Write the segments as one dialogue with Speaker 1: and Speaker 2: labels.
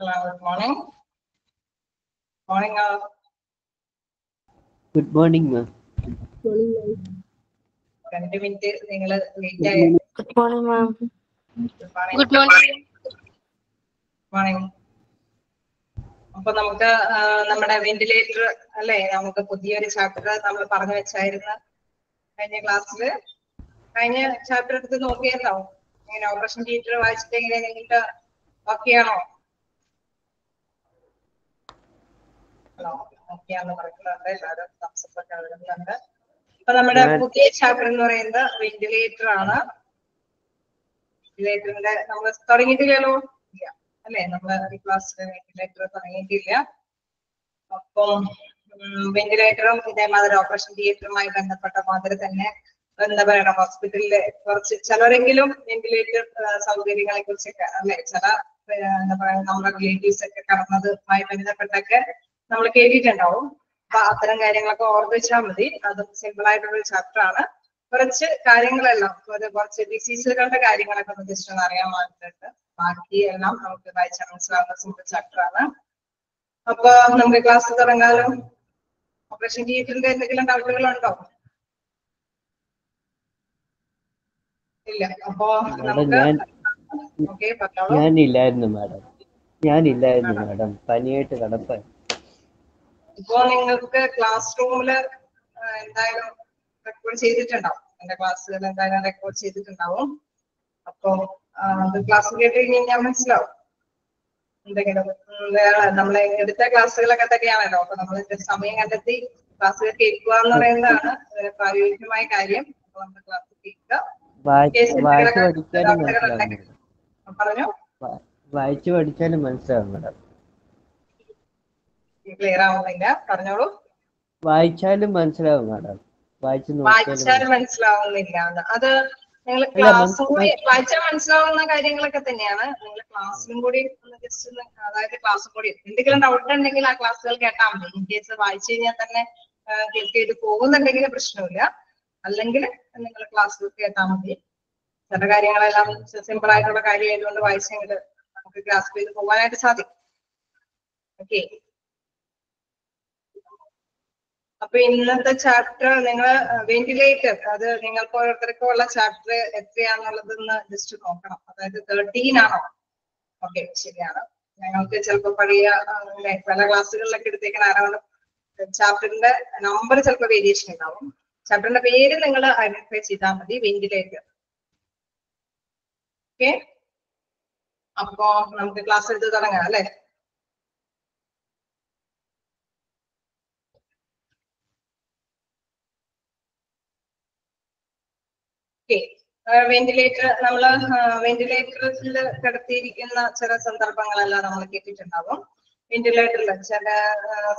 Speaker 1: Hello, good morning. Morning all.
Speaker 2: Good morning ma'am
Speaker 1: രണ്ട് minute നിങ്ങൾ late ആയി. Good morning morning അപ്പൊ നമുക്ക് നമ്മുടെ വെന്റിലേറ്റർ അല്ലെ? നമുക്ക് പുതിയൊരു ചാപ്റ്റർ നമ്മൾ പറഞ്ഞു വെച്ചായിരുന്നു കഴിഞ്ഞ ക്ലാസ്സിൽ കഴിഞ്ഞ ചാപ്റ്റർ എടുത്ത് നോക്കിയല്ലോ ഇങ്ങനെ ഓപ്പറേഷൻ തിയേറ്റർ വായിച്ചിട്ട് എങ്ങനെ നിങ്ങൾക്ക് ഓക്കെയാണോ ഓക്കെയാന്ന് പറയുന്നുണ്ട് എല്ലാവരും ഒക്കെ എഴുതുന്നുണ്ട് അപ്പൊ നമ്മുടെ പുതിയ ചാപ്റ്റർ എന്ന് പറയുന്നത് വെന്റിലേറ്റർ ആണ്. വെന്റിലേറ്ററിന്റെ നമ്മൾ തുടങ്ങിയിട്ടില്ലല്ലോ? ഇല്ല. അല്ലെ? നമ്മൾ ഈ ക്ലാസ്സിൽ വെന്റിലേറ്റർ തുടങ്ങിയിട്ടില്ല. അപ്പം വെന്റിലേറ്ററും ഇതേമാതിരി ഓപ്പറേഷൻ തിയേറ്ററുമായി ബന്ധപ്പെട്ട മാതിരി തന്നെ എന്താ പറയണം? ഹോസ്പിറ്റലിലെ കുറച്ച് ചിലരെങ്കിലും വെന്റിലേറ്റർ സൗകര്യങ്ങളെ കുറിച്ചൊക്കെ അല്ലെ? ചില എന്താ പറയുക നമ്മുടെ റിലേറ്റീവ്സ് ഒക്കെ കടന്നതുമായി ബന്ധപ്പെട്ടൊക്കെ നമ്മൾ കേട്ടിട്ടുണ്ടാവും. അപ്പൊ അത്തരം കാര്യങ്ങളൊക്കെ ഓർത്ത് വെച്ചാൽ മതി. അത് സിമ്പിൾ ആയിട്ടുള്ള ഒരു ചാപ്റ്റർ ആണ്. കുറച്ച് കാര്യങ്ങളെല്ലാം കുറച്ച് ഡിസീസുകളുടെ കാര്യങ്ങളൊക്കെ ഒന്ന് ജസ്റ്റ് ഒന്ന് അറിയാൻ വേണ്ടിയിട്ട്. ബാക്കി എല്ലാം നമുക്ക് വായിച്ചാൽ മനസ്സിലാവുന്ന സിമ്പിൾ ചാപ്റ്റർ ആണ്. അപ്പൊ നമുക്ക് ക്ലാസ് തുടങ്ങാനും ഓപ്പറേഷൻ തിയേറ്ററിന്റെ എന്തെങ്കിലും ഡൗട്ടുകൾ ഉണ്ടോ? ഇല്ല. അപ്പോ നമുക്ക്
Speaker 2: ഞാൻ
Speaker 1: ഇല്ലായിരുന്നു പറഞ്ഞോളൂ.
Speaker 2: ഞാനില്ലായിരുന്നു മാഡം. ഞാനില്ലായിരുന്നു മാഡം. പനിയായിട്ട് കിടപ്പാൻ
Speaker 1: ഇപ്പോ നിങ്ങൾക്ക് ക്ലാസ് റൂമിൽ എന്തായാലും റെക്കോർഡ് ചെയ്തിട്ടുണ്ടാവും. എന്റെ ക്ലാസ്സുകൾ എന്തായാലും റെക്കോർഡ് ചെയ്തിട്ടുണ്ടാവും. അപ്പോ അത് ക്ലാസ് കേട്ട് കഴിഞ്ഞാൽ മനസ്സിലാവും. എന്തെങ്കിലും വേറെ നമ്മളെ എടുത്ത ക്ലാസ്സുകളൊക്കെ തന്നെയാണല്ലോ. അപ്പൊ നമ്മൾ സമയം കണ്ടെത്തി ക്ലാസ്സുകൾ കേൾക്കുക എന്ന് പറയുന്നതാണ് പ്രായോഗികമായ കാര്യം. അപ്പൊ നമ്മൾ ക്ലാസ് കേൾക്കുക. പറഞ്ഞു.
Speaker 2: വായിച്ചു വായിച്ച് പഠിച്ചാലും മനസ്സിലാവും മാഡം.
Speaker 1: ക്ലിയർ ആവുന്നില്ല. പറഞ്ഞോളൂ.
Speaker 2: വായിച്ചാലും മനസ്സിലാവും മാഡം.
Speaker 1: വായിച്ചാലും മനസ്സിലാവുന്നില്ല. അത് നിങ്ങൾ
Speaker 2: ക്ലാസ്
Speaker 1: ക്ലാസ്സും കൂടി വായിച്ചാൽ മനസ്സിലാവുന്ന കാര്യങ്ങളൊക്കെ തന്നെയാണ്. നിങ്ങൾ ക്ലാസ്സിലും കൂടി ഒന്ന് ജസ്റ്റ് ഒന്ന് അതായത് ക്ലാസ്സും കൂടി എന്തെങ്കിലും ഡൗട്ട് ഉണ്ടെങ്കിൽ ആ ക്ലാസ്സുകൾ കേട്ടാൽ മതി. ഇൻ കേസ് വായിച്ചു കഴിഞ്ഞാൽ തന്നെ ഹെൽപ്പ് ചെയ്ത് പോകുന്നുണ്ടെങ്കിൽ പ്രശ്നമില്ല. അല്ലെങ്കിൽ നിങ്ങൾ ക്ലാസ് കേട്ടാൽ മതി. ചില കാര്യങ്ങളെല്ലാം സിമ്പിൾ ആയിട്ടുള്ള കാര്യമായതുകൊണ്ട് വായിച്ചെങ്കിൽ നമുക്ക് ക്ലാസ് ചെയ്ത് പോകാനായിട്ട് സാധിക്കും. ഓക്കെ അപ്പൊ ഇന്നത്തെ ചാപ്റ്റർ നിങ്ങൾ വെന്റിലേറ്റർ അത് നിങ്ങൾക്ക് ഓരോരുത്തർക്കും ഉള്ള ചാപ്റ്റർ എത്രയാന്നുള്ളതെന്ന് ജസ്റ്റ് നോക്കണം. അതായത് തേർട്ടീൻ ആണോ? ഓക്കെ ശരിയാണ്. ഞങ്ങൾക്ക് ചിലപ്പോൾ പഴയ പല ക്ലാസ്സുകളിലൊക്കെ എടുത്തേക്കുന്ന ആരാണ്? ചാപ്റ്ററിന്റെ നമ്പർ ചിലപ്പോൾ വേരിയേഷൻ ഉണ്ടാവും. ചാപ്റ്ററിന്റെ പേര് നിങ്ങൾ ഐഡന്റിഫൈ ചെയ്താൽ മതി വെന്റിലേറ്റർ ഓക്കെ അപ്പോ നമുക്ക് ക്ലാസ് എടുത്ത് തുടങ്ങാം അല്ലെ? വെന്റിലേറ്റർ നമ്മൾ വെന്റിലേറ്ററിൽ കിടത്തിയിരിക്കുന്ന ചില സന്ദർഭങ്ങളെല്ലാം നമ്മൾ കേട്ടിട്ടുണ്ടാവും. വെന്റിലേറ്ററിൽ ചില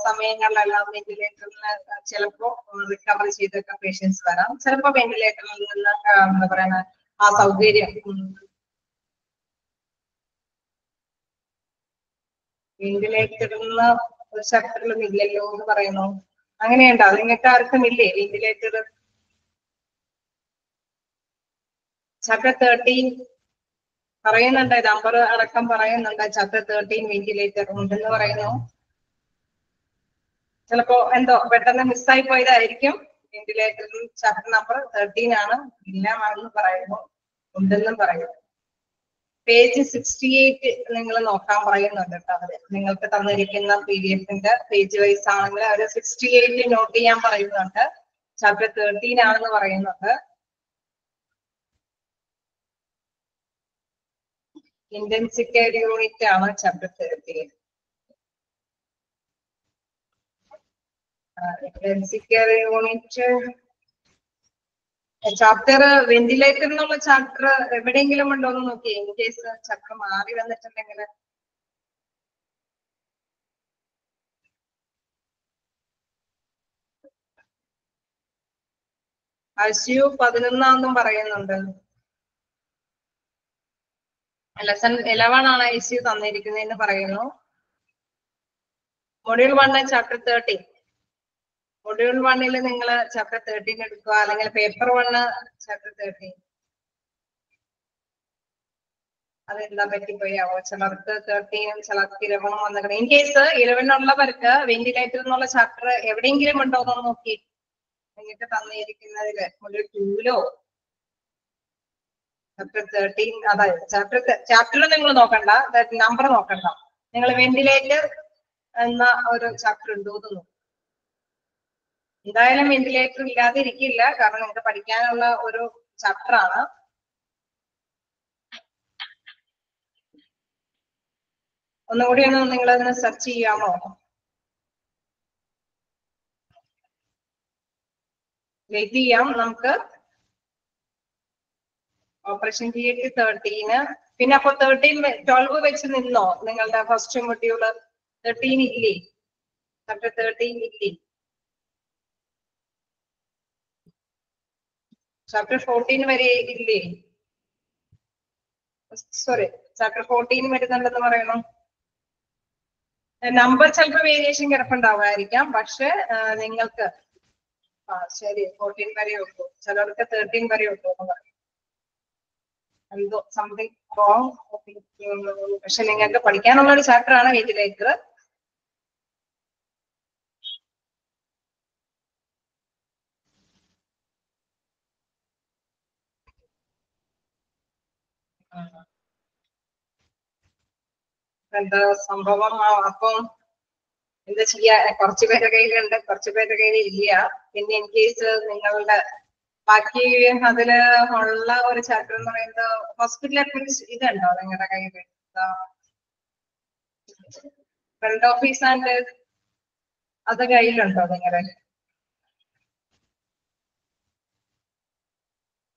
Speaker 1: സമയങ്ങളിലെല്ലാം വെന്റിലേറ്ററിൽ ചിലപ്പോ റിക്കവർ ചെയ്തൊക്കെ പേഷ്യൻസ് വരാം. ചിലപ്പോ വെന്റിലേറ്ററിൽ നിന്ന് എന്താ പറയുക ആ സൗകര്യം വെന്റിലേറ്ററിൽ ഒരു ചാപ്റ്ററിലും ഇല്ലല്ലോ എന്ന് പറയുന്നു. അങ്ങനെയുണ്ടോ? നിങ്ങൾക്ക് ആർക്കും ഇല്ലേ? വെന്റിലേറ്റർ ചാപ്റ്റർ തേർട്ടീൻ പറയുന്നുണ്ട് നമ്പർ അടക്കം പറയുന്നുണ്ട്. ചാപ്റ്റർ തേർട്ടീൻ വെന്റിലേറ്റർ ഉണ്ടെന്ന് പറയുന്നു. ചിലപ്പോ എന്തോ പെട്ടെന്ന് മിസ്സായി പോയതായിരിക്കും. വെന്റിലേറ്ററിൽ ചാപ്റ്റർ നമ്പർ തേർട്ടീൻ ആണ്. ഇല്ലാമാണെന്ന് പറയുന്നു. ഉണ്ടെന്നും പറയുന്നു. പേജ് സിക്സ്റ്റി എയ്റ്റ് നിങ്ങൾ നോക്കാൻ പറയുന്നുണ്ട് കേട്ടോ അവർ നിങ്ങൾക്ക് തന്നിരിക്കുന്ന പി ഡി എഫിന്റെ പേജ് വൈസ് ആണെങ്കിൽ അവർ സിക്സ്റ്റി എയ്റ്റ് നോട്ട് ചെയ്യാൻ പറയുന്നുണ്ട്. ചാപ്റ്റർ തേർട്ടീൻ ആണെന്ന് പറയുന്നുണ്ട്. ഇന്റൻസിവ് കെയർ യൂണിറ്റ് ആണ് chapter thirteen intensive care unit chapter ventilator എന്നുള്ള ചാപ്റ്റർ എവിടെയെങ്കിലും ഉണ്ടോ എന്ന് നോക്കിയേ ഇൻ കേസ് ചാപ്റ്റർ മാറി വന്നിട്ടുണ്ടെങ്കിൽ അശു പതിനൊന്നാന്നും പറയുന്നുണ്ട്. ലെസൺ ഇലവൺ ആണ് ഐസിയു തന്നിരിക്കുന്നതെന്ന് പറയുന്നു. Module one chapter thirteen module വണ്ണിൽ നിങ്ങൾ ചാപ്റ്റർ തേർട്ടീൻ എടുക്കുക അല്ലെങ്കിൽ പേപ്പർ വണ്ണ് ചാപ്റ്റർ തേർട്ടീൻ അതെന്താ പറ്റിപ്പോയാവോ ചിലർക്ക് തേർട്ടീനും ചിലർക്ക് ഇലവനും വന്നിട്ട് ഇൻ കേസ് ഇലവനുള്ളവർക്ക് വെന്റിലേറ്റർ എന്നുള്ള ചാപ്റ്റർ എവിടെയെങ്കിലും ഉണ്ടോ എന്ന് നോക്കി. നിങ്ങൾക്ക് തന്നിരിക്കുന്നതിൽ മൊഡ്യൂൾ ടൂലോ ചാപ്റ്റർ തേർട്ടീൻ അതായത് ചാപ്റ്റർ ചാപ്റ്റർ നിങ്ങൾ നോക്കണ്ട നമ്പർ നോക്കണ്ട. നിങ്ങൾ വെന്റിലേറ്റർ എന്ന ഒരു ചാപ്റ്റർ ഉണ്ടോ എന്ന് നോക്കും. എന്തായാലും വെന്റിലേറ്റർ ഇല്ലാതെ ഇരിക്കില്ല കാരണം നിങ്ങൾക്ക് പഠിക്കാനുള്ള ഒരു ചാപ്റ്റർ ആണ്. ഒന്നുകൂടി ഒന്ന് നിങ്ങൾ അതിന് സെർച്ച് ചെയ്യാമോ? വെയിറ്റ് ചെയ്യാം നമുക്ക് ഓപ്പറേഷൻ തിയേറ്റർ തേർട്ടീന് പിന്നെ അപ്പൊ തേർട്ടീൻ ട്വൽവ് വെച്ച് നിന്നോ? നിങ്ങളുടെ ഫസ്റ്റ് മൊഡ്യൂൾ തേർട്ടീൻ ഇല്ലേ? ചാപ്റ്റർ തേർട്ടീൻ ഇല്ലേ? ചാപ്റ്റർ ഫോർട്ടീൻ വരെ ഇല്ലേ? സോറി ചാപ്റ്റർ ഫോർട്ടീൻ വരുന്നുണ്ടെന്ന് പറയണോ. നമ്പർ ചിലപ്പോൾ വേരിയേഷൻ കിടപ്പുണ്ടാവായിരിക്കാം പക്ഷെ നിങ്ങൾക്ക് ആ ശരി ഫോർട്ടീൻ വരെ ഉള്ളൂ. ചിലർക്ക് തേർട്ടീൻ വരെ ഉള്ളൂ എന്ന് പറയും. എന്തോ സംതിങ് റോങ് പക്ഷെ നിങ്ങൾക്ക് പഠിക്കാനുള്ള ഒരു ചാപ്റ്റർ ആണ് വീട്ടിലേക്ക്. എന്താ സംഭവം? അപ്പം എന്താ ചെയ്യാ? കുറച്ചു പേരുടെ കയ്യിലുണ്ട് കുറച്ചു പേരുടെ കയ്യിൽ ഇല്ല പിന്നെ ഇൻ കേസ് നിങ്ങളുടെ ബാക്കി അതിൽ ഉള്ള ഒരു ചാപ്റ്റർ എന്ന് പറയുന്നത് ഹോസ്പിറ്റൽ അഡ്മിനിസ് ഇതുണ്ടോ നിങ്ങളുടെ കയ്യിൽ ഫ്രണ്ട് ഓഫീസ് ആൻഡ് അത് കയ്യിലുണ്ടോ നിങ്ങളുടെ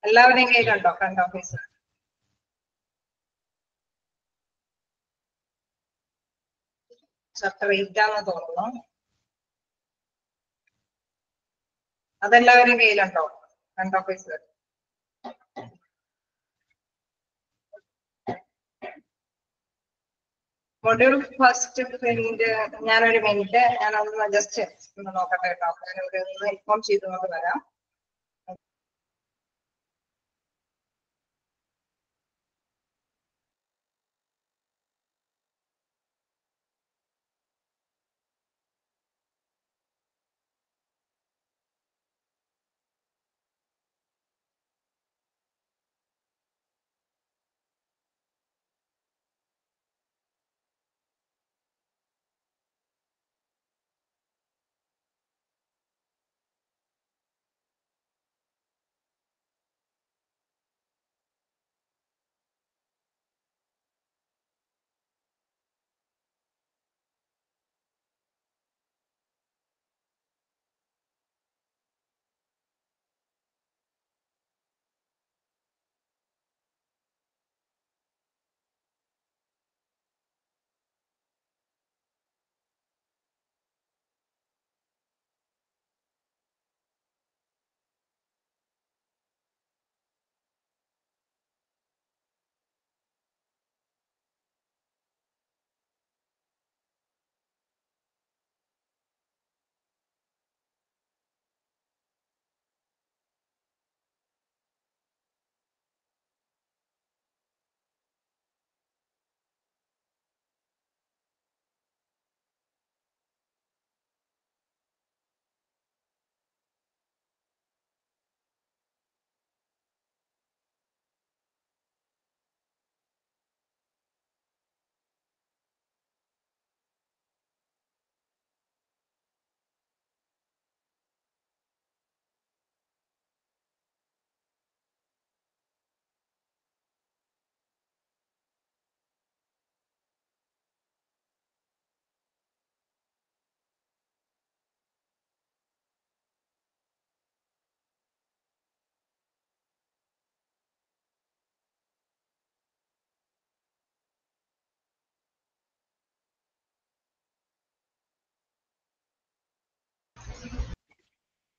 Speaker 1: എല്ലാവരുടെയും കയ്യിലുണ്ടോ ഫ്രണ്ട് ഓഫീസ് ചാപ്റ്റർ എയ്റ്റ് ആണെന്ന് തോന്നുന്നു. അതെല്ലാവരും കയ്യിലുണ്ടോ? Front officer. Module first print ഞാനൊരു മിനിറ്റ് ഞാനൊന്ന് ജസ്റ്റ് ഒന്ന് നോക്കട്ടെ കേട്ടോ ഞാനൊരു ഇൻഫോം ചെയ്തുകൊണ്ട് വരാം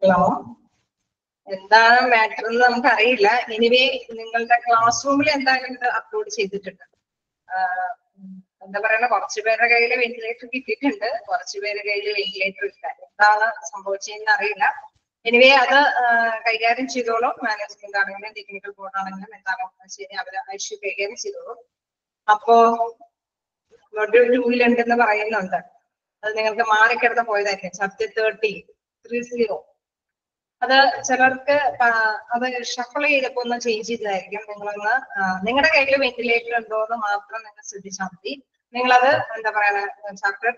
Speaker 1: ഹലോ എന്താണ് മാറ്റർ എന്ന് നമുക്ക് അറിയില്ല എനിവേ നിങ്ങളുടെ ക്ലാസ് റൂമിൽ എന്തായാലും ഇത് അപ്ലോഡ് ചെയ്തിട്ടുണ്ട്. എന്താ പറയുക കുറച്ചു പേരുടെ കയ്യിൽ വെന്റിലേറ്റർ കിട്ടിയിട്ടുണ്ട്. കുറച്ചു പേരുടെ കയ്യിൽ വെന്റിലേറ്റർ ഇല്ല. എന്താണ് സംഭവിച്ചതെന്ന് അറിയില്ല. എനിവേ അത് കൈകാര്യം ചെയ്തോളും. മാനേജ്മെന്റ് ആണെങ്കിലും ടെക്നിക്കൽ ബോർഡ് ആണെങ്കിലും എന്താണോ ശരി അവർ ഇഷ്യൂ കൈകാര്യം ചെയ്തോളും. അപ്പോ മൊഡ്യൂൾ ടൂവിൽ ഉണ്ടെന്ന് പറയുന്നുണ്ട്. അത് നിങ്ങൾക്ക് മാറിക്കിടന്ന് പോയതായിരിക്കും. ചാപ്റ്റർ തേർട്ടി ത്രീ സീറോ അത് ചിലർക്ക് അത് ഷഫിൾ ചെയ്തപ്പോ ഒന്ന് ചേഞ്ച് ചെയ്തതായിരിക്കും നിങ്ങളൊന്ന് നിങ്ങളുടെ കയ്യിൽ വെന്റിലേറ്റർ ഉണ്ടോ എന്ന് മാത്രം നിങ്ങൾ ശ്രദ്ധിച്ചാൽ മതി. നിങ്ങളത് എന്താ പറയുക ചാപ്റ്റർ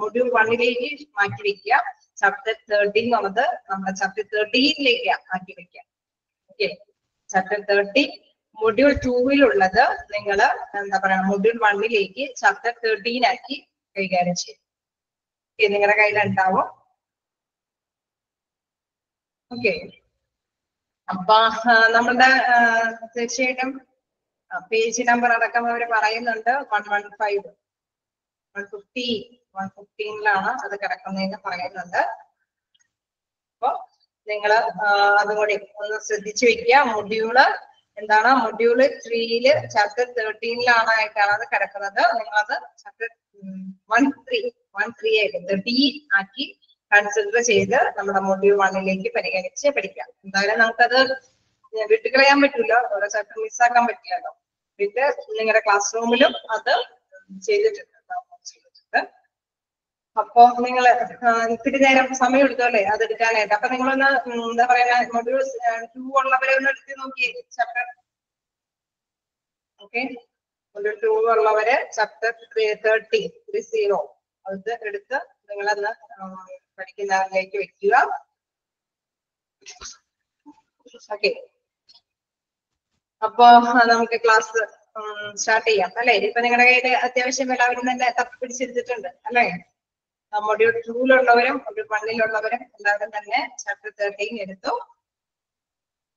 Speaker 1: മൊഡ്യൂൾ വണ്ണിലേക്ക് മാറ്റി വെക്കുക. ചാപ്റ്റർ തേർട്ടി എന്നുള്ളത് നമ്മുടെ ചാപ്റ്റർ തേർട്ടീനിലേക്ക് മാറ്റി വെക്കുക. ഓക്കെ ചാപ്റ്റർ തേർട്ടി മൊഡ്യൂൾ ടൂവിലുള്ളത് നിങ്ങൾ എന്താ പറയുക മൊഡ്യൂൾ വണ്ണിലേക്ക് ചാപ്റ്റർ തേർട്ടീൻ ആക്കി കൈകാര്യം ചെയ്യും നിങ്ങളുടെ കയ്യിൽ ഓക്കെ. അപ്പൊ നമ്മുടെ തീർച്ചയായിട്ടും പേജ് നമ്പർ അടക്കം അവർ പറയുന്നുണ്ട്. One one five one fifty one ഫിഫ്റ്റീനിലാണ് അത് കിടക്കുന്നതെന്ന് പറയുന്നുണ്ട്. അപ്പൊ നിങ്ങൾ അതും കൂടി ഒന്ന് ശ്രദ്ധിച്ചു വെക്കുക. മൊഡ്യൂൾ എന്താണ്? മൊഡ്യൂൾ ത്രീയിൽ ചാപ്റ്റർ തേർട്ടീനിലാണ് ആയിട്ടാണ് അത് കിടക്കുന്നത്. നിങ്ങളത് chapter one three one three ആയിട്ട് തേർട്ടി ആക്കി കൺസിഡർ ചെയ്ത് നമ്മുടെ മൊഡ്യൂൾ വണ്ണിലേക്ക് പരിഗണിച്ച് പഠിക്കാം. എന്തായാലും നമുക്കത് വിട്ടുകളയാൻ പറ്റില്ല ഓരോ ചാപ്റ്റർ മിസ്സാക്കാൻ പറ്റില്ലല്ലോ. പിന്നെ നിങ്ങളുടെ ക്ലാസ് റൂമിലും അത് ചെയ്തിട്ടുണ്ട്. ചെയ്തിട്ടുണ്ട്. അപ്പൊ നിങ്ങൾ ഇത്തിരി നേരം സമയം എടുത്തല്ലേ അത് എടുക്കാനായിട്ട്. അപ്പൊ നിങ്ങളൊന്ന് എന്താ പറയാ മൊഡ്യൂൾ ടു ഉള്ളവരെ ഒന്ന് എടുത്ത് നോക്കിയേ ചാപ്റ്റർ ഓക്കെ മൊഡ്യൂൾ ടു ഉള്ളവരെ ചാപ്റ്റർ തേർട്ടി ത്രീ സീറോ അത് എടുത്ത് നിങ്ങളന്ന് ഉം, പഠിക്കുന്നതിലേക്ക് വെക്കുക. ഓക്കെ അപ്പൊ നമുക്ക് ക്ലാസ് സ്റ്റാർട്ട് ചെയ്യാം അല്ലെ? ഇപ്പൊ നിങ്ങളുടെ കയ്യിൽ അത്യാവശ്യം എല്ലാവരും തന്നെ തപ്പിപ്പിടിച്ചെടുത്തിട്ടുണ്ട് അല്ലെ? മൊഡ്യൂൾ ടൂലുള്ളവരും മൊഡ്യൂൾ വണ്ണിലുള്ളവരും എല്ലാവരും തന്നെ ചാപ്റ്റർ തേർട്ടീൻ എടുത്തു.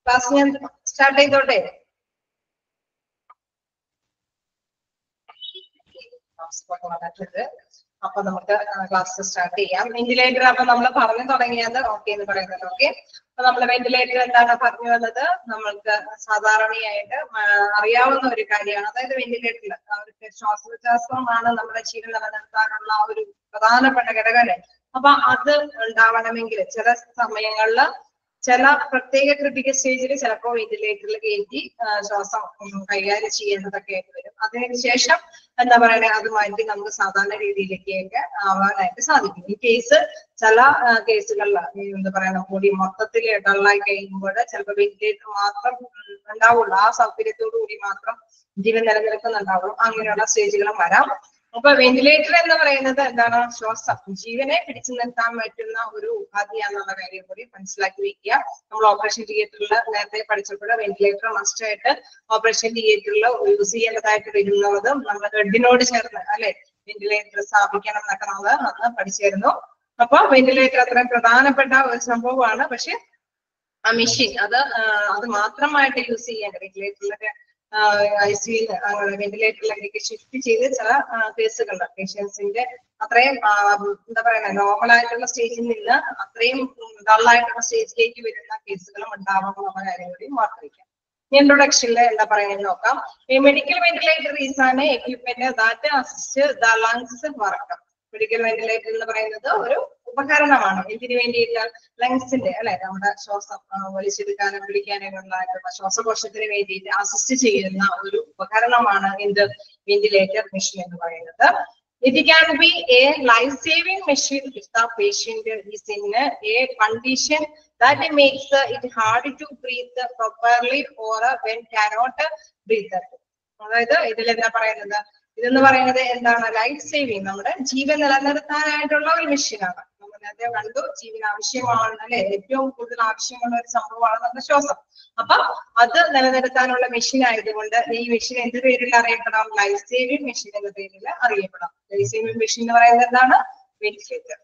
Speaker 1: ക്ലാസ് ഞാൻ സ്റ്റാർട്ട് ചെയ്തോട്ടെ? വന്നിട്ടുണ്ട്. അപ്പൊ നമുക്ക് ക്ലാസ് സ്റ്റാർട്ട് ചെയ്യാം. വെന്റിലേറ്റർ അപ്പൊ നമ്മൾ പറഞ്ഞു തുടങ്ങിയത് ഓക്കെ എന്ന് പറയുന്നത് ഓക്കെ അപ്പൊ നമ്മൾ വെന്റിലേറ്റർ എന്താണ് പറഞ്ഞു വന്നത്? നമ്മൾക്ക് സാധാരണയായിട്ട് അറിയാവുന്ന ഒരു കാര്യമാണ്. അതായത് വെന്റിലേറ്ററിൽ അവർക്ക് ശ്വാസോച്ഛ്വാസമാണ് നമ്മുടെ ജീവൻ നിലനിർത്താനുള്ള ഒരു പ്രധാനപ്പെട്ട ഘടകം അല്ലേ അപ്പൊ അത് ഉണ്ടാവണമെങ്കിൽ ചില സമയങ്ങളിൽ ചില പ്രത്യേക ക്രിട്ടിക്കൽ സ്റ്റേജിൽ ചിലപ്പോൾ വെന്റിലേറ്ററിൽ കയറ്റി ശ്വാസം കൈകാര്യം ചെയ്യേണ്ടതൊക്കെ ആയിട്ട് വരും. അതിനുശേഷം എന്താ പറയുക അത് മാറ്റി നമുക്ക് സാധാരണ രീതിയിലേക്കൊക്കെ ആവാനായിട്ട് സാധിക്കും. ഈ കേസ് ചില കേസുകളിൽ എന്താ പറയുക കൂടി മൊത്തത്തിൽ ഡള്ളായി കഴിയുമ്പോൾ ചിലപ്പോൾ വെന്റിലേറ്റർ മാത്രം ഉണ്ടാവുള്ളൂ. ആ സൗകര്യത്തോടു കൂടി മാത്രം ജീവൻ നിലനിൽക്കുന്നുണ്ടാവുള്ളൂ. അങ്ങനെയുള്ള സ്റ്റേജുകളും വരാം. അപ്പൊ വെന്റിലേറ്റർ എന്ന് പറയുന്നത് എന്താണ്? ശ്വാസം ജീവനെ പിടിച്ചു നിർത്താൻ പറ്റുന്ന ഒരു ഉപാധിയാണെന്നുള്ള കാര്യം കൂടി മനസ്സിലാക്കി വെക്കുക. നമ്മൾ ഓപ്പറേഷൻ തിയേറ്ററിൽ നേരത്തെ പഠിച്ചപ്പോൾ വെന്റിലേറ്റർ മസ്റ്റ് ആയിട്ട് ഓപ്പറേഷൻ തിയേറ്ററിൽ യൂസ് ചെയ്യേണ്ടതായിട്ട് വരുന്നതും നമ്മൾ ഹെഡിനോട് ചേർന്ന് അല്ലെ? വെന്റിലേറ്റർ സ്ഥാപിക്കണം എന്നൊക്കെ നമ്മൾ അന്ന് പഠിച്ചിരുന്നു. അപ്പൊ വെന്റിലേറ്റർ അത്രയും പ്രധാനപ്പെട്ട ഒരു സംഭവമാണ്. പക്ഷെ ആ മെഷീൻ അത് അത് മാത്രമായിട്ട് യൂസ് ചെയ്യേണ്ട വെന്റിലേറ്ററിലൊക്കെ ഐ സി വെന്റിലേറ്ററിലേക്ക് ഷിഫ്റ്റ് ചെയ്ത് ചില കേസുകളുണ്ട്. പേഷ്യൻസിന്റെ അത്രയും എന്താ പറയുക നോർമൽ ആയിട്ടുള്ള സ്റ്റേജിൽ നിന്ന് അത്രയും ഡള്ളായിട്ടുള്ള സ്റ്റേജിലേക്ക് വരുന്ന കേസുകളും ഉണ്ടാവാം എന്നുള്ള കാര്യം കൂടി ഇൻട്രൊഡക്ഷനിൽ എന്താ പറയുന്നത് നോക്കാം. ഈ medical ventilator is equipment that assist the lungs work medical ventilator എന്ന് പറയുന്നത് ഒരു ഉപകരണമാണ്. എന്തിനു വേണ്ടിയിട്ട് ലങ്സിന്റെ അല്ലെ? നമ്മുടെ ശ്വാസം വലിച്ചെടുക്കാനും പിടിക്കാനും ശ്വാസകോശത്തിന് വേണ്ടിയിട്ട് അസിസ്റ്റ് ചെയ്യുന്ന ഒരു ഉപകരണമാണ് എന്ത്? വെന്റിലേറ്റർ മെഷീൻ എന്ന് പറയുന്നത്. It can be a life-saving machine if the patient is in a condition that makes it hard to breathe properly or when cannot breathe. അതായത് ഇതിൽ എന്താ പറയുന്നത്? ഇതെന്ന് പറയുന്നത് എന്താണ്? ലൈഫ് സേവിങ് നമ്മുടെ ജീവൻ നിലനിർത്താനായിട്ടുള്ള ഒരു മെഷീനാണ് നേരത്തെ കണ്ടു ജീവൻ ആവശ്യമാണ് അല്ലെ ഏറ്റവും കൂടുതൽ ആവശ്യമുള്ള ഒരു സംഭവമാണ് നമ്മുടെ ശ്വാസം അപ്പൊ അത് നിലനിർത്താനുള്ള മെഷീൻ ആയതുകൊണ്ട് ഈ മെഷീൻ എന്ത് പേരിൽ അറിയപ്പെടാം? ലൈഫ് സേവിംഗ് മെഷീൻ എന്ന പേരിൽ അറിയപ്പെടാം. ലൈഫ് സേവിംഗ് മെഷീൻ എന്ന് പറയുന്നത് എന്താണ്? Ventilator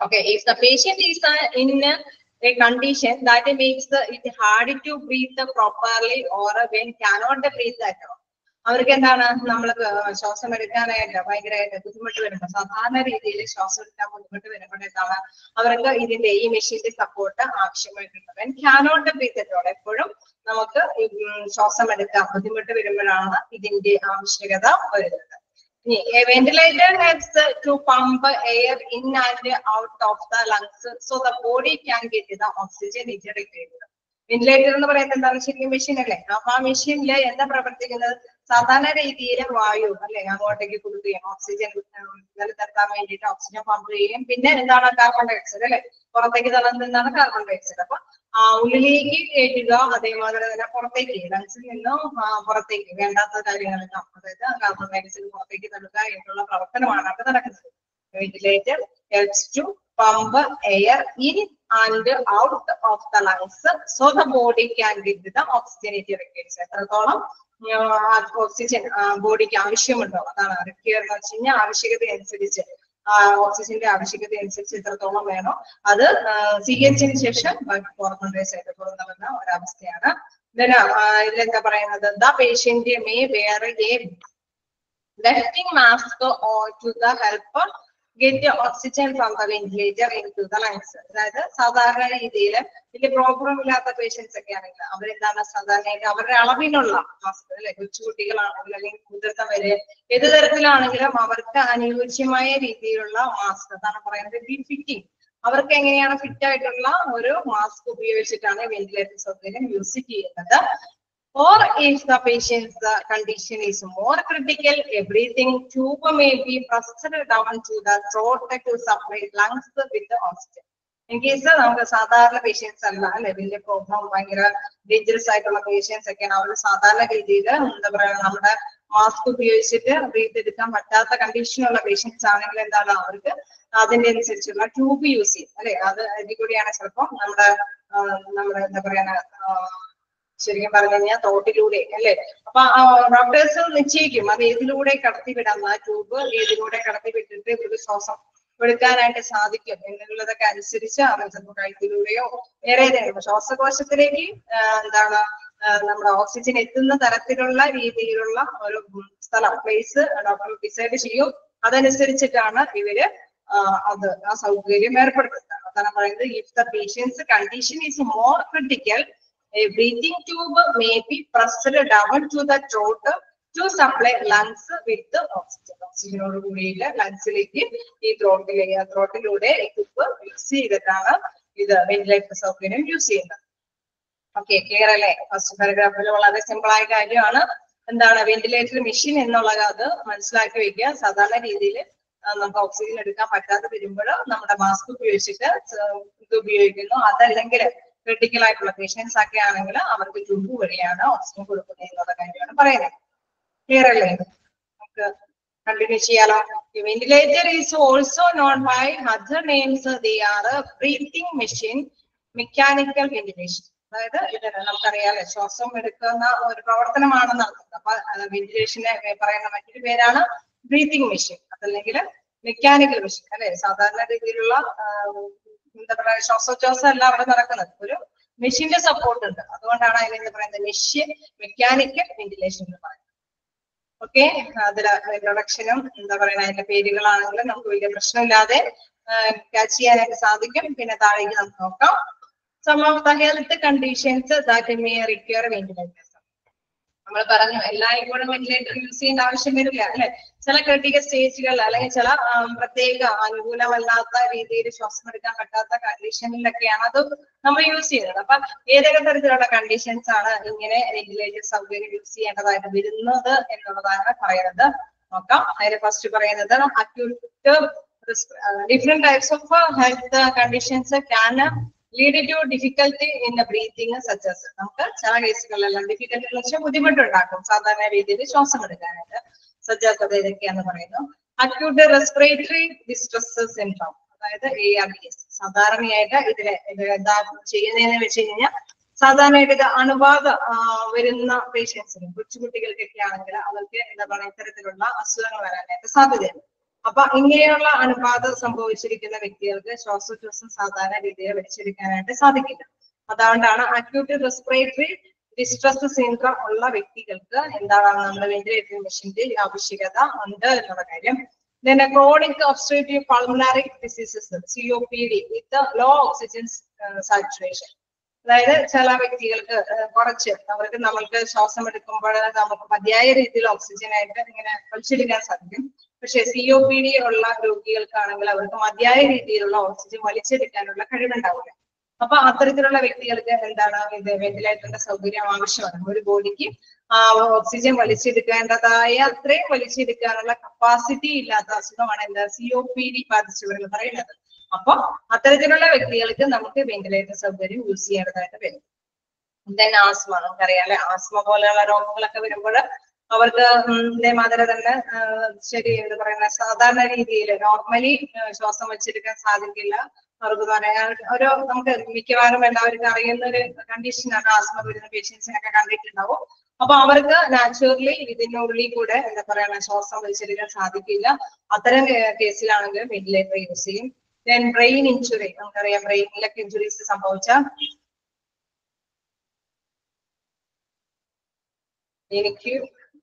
Speaker 1: Okay, if the patient is in a condition that makes the, it hard to breathe properly or when cannot breathe at all. അവർക്ക് എന്താണ് നമ്മൾ ശ്വാസം എടുക്കാനായിട്ട് ഭയങ്കരമായിട്ട് ബുദ്ധിമുട്ട് വരുമ്പോൾ സാധാരണ രീതിയിൽ ശ്വാസം എടുക്കാൻ ബുദ്ധിമുട്ട് വരുമ്പോൾ എന്താണ് അവർക്ക് ഇതിന്റെ ഈ മെഷീന്റെ സപ്പോർട്ട് ആവശ്യമായിട്ടുണ്ട് ആൻഡ് ക്യാനോട്ട് ബ്രീത്ത് at എപ്പോഴും നമുക്ക് ശ്വാസം എടുക്കാൻ ബുദ്ധിമുട്ട് വരുമ്പോഴാണ് ഇതിന്റെ ആവശ്യകത വരുന്നത്. Ventilator helps to pump air in and out of the lungs so the body can get the oxygen inject ventilator എന്ന് പറയുന്നത് എന്താണ്? ശരിക്കും മെഷീൻ അല്ലേ? അപ്പൊ ആ മെഷീനിൽ എന്താ പ്രവർത്തിക്കുന്നത്? സാധാരണ രീതിയിൽ വായു അല്ലെ? അങ്ങോട്ടേക്ക് കൊടുക്കുകയും ഓക്സിജൻ നിലനിർത്താൻ വേണ്ടിയിട്ട് ഓക്സിജൻ പമ്പ് ചെയ്യുകയും പിന്നെ എന്താണ് കാർബൺ ഡൈ ഓക്സൈഡ് അല്ലെ? പുറത്തേക്ക് തള്ളുന്നതാണ് കാർബൺ ഡൈ ഓക്സൈഡ് അപ്പൊ ഉള്ളിലേക്ക് കയറ്റുക അതേമാതിരി തന്നെ പുറത്തേക്ക് ലങ്സിൽ നിന്നും പുറത്തേക്ക് വേണ്ടാത്ത കാര്യങ്ങളെല്ലാം അതായത് കാർബൺ ഡൈ ഓക്സൈഡ് പുറത്തേക്ക് തള്ളുക എന്നുള്ള പ്രവർത്തനമാണ് അവിടെ നടക്കുന്നത്. Ventilator helps to pump air in and out of the lungs. So the body can give the oxygenate requires എത്രത്തോളം ഓക്സിജൻ ബോഡിക്ക് ആവശ്യമുണ്ടോ? അതാണ് റിക്വയർ എന്ന് വെച്ച് കഴിഞ്ഞാൽ ആവശ്യകത അനുസരിച്ച് ഓക്സിജന്റെ ആവശ്യകത അനുസരിച്ച് എത്രത്തോളം വേണോ അത് സ്വീകരിച്ചതിന് ശേഷം കാർബൺ ഡൈ ഓക്സൈഡ് പുറത്തുവരുന്ന ഒരവസ്ഥയാണ് ആ, ഇതിലെന്താ പറയുന്നത്? ദ പേഷ്യന്റ് മേ വേറെ a lifting mask or to the help get oxygen oxygen the ventilator ventilator into the lungs. അതായത് സാധാരണ രീതിയിൽ വലിയ പ്രോബ്ലം ഇല്ലാത്ത പേഷ്യൻസ് ഒക്കെ ആണെങ്കിൽ അവരെന്താണ് സാധാരണയായിട്ട് അവരുടെ അളവിനുള്ള മാസ്ക് അല്ലെ? കൊച്ചുകുട്ടികളാണെങ്കിലും അല്ലെങ്കിൽ മുതിർന്നവര് ഏത് തരത്തിലാണെങ്കിലും അവർക്ക് അനുയോജ്യമായ രീതിയിലുള്ള മാസ്ക് അതാണ് പറയുന്നത് ഫിറ്റിംഗ് അവർക്ക് എങ്ങനെയാണ് ഫിറ്റ് ആയിട്ടുള്ള ഒരു മാസ്ക് ഉപയോഗിച്ചിട്ടാണ് വെന്റിലേറ്റർ സൗകര്യം യൂസ് ചെയ്യുന്നത്. Or if the patient's condition is more critical, everything tube may be pressed down to the throat to supply lungs with the oxygen. In case നമുക്ക് സാധാരണ പേഷ്യൻസ് അല്ല അല്ലെ വലിയ പ്രോബ്ലം ഭയങ്കര ഡേഞ്ചറസ് ആയിട്ടുള്ള പേഷ്യൻസ് ഒക്കെയാണ് അവർ സാധാരണ രീതിയിൽ എന്താ പറയാ നമ്മുടെ മാസ്ക് ഉപയോഗിച്ചിട്ട് ബ്രീത്ത് എടുക്കാൻ പറ്റാത്ത കണ്ടീഷനുള്ള പേഷ്യൻസ് ആണെങ്കിൽ എന്താണ് അവർക്ക് അതിന്റെ അനുസരിച്ചുള്ള ട്യൂബ് യൂസ് ചെയ്യും. അല്ലെ? അത് അതിൽ കൂടിയാണ് ചിലപ്പോൾ നമ്മുടെ നമ്മുടെ എന്താ പറയാ ശരിക്കും പറഞ്ഞു കഴിഞ്ഞാൽ തോട്ടിലൂടെ അല്ലെ? അപ്പൊ ഡോക്ടേഴ്സ് നിശ്ചയിക്കും. അത് ഏതിലൂടെ കടത്തി വിടാം ആ ട്യൂബ് ഏതിലൂടെ കടത്തി വിട്ടിട്ട് ഇവർക്ക് ശ്വാസം എടുക്കാനായിട്ട് സാധിക്കും എന്നുള്ളതൊക്കെ അനുസരിച്ച് അവർ ചിലപ്പോൾ കഴുത്തിലൂടെയോ വേറെ ഏതെങ്കിലും ശ്വാസകോശത്തിലേക്ക് എന്താണ് നമ്മുടെ ഓക്സിജൻ എത്തുന്ന തരത്തിലുള്ള രീതിയിലുള്ള ഒരു സ്ഥലം പ്ലേസ് ഡോക്ടർ ഡിസൈഡ് ചെയ്യും. അതനുസരിച്ചിട്ടാണ് ഇവർ അത് ആ സൗകര്യം ഏർപ്പെടുത്തുന്നത്. അതാണ് പറയുന്നത് if the patients condition is more critical A breathing tube may be pressed down to the throat to supply lungs with oxygen. ഓക്സിജനോട് കൂടിയിട്ട് ലങ്സിലേക്ക് ഈ ത്രോട്ടിലേക്ക് ത്രോട്ടിലൂടെ ട്യൂബ് യൂസ് ചെയ്തിട്ടാണ് ഇത് വെന്റിലേറ്റർ സൗകര്യം യൂസ് ചെയ്യുന്നത്. ഓക്കെ ക്ലിയർ അല്ലേ? ഫസ്റ്റ് പാരഗ്രാഫിൽ വളരെ സിമ്പിൾ ആയ കാര്യമാണ്. എന്താണ് വെന്റിലേറ്റർ മെഷീൻ എന്നുള്ളത്? അത് മനസ്സിലാക്കി വെക്കുക. സാധാരണ രീതിയിൽ നമുക്ക് ഓക്സിജൻ എടുക്കാൻ പറ്റാതെ വരുമ്പോൾ നമ്മുടെ മാസ്ക് ഉപയോഗിച്ചിട്ട് ഇത് ഉപയോഗിക്കുന്നു. അതല്ലെങ്കിൽ ക്രിട്ടിക്കൽ ആയിട്ടുള്ള പേഷ്യൻസ് ഒക്കെ ആണെങ്കിൽ അവർക്ക് ട്യൂബ് വഴിയാണ് ഓക്സിജൻ കൊടുക്കുന്നത് എന്നുള്ള കാര്യമാണ് പറയുന്നത്. ക്ലിയർ അല്ലേ? നമുക്ക് കണ്ടിന്യൂ ചെയ്യാലോ. Ventilator is also known by other names they are breathing machine mechanical ventilation അതായത് ഇത് നമുക്കറിയാലോ ശ്വാസം എടുക്കുന്ന ഒരു പ്രവർത്തനമാണ് നടത്തുന്നത്. അപ്പൊ വെന്റിലേഷനെ പറയുന്ന മറ്റൊരു പേരാണ് ബ്രീത്തിങ് മെഷീൻ അതല്ലെങ്കിൽ മെക്കാനിക്കൽ മെഷീൻ അല്ലെ? സാധാരണ രീതിയിലുള്ള എന്താ പറയാ ശ്വാസോച്ഛ്വാസം അല്ല അവിടെ നടക്കുന്നത്. ഒരു മെഷീന്റെ സപ്പോർട്ട് ഉണ്ട്. അതുകൊണ്ടാണ് അതിനെന്ത് പറയുന്നത്? മെഷീൻ മെക്കാനിക്കൽ വെന്റിലേഷൻ എന്ന് പറയുന്നത്. ഓക്കെ അതിൽ ഇൻട്രൊഡക്ഷനും എന്താ പറയുക അതിന്റെ പേരുകളാണെങ്കിലും നമുക്ക് വലിയ പ്രശ്നമില്ലാതെ ക്യാച്ച് ചെയ്യാനായിട്ട് സാധിക്കും. പിന്നെ താഴേക്ക് നമുക്ക് നോക്കാം. Some of the health conditions that may require ventilators നമ്മൾ പറഞ്ഞു എല്ലായ്പ്പോഴും വെന്റിലേറ്റർ യൂസ് ചെയ്യേണ്ട ആവശ്യം വരില്ല അല്ലെ? ചില ക്രിട്ടിക്കൽ സ്റ്റേജുകൾ അല്ലെങ്കിൽ ചില പ്രത്യേക അനുകൂലമല്ലാത്ത രീതിയിൽ ശ്വാസം എടുക്കാൻ പറ്റാത്ത കണ്ടീഷനിലൊക്കെയാണ് അത് നമ്മൾ യൂസ് ചെയ്യുന്നത്. അപ്പൊ ഏതൊക്കെ തരത്തിലുള്ള കണ്ടീഷൻസ് ആണ് ഇങ്ങനെ വെന്റിലേറ്റർ സൗകര്യം യൂസ് ചെയ്യേണ്ടതായിട്ട് വരുന്നത് എന്നുള്ളതാണ് പറയുന്നത്. നോക്കാം. അതിന് ഫസ്റ്റ് പറയുന്നത് acute different types of health conditions can lead to difficulty in the breathing such as നമുക്ക് ചില കേസുകളിലെല്ലാം ഡിഫിക്കൽട്ടി വെച്ചാൽ ബുദ്ധിമുട്ടുണ്ടാക്കും. സാധാരണ രീതിയിൽ ശ്വാസം എടുക്കാനായിട്ട്. സജ്ജാസ് അത് ഇതൊക്കെയാന്ന് പറയുന്നു. അക്യൂട്ട് റെസ്പിറേറ്ററി ഡിസ്ട്രസ് സിൻഡ്രോം അതായത് എ ആർ ഡി എസ് സാധാരണയായിട്ട് ഇതിലെ ഇത് എന്താ ചെയ്യുന്നതെന്ന് വെച്ച് കഴിഞ്ഞാൽ സാധാരണയായിട്ട് ഇത് അണുബാധ വരുന്ന പേഷ്യൻസിന് കൊച്ചുകുട്ടികൾക്കൊക്കെ ആണെങ്കിൽ അവർക്ക് എന്താ പറയുക ഇത്തരത്തിലുള്ള അസുഖങ്ങൾ വരാനായിട്ട് സാധ്യതയുണ്ട്. അപ്പൊ ഇങ്ങനെയുള്ള അണുബാധ സംഭവിച്ചിരിക്കുന്ന വ്യക്തികൾക്ക് ശ്വാസോച്ഛ്വാസം സാധാരണ രീതിയിൽ വലിച്ചെടുക്കാനായിട്ട് സാധിക്കില്ല. അതുകൊണ്ടാണ് അക്യൂട്ട് റെസ്പിറേറ്ററി ഡിസ്ട്രസ് സിൻഡ്രോം ഉള്ള വ്യക്തികൾക്ക് എന്താണ് നമ്മൾ വെന്റിലേറ്റർ മെഷീന്റെ ആവശ്യകത ഉണ്ട് എന്നുള്ള കാര്യം. Then chronic obstructive obstructive diseases C O P D with low oxygen saturation അതായത് ചില വ്യക്തികൾക്ക് കുറച്ച് അവർക്ക് നമ്മൾക്ക് ശ്വാസം എടുക്കുമ്പോൾ നമുക്ക് മതിയായ രീതിയിൽ ഓക്സിജൻ ആയിട്ട് ഇങ്ങനെ വലിച്ചെടുക്കാൻ സാധിക്കും. പക്ഷെ സി ഒ പി ഡി ഉള്ള രോഗികൾക്കാണെങ്കിൽ അവർക്ക് മതിയായ രീതിയിലുള്ള ഓക്സിജൻ വലിച്ചെടുക്കാനുള്ള കഴിവുണ്ടാവില്ല. അപ്പൊ അത്തരത്തിലുള്ള വ്യക്തികൾക്ക് എന്താണ് ഇത് വെന്റിലേറ്ററിന്റെ സൗകര്യം ആവശ്യമാണ്. ഒരു ബോഡിക്ക് ആ ഓക്സിജൻ വലിച്ചെടുക്കേണ്ടതായ അത്രയും വലിച്ചെടുക്കാനുള്ള കപ്പാസിറ്റി ഇല്ലാത്ത അസുഖമാണ് എന്താ സി ഒ പി ഡി ബാധിച്ചവർ എന്ന് പറയുന്നത്. അപ്പൊ അത്തരത്തിലുള്ള വ്യക്തികൾക്ക് നമുക്ക് വെന്റിലേറ്റർ സൗകര്യം യൂസ് ചെയ്യേണ്ടതായിട്ട് വരും. ദെൻ ആസ്മ നമുക്കറിയാം അല്ലെ? ആസ്മ പോലെയുള്ള രോഗങ്ങളൊക്കെ വരുമ്പോൾ അവർക്ക് ഇതേമാതിരി തന്നെ ശരി എന്ന് പറയുന്ന സാധാരണ രീതിയിൽ നോർമലി ശ്വാസം വെച്ചിരിക്കാൻ സാധിക്കില്ല. അവർക്ക് പറയാൻ ഒരു നമുക്ക് മിക്കവാറും എല്ലാവർക്കും അറിയുന്ന ഒരു കണ്ടീഷനാണ് ആസ്മ വരുന്ന പേഷ്യൻസിനൊക്കെ കണ്ടിട്ടുണ്ടാവും. അപ്പൊ അവർക്ക് നാച്ചുറലി ഇതിനുള്ളിൽ കൂടെ എന്താ പറയുക ശ്വാസം വലിച്ചെടുക്കാൻ സാധിക്കില്ല. അത്തരം കേസിലാണെങ്കിൽ വെന്റിലേറ്റർ യൂസ് ചെയ്യും. ദെൻ ബ്രെയിൻ ഇഞ്ചുറി നമുക്കറിയാം ബ്രെയിനിലൊക്കെ ഇഞ്ചുറീസ് സംഭവിച്ച എനിക്ക്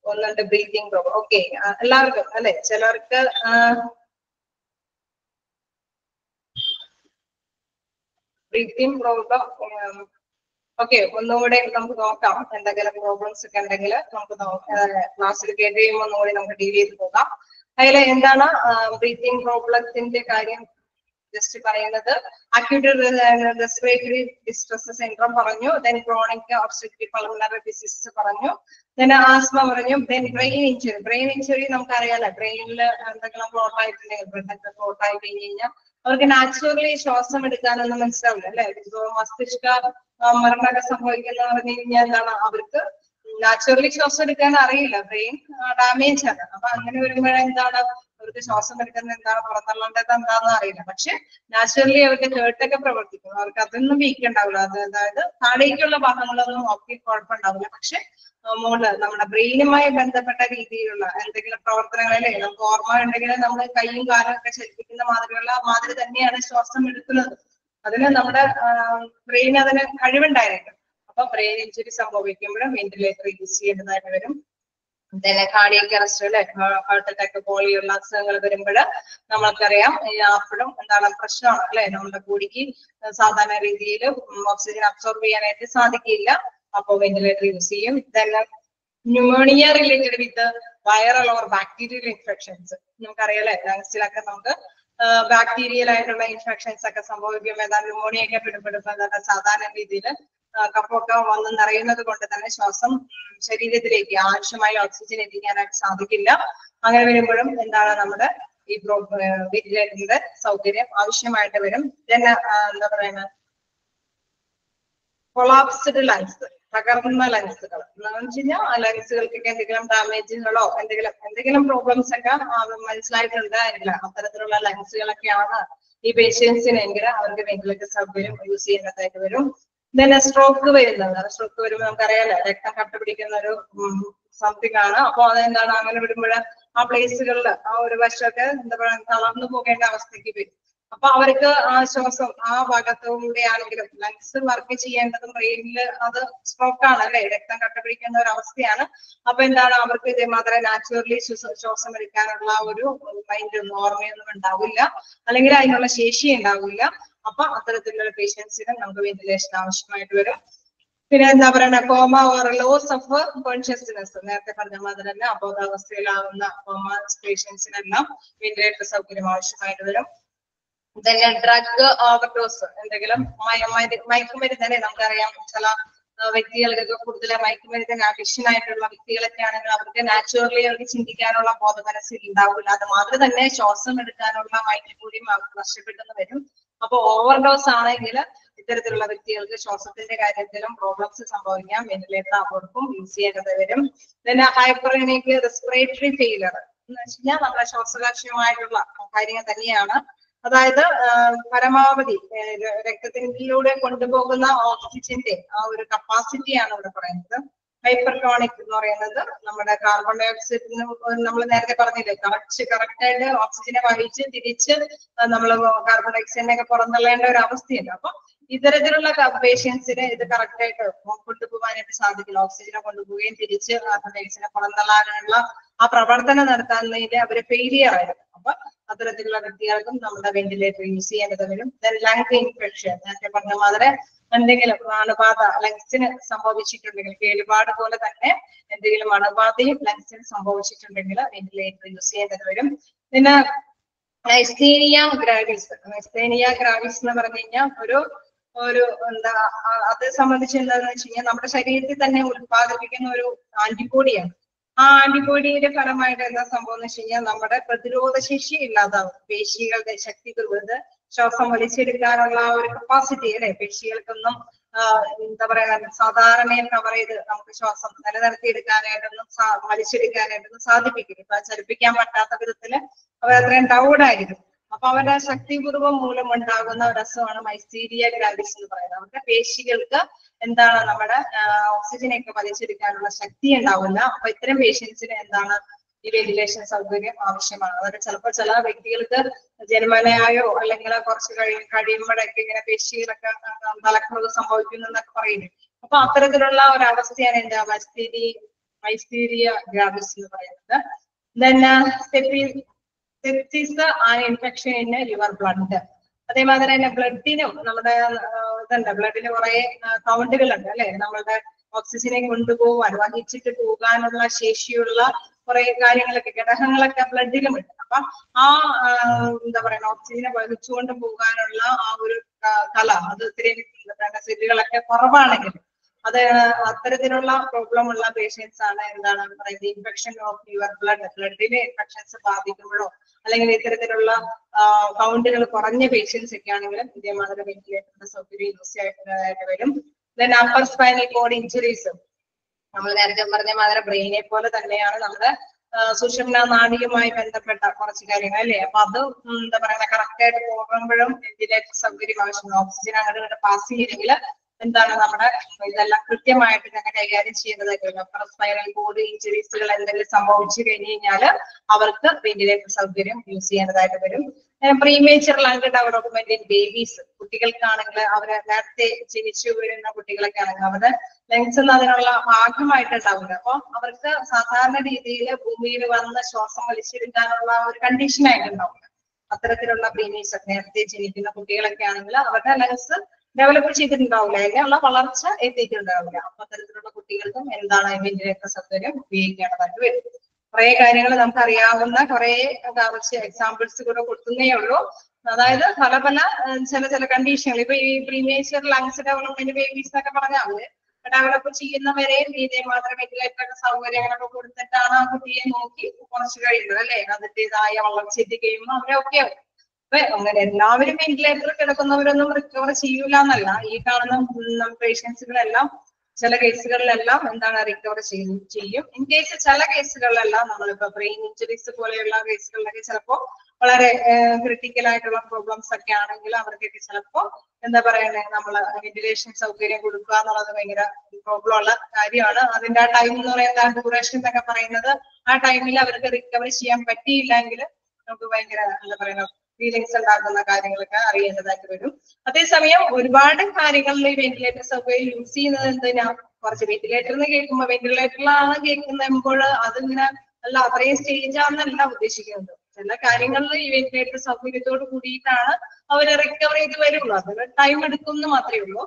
Speaker 1: ഒന്നുണ്ട് ബ്രീതിങ് പ്രോബ്ലം ഓക്കെ എല്ലാവർക്കും അല്ലെ? ചിലർക്ക് ബ്രീതിങ് പ്രോബ്ലം ഓക്കെ ഒന്നുകൂടെ നമുക്ക് നോക്കാം. എന്തെങ്കിലും പ്രോബ്ലംസ് ഒക്കെ ഉണ്ടെങ്കിൽ നമുക്ക് ക്ലാസ്സിൽ കേട്ട് കഴിയുമ്പോൾ ഒന്നുകൂടി നമുക്ക് ഡീൽ ചെയ്ത് പോകാം. അതിൽ എന്താണ് ബ്രീതിങ് പ്രോബ്ലത്തിന്റെ കാര്യം ജസ്റ്റ് പറയുന്നത്. അക്യൂട്ട് റെസ്പിറേറ്ററി ഡിസ്ട്രസ് സിൻഡ്രോം പറഞ്ഞു then chronic obstructive pulmonary disease പറഞ്ഞു ദെൻ ആസ്മ പറഞ്ഞു then brain injury brain injury നമുക്കറിയാലോ ബ്രെയിനിൽ എന്തെങ്കിലും ക്ലോട്ട് ആയിട്ടുണ്ടെങ്കിൽ ബ്രെയിനൊക്കെ ക്ലോട്ട് ആയി കഴിഞ്ഞ് കഴിഞ്ഞാൽ അവർക്ക് നാച്ചുറലി ശ്വാസം എടുക്കാനൊന്നും മനസ്സിലാവില്ല അല്ലെ? മസ്തിഷ്ക മരണമൊക്കെ സംഭവിക്കുന്ന പറഞ്ഞു കഴിഞ്ഞാൽ എന്താണ്? അവർക്ക് നാച്ചുറലി ശ്വാസം എടുക്കാൻ അറിയില്ല ബ്രെയിൻ ഡാമേജ് ആണ്. അപ്പൊ അങ്ങനെ വരുമ്പോഴേ എന്താണ് അവർക്ക് ശ്വാസം എടുക്കുന്ന എന്താണ്? പുറത്തള്ളേണ്ടത് എന്താണെന്ന് അറിയില്ല. പക്ഷെ നാച്ചുറലി അവർക്ക് കേട്ടൊക്കെ പ്രവർത്തിക്കും അവർക്ക് അതൊന്നും വീക്ക് അത് അതായത് താഴേക്കുള്ള ഭാഗങ്ങളൊന്നും ഒക്കെ കുഴപ്പമുണ്ടാവില്ല. പക്ഷെ മോൾ നമ്മുടെ ബ്രെയിനുമായി ബന്ധപ്പെട്ട രീതിയിലുള്ള എന്തെങ്കിലും പ്രവർത്തനങ്ങളിലെ നമുക്ക് ഓർമ്മ ഉണ്ടെങ്കിൽ നമ്മൾ കൈയും കാലും ഒക്കെ ചലിപ്പിക്കുന്ന മാതിരിയുള്ള മാതിരി തന്നെയാണ് ശ്വാസം എടുക്കുന്നത്. അതിന് നമ്മുടെ ബ്രെയിൻ അതിന് കഴിവുണ്ടായിരിക്കും അപ്പൊ ബ്രെയിൻ ഇഞ്ചുറി സംഭവിക്കുമ്പോഴും വെന്റിലേറ്റർ യൂസ് ചെയ്യേണ്ടതായിട്ട് വരും. തന്നെ കാർഡിയക് അറസ്റ്റ് അല്ലെ ഹാർട്ട് അറ്റാക്ക് പോലെയുള്ള അസുഖങ്ങൾ വരുമ്പോൾ നമ്മൾക്കറിയാം അപ്പോഴും എന്താണ് പ്രശ്നമാണ് അല്ലെ? നമ്മുടെ ബോഡിക്ക് സാധാരണ രീതിയിൽ ഓക്സിജൻ അബ്സോർബ് ചെയ്യാനായിട്ട് സാധിക്കില്ല. അപ്പോൾ വെന്റിലേറ്റർ യൂസ് ചെയ്യും. തന്നെ pneumonia related with viral or bacterial infections നമുക്കറിയാലേ ലങ്സിലൊക്കെ നമുക്ക് ബാക്ടീരിയൽ ആയിട്ടുള്ള ഇൻഫെക്ഷൻസ് ഒക്കെ സംഭവിക്കുമ്പോൾ ഏതാണ്ട് ന്യൂമോണിയ ഒക്കെ പിടിപെടുമ്പോൾ സാധാരണ രീതിയിൽ കഫമൊക്കെ വന്ന് നിറയുന്നത് കൊണ്ട് തന്നെ ശ്വാസം ശരീരത്തിലേക്ക് ആവശ്യമായ ഓക്സിജൻ എത്തിക്കാനായിട്ട് സാധിക്കില്ല. അങ്ങനെ വരുമ്പോഴും എന്താണ് നമ്മുടെ ഈ വെന്റിലേറ്ററിന്റെ സൗകര്യം ആവശ്യമായിട്ട് വരും. പിന്നെ എന്താ പറയുന്നത് കൊളാപ്സ്ഡ് ലങ്സ് തകർന്ന ലങ്സുകൾ എന്ന് വെച്ച് കഴിഞ്ഞാൽ ആ ലങ്സുകൾക്കൊക്കെ എന്തെങ്കിലും ഡാമേജുകളോ എന്തെങ്കിലും എന്തെങ്കിലും പ്രോബ്ലംസ് ഒക്കെ മനസ്സിലായിട്ടുണ്ട് അത്തരത്തിലുള്ള ലങ്സുകളൊക്കെയാണ് ഈ പേഷ്യൻസിനെങ്കിൽ അവർക്ക് വെന്റിലേറ്റർ സൗകര്യം യൂസ് ചെയ്യേണ്ടതായിട്ട് വരും. Then സ്ട്രോക്ക് വരുന്നത്. സ്ട്രോക്ക് വരുമ്പോൾ നമുക്കറിയാലോ രക്തം കട്ടപിടിക്കുന്ന ഒരു സംതിങ് ആണ്. അപ്പൊ അതെന്താണ്? അങ്ങനെ വിടുമ്പോൾ ആ പ്ലേസുകളിൽ ആ ഒരു വശമൊക്കെ എന്താ പറയുക തളർന്നു പോകേണ്ട അവസ്ഥയ്ക്ക് വരും. അപ്പൊ അവർക്ക് ആ ശ്വാസം ആ ഭാഗത്തുകൂടെ ആണെങ്കിലും ലങ്സ് വർക്ക് ചെയ്യേണ്ടതും ബ്രെയിനിൽ അത് സ്ട്രോക്ക് ആണ് അല്ലെ? രക്തം കട്ടപിടിക്കുന്ന ഒരു അവസ്ഥയാണ്. അപ്പൊ എന്താണ് അവർക്ക് ഇതേമാതിരി നാച്ചുറലി ശ്വാസം എടുക്കാനുള്ള ഒരു മൈൻഡ് ഒന്നും ഓർമ്മയൊന്നും ഉണ്ടാവില്ല. അല്ലെങ്കിൽ അതിനുള്ള ശേഷി ഉണ്ടാവില്ല. അപ്പൊ അത്തരത്തിലുള്ള പേഷ്യൻസിന് നമുക്ക് വെന്റിലേഷൻ ആവശ്യമായിട്ട് വരും. പിന്നെ എന്താ പറയണ? Coma or loss of consciousness നേരത്തെ പറഞ്ഞ മാതിരി തന്നെ അബോധാവസ്ഥയിലാവുന്ന കോമ പേഷ്യൻസിനെല്ലാം വെന്റിലേറ്റർ സൗകര്യം ആവശ്യമായിട്ട് വരും. തന്നെ ഡ്രഗ് ഓവർഡോസ് എന്തെങ്കിലും മയ- മയ- മയക്കുമരുന്ന് തന്നെ നമുക്കറിയാം. ചില വ്യക്തികൾക്കൊക്കെ കൂടുതൽ മയക്കുമരുന്നിന് അഡിക്ഷൻ ആയിട്ടുള്ള വ്യക്തികളൊക്കെ ആണെങ്കിൽ അവർക്ക് നാച്ചുറലി അവർക്ക് ചിന്തിക്കാനുള്ള ബോധ മനസ്സിൽ ഉണ്ടാവില്ല അത് മാത്രം തന്നെ ശ്വാസം എടുക്കാനുള്ള മൈൻഡിൽ കൂടിയും അവർക്ക് നഷ്ടപ്പെട്ടെന്ന് വരും. അപ്പൊ ഓവർഡോസ് ആണെങ്കിൽ ഇത്തരത്തിലുള്ള വ്യക്തികൾക്ക് ശ്വാസത്തിന്റെ കാര്യത്തിലും പ്രോബ്ലംസ് സംഭവിക്കാം. വെന്റിലേറ്റർ അവർക്കും ഈസി ചെയ്യേണ്ടത് വരും. പിന്നെ ഹൈപ്പർനിക് റെസ്പിറേറ്ററി ഫെയിലർ എന്ന് വെച്ചാൽ നമ്മുടെ ശ്വാസകാശികമായിട്ടുള്ള കാര്യങ്ങൾ തന്നെയാണ്. അതായത് പരമാവധി രക്തത്തിലൂടെ കൊണ്ടുപോകുന്ന ഓക്സിജന്റെ ആ ഒരു കപ്പാസിറ്റിയാണ് ഇവിടെ പറയുന്നത്. ഹൈപ്പർടോണിക് എന്ന് പറയുന്നത് നമ്മുടെ കാർബൺ ഡൈ ഓക്സൈഡിന് നമ്മൾ നേരത്തെ പറഞ്ഞില്ലേ കറക്റ്റ് കറക്റ്റ് ആയിട്ട് ഓക്സിജനെ വഹിച്ച് തിരിച്ച് നമ്മൾ കാർബൺ ഡൈ ഓക്സൈഡിനെ ഒക്കെ പുറന്തള്ളേണ്ട ഒരു അവസ്ഥയുണ്ട്. അപ്പൊ ഇത്തരത്തിലുള്ള പേഷ്യൻസിന് ഇത് കറക്റ്റ് ആയിട്ട് കൊണ്ടുപോകാനായിട്ട് സാധിക്കില്ല. ഓക്സിജനെ കൊണ്ടുപോവുകയും തിരിച്ച് ഓക്സൈഡിനെ പുറന്തള്ളാനുള്ള ആ പ്രവർത്തനം നടത്താന്നതിൽ അവർ ഫെയിലിയർ ആയിരുന്നു. അപ്പൊ അത്തരത്തിലുള്ള വ്യക്തികൾക്കും നമ്മുടെ വെന്റിലേറ്റർ യൂസ് ചെയ്യേണ്ടത് വരും ലങ് ഇൻഫെക്ഷൻ നേരത്തെ പറഞ്ഞ മാതിരി എന്തെങ്കിലും അണുബാധ ലങ്സിന് സംഭവിച്ചിട്ടുണ്ടെങ്കിൽ കേടുപാട് പോലെ തന്നെ എന്തെങ്കിലും അണുബാധയും ലങ്സിന് സംഭവിച്ചിട്ടുണ്ടെങ്കിൽ വെന്റിലേറ്റർ യൂസ് ചെയ്യേണ്ടത് വരും പിന്നെ എസ്തേനിയ ഗ്രാവിസ് എസ്തേനിയ ഗ്രാവിസ് എന്ന് പറഞ്ഞു കഴിഞ്ഞാൽ ഒരു ഒരു എന്താ അത് സംബന്ധിച്ച് എന്താന്ന് വെച്ച് കഴിഞ്ഞാൽ നമ്മുടെ ശരീരത്തിൽ തന്നെ ഉത്പാദിപ്പിക്കുന്ന ഒരു ആന്റിബോഡിയാണ്. ആ ആന്റിബോഡിയുടെ ഫലമായിട്ട് എന്താ സംഭവം എന്ന് വെച്ച് കഴിഞ്ഞാൽ നമ്മുടെ പ്രതിരോധ ശേഷി ഇല്ലാതാവും. പേശികളുടെ ശക്തി കുറവ് ശ്വാസം വലിച്ചെടുക്കാനുള്ള ആ ഒരു കപ്പാസിറ്റി അല്ലെ? പേശികൾക്കൊന്നും എന്താ പറയാ സാധാരണയിൽ കവർ ചെയ്ത് നമുക്ക് ശ്വാസം നിലനിർത്തിയെടുക്കാനായിട്ടൊന്നും വലിച്ചെടുക്കാനായിട്ടൊന്നും സാധിപ്പിക്കില്ല. ഇപ്പൊ ചലിപ്പിക്കാൻ പറ്റാത്ത വിധത്തിൽ ഡൗഡ് ആയിരിക്കും. അപ്പൊ അവരുടെ ശക്തിപൂർവം മൂലം ഉണ്ടാകുന്ന ഒരു അസുഖമാണ് മൈസീരിയ ഗ്രാവിസ് എന്ന് പറയുന്നത്. അവരുടെ പേശികൾക്ക് എന്താണ് നമ്മുടെ ഓക്സിജൻ ഒക്കെ വലിച്ചെടുക്കാനുള്ള ശക്തി ഉണ്ടാവില്ല. അപ്പൊ ഇത്തരം പേഷ്യൻസിന് എന്താണ് ഈ വെന്റിലേഷൻ സൗകര്യം ആവശ്യമാണ്. അതൊക്കെ ചിലപ്പോൾ ചില വ്യക്തികൾക്ക് ജന്മനയായോ അല്ലെങ്കിൽ കുറച്ച് കഴി കഴിയുമ്പോഴൊക്കെ ഇങ്ങനെ പേശികളൊക്കെ തലക്കുറവ് സംഭവിക്കുന്നു എന്നൊക്കെ പറയുന്നു. അപ്പൊ അത്തരത്തിലുള്ള ഒരു അവസ്ഥയാണ് എന്താ മൈസ്തീരിയ മൈസ്റ്റീരിയ ഗ്രാവിസ് എന്ന് പറയുന്നത്. Then sepsis an infection in your blood അതേമാതിരി തന്നെ ബ്ലഡിനും നമ്മുടെ ആ, ഇതുണ്ട്. ബ്ലഡിന് കുറെ കൗണ്ടുകളുണ്ട് അല്ലെ? നമ്മളുടെ ഓക്സിജനെ കൊണ്ടുപോകാൻ വഹിച്ചിട്ട് പോകാനുള്ള ശേഷിയുള്ള കുറെ കാര്യങ്ങളൊക്കെ ഘടകങ്ങളൊക്കെ ബ്ലഡിലും ഉണ്ട് അപ്പൊ ആ ആ, എന്താ പറയുക ഓക്സിജനെ വഹിച്ചുകൊണ്ട് പോകാനുള്ള ആ ഒരു ആ, കല അത് എന്താണ് സെല്ലുകളൊക്കെ കുറവാണെങ്കിൽ അത് അത്തരത്തിലുള്ള പ്രോബ്ലം ഉള്ള പേഷ്യൻസ് ആണ് എന്താണ് പറയുന്നത് ഇൻഫെക്ഷൻ ഓഫ് യുവർ ബ്ലഡ് ബ്ലഡിലെ ഇൻഫെക്ഷൻസ് ബാധിക്കുമ്പോഴോ അല്ലെങ്കിൽ ഇത്തരത്തിലുള്ള കൗണ്ടുകൾ കുറഞ്ഞ പേഷ്യൻസ് ഒക്കെ ആണെങ്കിലും ഇതേമാതിരി വെന്റിലേറ്ററിന്റെ സൗകര്യം യൂസ് ചെയ്യേണ്ടതായിട്ട് വരും. ദെൻ അപ്പർ സ്പൈനൽ കോഡ് ഇഞ്ചുറീസും നമ്മൾ നേരത്തെ പറഞ്ഞ മാതിരി ബ്രെയിനെ പോലെ തന്നെയാണ് നമ്മുടെ സുഷുമ്ന നാഡിയുമായി ബന്ധപ്പെട്ട കുറച്ച് കാര്യങ്ങൾ അല്ലേ? അപ്പൊ അത് എന്താ പറയുക കറക്റ്റ് ആയിട്ട് പോകുമ്പോഴും വെന്റിലേറ്റർ സൗകര്യം ആവശ്യമാണ്. ഓക്സിജൻ ഇങ്ങോട്ട് പാസ് ചെയ്യില്ലെങ്കിൽ എന്താണ് നമ്മുടെ ഇതെല്ലാം കൃത്യമായിട്ട് തന്നെ കൈകാര്യം ചെയ്യുന്നത് വരും. സ്പൈറൽ കോഡ് ഇഞ്ചുറീസുകൾ എന്തെങ്കിലും സംഭവിച്ചു കഴിഞ്ഞു കഴിഞ്ഞാൽ അവർക്ക് വെന്റിലേറ്റർ സൗകര്യം യൂസ് ചെയ്യേണ്ടതായിട്ട് വരും. പ്രീമേച്ചർ ആയിട്ട് ഡെവലപ്മെന്റ് ഇൻ ബേബീസ് കുട്ടികൾക്കാണെങ്കിൽ അവർ നേരത്തെ ജനിച്ചു വരുന്ന കുട്ടികളൊക്കെ ആണെങ്കിൽ അവരുടെ ലങ്സ് അതിനുള്ള ഭാഗമായിട്ട് ഉണ്ടാവില്ല. അപ്പൊ അവർക്ക് സാധാരണ രീതിയിൽ ഭൂമിയിൽ വന്ന് ശ്വാസം വലിച്ചെടുക്കാനുള്ള ഒരു കണ്ടീഷൻ ആയിട്ടുണ്ടാവില്ല അത്തരത്തിലുള്ള പ്രീമേച്ചർ നേരത്തെ ജനിക്കുന്ന കുട്ടികളൊക്കെ ആണെങ്കിൽ അവരുടെ ലങ്സ് ഡെവലപ്പ് ചെയ്തിട്ടുണ്ടാവില്ല. അതിനുള്ള വളർച്ച എത്തിയിട്ടുണ്ടാവില്ല. അപ്പൊ അത്തരത്തിലുള്ള കുട്ടികൾക്കും എന്താണ് വെന്റിലേറ്റർ സൗകര്യം ഉപയോഗിക്കേണ്ടതായിട്ട് വരും. കുറെ കാര്യങ്ങൾ നമുക്ക് അറിയാവുന്ന കുറെ കുറച്ച് എക്സാമ്പിൾസ് കൂടെ കൊടുക്കുന്നേ ഉള്ളൂ. അതായത് പല പല ചില ചില കണ്ടീഷനുകൾ ഇപ്പൊ ഈ പ്രീമേച്ചർ ലങ്സ് ഡെവലപ്മെന്റ് ബേബീസ് എന്നൊക്കെ പറഞ്ഞാൽ അവർ ഡെവലപ്പ് ചെയ്യുന്നവരെയും ഇതേ മാത്രം വെന്റിലേറ്റർ സൗകര്യങ്ങളൊക്കെ കൊടുത്തിട്ടാണ് ആ കുട്ടിയെ നോക്കി കുറച്ച് കഴിയുന്നത് അല്ലെ? അതിന്റെതായ വളർച്ച എത്തിക്കഴിയുമ്പോൾ അവരെ ഒക്കെ ആവും. അങ്ങനെ എല്ലാവരും വെന്റിലേറ്ററിൽ കിടക്കുന്നവരൊന്നും റിക്കവർ ചെയ്യൂല എന്നല്ല ഈ കാണുന്ന പേഷ്യൻസുകളെല്ലാം ചില കേസുകളിലെല്ലാം എന്താണ് റിക്കവർ ചെയ്യും ചെയ്യും. ഇൻ കേസ് ചില കേസുകളിലെല്ലാം നമ്മളിപ്പോ ബ്രെയിൻ ഇഞ്ചുറീസ് പോലെയുള്ള കേസുകളിലൊക്കെ ചിലപ്പോ വളരെ ക്രിട്ടിക്കൽ ആയിട്ടുള്ള പ്രോബ്ലംസ് ഒക്കെ ആണെങ്കിൽ അവർക്കൊക്കെ ചിലപ്പോ എന്താ പറയണേ നമ്മൾ വെന്റിലേഷൻ സൗകര്യം കൊടുക്കുക എന്നുള്ളത് ഭയങ്കര പ്രോബ്ലം ഉള്ള കാര്യമാണ്. അതിന്റെ ആ ടൈം എന്ന് പറയുന്നത് ആ ഡ്യൂറേഷൻ എന്നൊക്കെ പറയുന്നത് ആ ടൈമിൽ അവർക്ക് റിക്കവർ ചെയ്യാൻ പറ്റിയില്ലെങ്കിൽ നമുക്ക് ഭയങ്കര എന്താ പറയുക ഫീലിങ്സ് ഉണ്ടാക്കുന്ന കാര്യങ്ങളൊക്കെ അറിയേണ്ടതായിട്ട് വരും. അതേസമയം ഒരുപാട് കാര്യങ്ങളിൽ വെന്റിലേറ്റർ സൗകര്യം യൂസ് ചെയ്യുന്നത് എന്തിനാ കുറച്ച് വെന്റിലേറ്റർ എന്ന് കേൾക്കുമ്പോൾ വെന്റിലേറ്ററിലാണ് കേൾക്കുമ്പോൾ അതിങ്ങനെ അല്ല അത്രയും സ്റ്റേജ് ആണെന്നല്ല ഉദ്ദേശിക്കുന്നത്. ചില കാര്യങ്ങളിൽ ഈ വെന്റിലേറ്റർ സൗകര്യത്തോട് കൂടിയിട്ടാണ് അവർ റിക്കവർ ചെയ്ത് വരുള്ളൂ. അതിന് ടൈം എടുക്കും മാത്രമേ ഉള്ളൂ.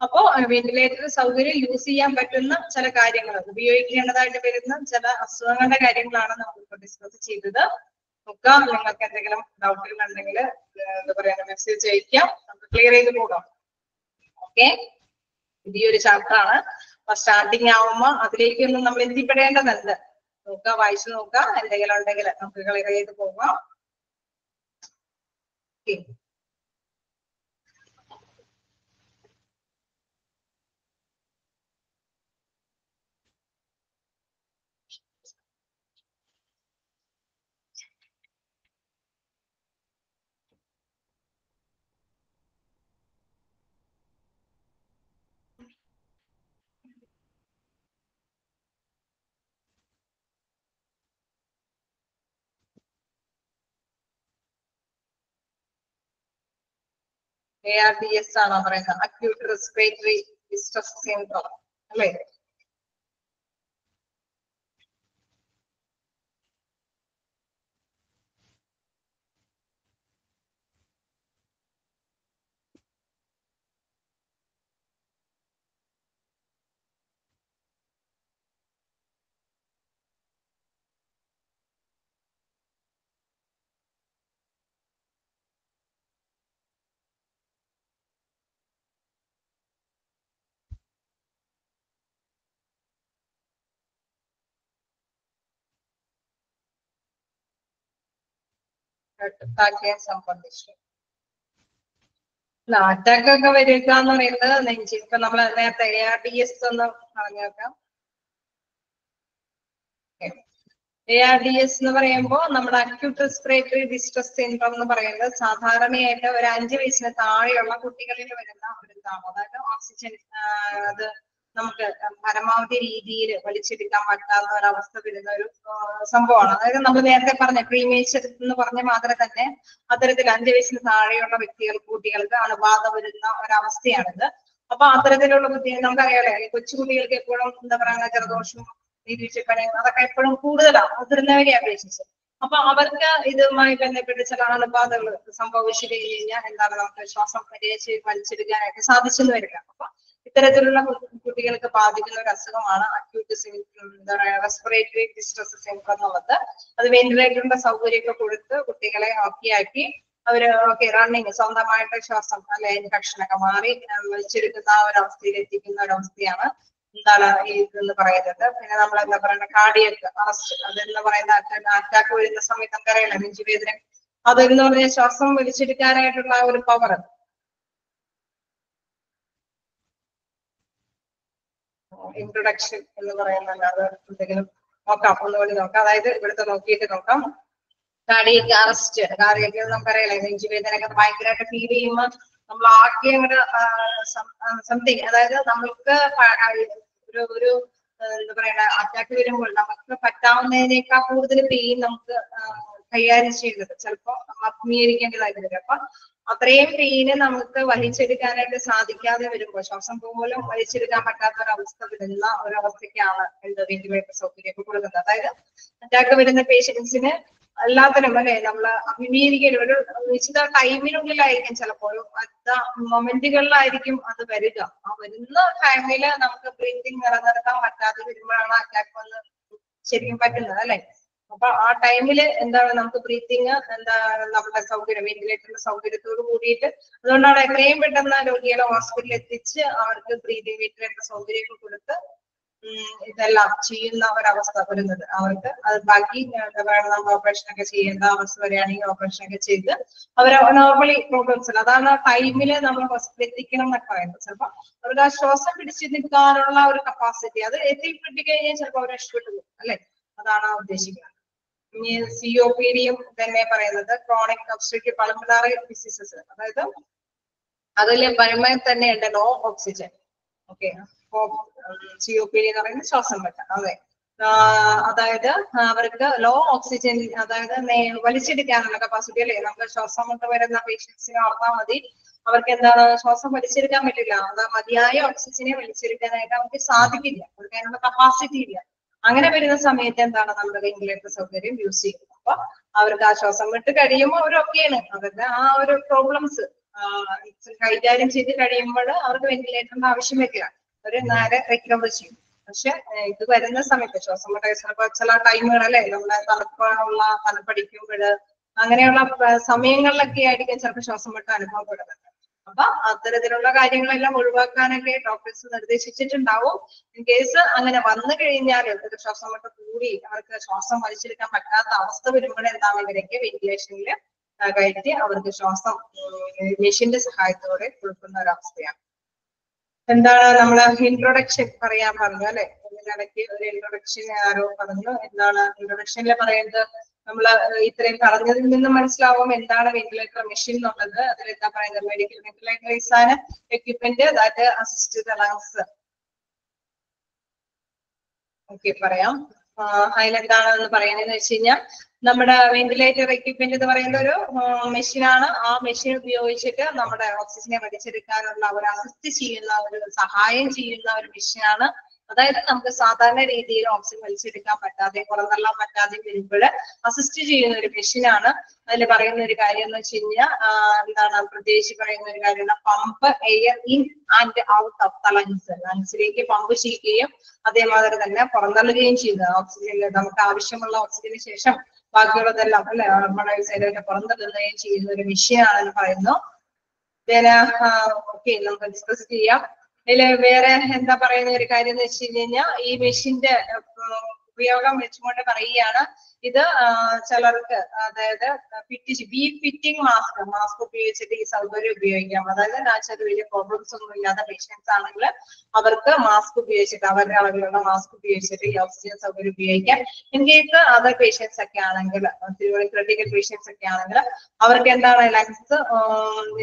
Speaker 1: അപ്പോ വെന്റിലേറ്റർ സൗകര്യം യൂസ് ചെയ്യാൻ പറ്റുന്ന ചില കാര്യങ്ങൾ ഉപയോഗിക്കേണ്ടതായിട്ട് വരുന്ന ചില അസുഖങ്ങളുടെ കാര്യങ്ങളാണ് നമ്മൾ ഡിസ്കസ് ചെയ്തത്. ഒക്കെ നിങ്ങൾക്ക് എന്തെങ്കിലും ഡൗട്ടുകൾ ഉണ്ടെങ്കിൽ എന്താ പറയാ മെസ്സേജ് അയക്കാം. നമുക്ക് ക്ലിയർ ചെയ്ത് പോകാം. ഓക്കെ പുതിയൊരു ചാപ്റ്റർ ആണ്. അപ്പൊ സ്റ്റാർട്ടിങ് ആവുമ്പോ അതിലേക്കൊന്നും നമ്മൾ എത്തിപ്പെടേണ്ടതുണ്ട് നോക്കുക വായിച്ചു നോക്കുക എന്തെങ്കിലും ഉണ്ടെങ്കിൽ നമുക്ക് ക്ലിയർ ചെയ്ത് പോകാം. Okay. A R D S ആണോ പറയുന്നത്? അക്യൂട്ട് റെസ്പിറേറ്ററി ഡിസ്ട്രസ് സിൻഡ്രോം അല്ലേ? അറ്റാക്കിനെ സംബന്ധിച്ച് അറ്റാക്ക് ഒക്കെ വരിക എന്ന് പറയുന്നത് നെഞ്ചിൽ. ഇപ്പൊ നമ്മൾ നേരത്തെ എ ആർ ഡി എസ് ഒന്ന് പറഞ്ഞു എ ആർ ഡി എസ് എന്ന് പറയുമ്പോൾ നമ്മുടെ അക്യൂട്ട് റെസ്പിറേറ്ററി ഡിസ്ട്രസ് സിൻഡ്രോം എന്ന് പറയുന്നത് സാധാരണയായിട്ട് ഒരു അഞ്ച് വയസ്സിന് താഴെയുള്ള കുട്ടികളിൽ വരുന്ന ഒരു ഇതാണ്. അതായത് ഓക്സിജൻ അത് നമുക്ക് പരമാവധി രീതിയിൽ വലിച്ചെടുക്കാൻ പറ്റാത്ത ഒരവസ്ഥ വരുന്ന ഒരു സംഭവമാണ്. അതായത് നമ്മൾ നേരത്തെ പറഞ്ഞ പ്രീമേച്ചർ എന്ന് പറഞ്ഞ മാതിരി തന്നെ അത്തരത്തിൽ അഞ്ച് വയസ്സിന് താഴെയുള്ള വ്യക്തികൾ കുട്ടികൾക്ക് അണുബാധ വരുന്ന ഒരവസ്ഥയാണിത്. അപ്പൊ അത്തരത്തിലുള്ള കുട്ടികൾ നമുക്കറിയാലോ കൊച്ചുകുട്ടികൾക്ക് എപ്പോഴും എന്താ പറയുക ജലദോഷവും നിരീക്ഷിപ്പനയും അതൊക്കെ എപ്പോഴും കൂടുതലാണ്. മുതിർന്നവരെ അപേക്ഷിച്ച്. അപ്പൊ അവർക്ക് ഇതുമായി ബന്ധപ്പെട്ട് ചില അണുബാധകൾ സംഭവിച്ചു കഴിഞ്ഞ് കഴിഞ്ഞാൽ എന്താണ് നമുക്ക് ശ്വാസം വലിച്ച് വലിച്ചെടുക്കാനായിട്ട് സാധിച്ചെന്ന് വരില്ല അപ്പൊ ഇത്തരത്തിലുള്ള കുട്ടികൾക്ക് ബാധിക്കുന്ന ഒരു അസുഖമാണ് അക്യൂട്ട് എന്താ പറയുക റെസ്പിറേറ്ററി ഡിസ്ട്രസ് സിൻഡ്രം എന്നുള്ളത്. അത് വെന്റിലേറ്ററിന്റെ സൗകര്യമൊക്കെ കൊടുത്ത് കുട്ടികളെ ഓക്കെ ആക്കി അവർ ഓക്കെ റണ്ണിങ് സ്വന്തമായിട്ട് ശ്വാസം അല്ലെ ഇൻഫെക്ഷനൊക്കെ മാറി ആ, വലിച്ചെടുക്കുന്ന ആ ഒരു അവസ്ഥയിൽ എത്തിക്കുന്ന ഒരു അവസ്ഥയാണ് എന്താണ് ഇതെന്ന് പറയുന്നത്. പിന്നെ നമ്മൾ എന്താ പറയുക കാർഡിയക് അറസ്റ്റ് അതെന്ന് പറയുന്ന അറ്റാക്ക് വരുന്ന സമയത്ത് നമുക്കറിയാലോ നെഞ്ചുവേദന. അതെന്ന് പറഞ്ഞാൽ ശ്വാസം വലിച്ചെടുക്കാനായിട്ടുള്ള ഒരു പവർ ഇൻട്രൊഡക്ഷൻ എന്ന് പറയുന്നത്. അത് എന്തെങ്കിലും നോക്കാം. ഒന്നുകൂടി നോക്കാം. അതായത് ഇവിടുത്തെ നോക്കിയിട്ട് നോക്കാം. കാർഡിയക്ക് അറസ്റ്റ് കാർഡിയക്ക് നമുക്കറിയാലോ നെഞ്ചുവേദനയൊക്കെ ഭയങ്കരമായിട്ട് ഫീൽ ചെയ്യുമ്പോൾ നമ്മൾ ആകെ അങ്ങോട്ട് സംതിങ് അതായത് നമുക്ക് ഒരു ഒരു എന്താ പറയണ അറ്റാക്ക് വരുമ്പോൾ നമുക്ക് പറ്റാവുന്നതിനേക്കാൾ കൂടുതൽ പെയിൻ നമുക്ക് കൈകാര്യം ചെയ്യുന്നത് ചിലപ്പോൾ അഭിമുഖീകരിക്കേണ്ടതായിട്ട് വരും. അപ്പൊ അത്രയും പെയിന് നമുക്ക് വലിച്ചെടുക്കാനായിട്ട് സാധിക്കാതെ വരുമ്പോൾ ശ്വാസം പോലും വഹിച്ചെടുക്കാൻ പറ്റാത്ത ഒരവസ്ഥ വരുന്ന ഒരവസ്ഥയ്ക്കാണ് എന്ത് വെന്റിലേറ്റർ സൗകര്യം കൊടുക്കുന്നത്. അതായത് അറ്റാക്ക് വരുന്ന പേഷ്യൻസിന് എല്ലാത്തിനും അല്ലെ നമ്മൾ അഭിമുഖീകരിക്കേണ്ടി ഒരു നിശ്ചിത ടൈമിനുള്ളിലായിരിക്കും ചിലപ്പോൾ അടുത്ത മൊമെന്റുകളിലായിരിക്കും അത് വരിക. ആ വരുന്ന ടൈമിൽ നമുക്ക് ബ്രീത്തിങ് നിലനിർത്താൻ പറ്റാതെ വരുമ്പോഴാണ് അറ്റാക്ക് വന്ന് ശരിക്കും പറ്റുന്നത് അല്ലെ? അപ്പൊ ആ ടൈമിൽ എന്താണ് നമുക്ക് ബ്രീത്തിങ് എന്താ നമ്മുടെ സൗകര്യം വെന്റിലേറ്ററിന്റെ സൗകര്യത്തോട് കൂടിയിട്ട് അതുകൊണ്ടാണ് എത്രയും പെട്ടെന്ന് രോഗികളെ ഹോസ്പിറ്റലിൽ എത്തിച്ച് അവർക്ക് ബ്രീതിങ് വെന്റിലേറ്റർ സൗകര്യമൊക്കെ കൊടുത്ത് ഇതെല്ലാം ചെയ്യുന്ന ഒരവസ്ഥ വരുന്നത്. അവർക്ക് അത് ബാക്കി നമ്മൾ ഓപ്പറേഷൻ ഒക്കെ ചെയ്യേണ്ട അവസ്ഥ വരികയാണെങ്കിൽ ഓപ്പറേഷൻ ഒക്കെ ചെയ്ത് അവരെ നോർമലി പ്രോബ്ലംസ് ഇല്ല അതാണ് ആ ടൈമിൽ നമ്മൾ ഹോസ്പിറ്റലിൽ എത്തിക്കണം എന്നൊക്കെ പറയുന്നത്. ചിലപ്പോൾ അവർക്ക് ആ ശ്വാസം പിടിച്ച് നിൽക്കാനുള്ള ഒരു കപ്പാസിറ്റി അത് എത്തിപ്പെട്ടി കഴിഞ്ഞാൽ ചിലപ്പോൾ അവർ രക്ഷപ്പെട്ടു പോകും അല്ലെ? അതാണ് ഉദ്ദേശിക്കുന്നത്. സി ഒ പി ഡിയും തന്നെ പറയുന്നത് ക്രോണിക് ഒബ്സ്ട്രക്റ്റീവ് പൾമണറി ഡിസീസസ് അതായത് അതിൽ പരമായി തന്നെ ഉണ്ട് low oxygen okay C O P D എന്ന് പറയുന്നത് ശ്വാസം വെട്ട അതെ. അതായത് അവർക്ക് ലോ ഓക്സിജൻ അതായത് വലിച്ചെടുക്കാനുള്ള കപ്പാസിറ്റി അല്ലേ? നമുക്ക് ശ്വാസം മുട്ട് വരുന്ന പേഷ്യൻസിനെ ഓർത്താൽ മതി. അവർക്ക് എന്താണ് ശ്വാസം വലിച്ചെടുക്കാൻ പറ്റില്ല. അത് മതിയായ ഓക്സിജനെ വലിച്ചെടുക്കാനായിട്ട് അവർക്ക് സാധിക്കില്ല. അതിനുള്ള കപ്പാസിറ്റി ഇല്ല. അങ്ങനെ വരുന്ന സമയത്ത് എന്താണ് നമ്മുടെ വെന്റിലേറ്റർ സൗകര്യം യൂസ് ചെയ്യുന്നത്? അപ്പൊ അവർക്ക് ആ ശ്വാസം വിട്ട് കഴിയുമ്പോൾ അവരൊക്കെയാണ് അവരുടെ ആ ഒരു പ്രോബ്ലംസ് കൈകാര്യം ചെയ്ത് കഴിയുമ്പോൾ അവർക്ക് വെന്റിലേറ്ററിന്റെ ആവശ്യം വരില്ല. അവർ നേരെ റിക്കവർ ചെയ്യും. പക്ഷെ ഇത് വരുന്ന സമയത്ത് ശ്വാസം മുട്ട ചിലപ്പോ ചില ടൈമുകൾ അല്ലെ? നമ്മുടെ തണുപ്പുള്ള തണുപ്പടിക്കുമ്പോൾ അങ്ങനെയുള്ള സമയങ്ങളിലൊക്കെ ആയിരിക്കും ചിലപ്പോൾ ശ്വാസം മുട്ട അനുഭവപ്പെടുന്നത്. അപ്പൊ അത്തരത്തിലുള്ള കാര്യങ്ങളെല്ലാം ഒഴിവാക്കാനൊക്കെ ഡോക്ടേഴ്സ് നിർദ്ദേശിച്ചിട്ടുണ്ടാവും. ഇൻ കേസ് അങ്ങനെ വന്നു കഴിഞ്ഞാൽ ഇവർക്ക് ശ്വാസം മുട്ട കൂടി അവർക്ക് ശ്വാസം വലിച്ചെടുക്കാൻ പറ്റാത്ത അവസ്ഥ വരുമ്പോൾ എന്താണ് ഇവരൊക്കെ വെന്റിലേഷനിൽ കയറ്റി അവർക്ക് ശ്വാസം മെഷീന്റെ സഹായത്തോടെ കൊടുക്കുന്ന ഒരു അവസ്ഥയാണ്. എന്താണ് നമ്മൾ ഇൻട്രൊഡക്ഷൻ പറയാൻ പറഞ്ഞു അല്ലെ? ഇതിനിടയ്ക്ക് ഒരു ഇൻട്രൊഡക്ഷൻ ആരോ പറഞ്ഞു. എന്താണ് ഇൻട്രൊഡക്ഷനിൽ പറയുന്നത്? നമ്മൾ ഇത്രയും പറഞ്ഞതിൽ നിന്ന് മനസ്സിലാവും എന്താണ് വെന്റിലേറ്റർ മെഷീൻ എന്നുള്ളത്. അതിൽ എന്താ പറയുന്നത്? Medical ventilator is equipment that assisted പറയാം ഓക്കെ പറയാം. അതിലെന്താണെന്ന് പറയുന്നതെന്ന് വെച്ച് കഴിഞ്ഞാൽ നമ്മുടെ വെന്റിലേറ്റർ എക്യുപ്മെന്റ് എന്ന് പറയുന്ന ഒരു മെഷീനാണ് ആ മെഷീൻ ഉപയോഗിച്ചിട്ട് നമ്മുടെ ഓക്സിജനെ വലിച്ചെടുക്കാനുള്ള ഒരു അസിസ്റ്റ് ചെയ്യുന്ന ഒരു സഹായം ചെയ്യുന്ന ഒരു മെഷീനാണ് അതായത് നമുക്ക് സാധാരണ രീതിയിൽ ഓക്സിജൻ വലിച്ചെടുക്കാൻ പറ്റാതെ പുറന്തള്ളാൻ പറ്റാതെ വരുമ്പോൾ അസിസ്റ്റ് ചെയ്യുന്ന ഒരു മെഷീനാണ് അതിൽ പറയുന്ന ഒരു കാര്യം എന്ന് വെച്ച് കഴിഞ്ഞാൽ എന്താണ് പ്രത്യേകിച്ച് പറയുന്ന ഒരു കാര്യമാണ് pump air in and out of the lungs pump ചെയ്യുകയും അതേമാതിരി തന്നെ പുറന്തള്ളുകയും ചെയ്യുന്നത് ഓക്സിജൻ നമുക്ക് ആവശ്യമുള്ള ഓക്സിജന് ശേഷം ബാക്കിയുള്ളതെല്ലാം അല്ലെ നമ്മുടെ ശരീരത്തെ പുറന്തള്ളുകയും ചെയ്യുന്ന ഒരു മെഷീനാണെന്ന് പറയുന്നു. ഓക്കെ നമുക്ക് ഡിസ്കസ് ചെയ്യാം. ഇതിൽ വേറെ എന്താ പറയുന്ന ഒരു കാര്യം എന്ന് വെച്ച് കഴിഞ്ഞാൽ ഈ മെഷീന്റെ ഉപയോഗം വെച്ചുകൊണ്ട് പറയുകയാണ്. ഇത് ചിലർക്ക് അതായത് fit be fitting mask mask ഉപയോഗിച്ചിട്ട് ഈ സൗകര്യം ഉപയോഗിക്കാം. അതായത് നാച്ചുറൽ വലിയ പ്രോബ്ലംസ് ഒന്നും ഇല്ലാത്ത പേഷ്യൻസ് ആണെങ്കിൽ അവർക്ക് മാസ്ക് ഉപയോഗിച്ചിട്ട് അവരുടെ അളവിലുള്ള മാസ്ക് ഉപയോഗിച്ചിട്ട് ഈ ഓക്സിജൻ സൗകര്യം ഉപയോഗിക്കാം. ഇൻ കേസ് അതർ പേഷ്യൻസ് ഒക്കെ ആണെങ്കിൽ ക്രിട്ടിക്കൽ പേഷ്യൻസ് ഒക്കെ ആണെങ്കിൽ അവർക്ക് എന്താണ് ലങ്സ്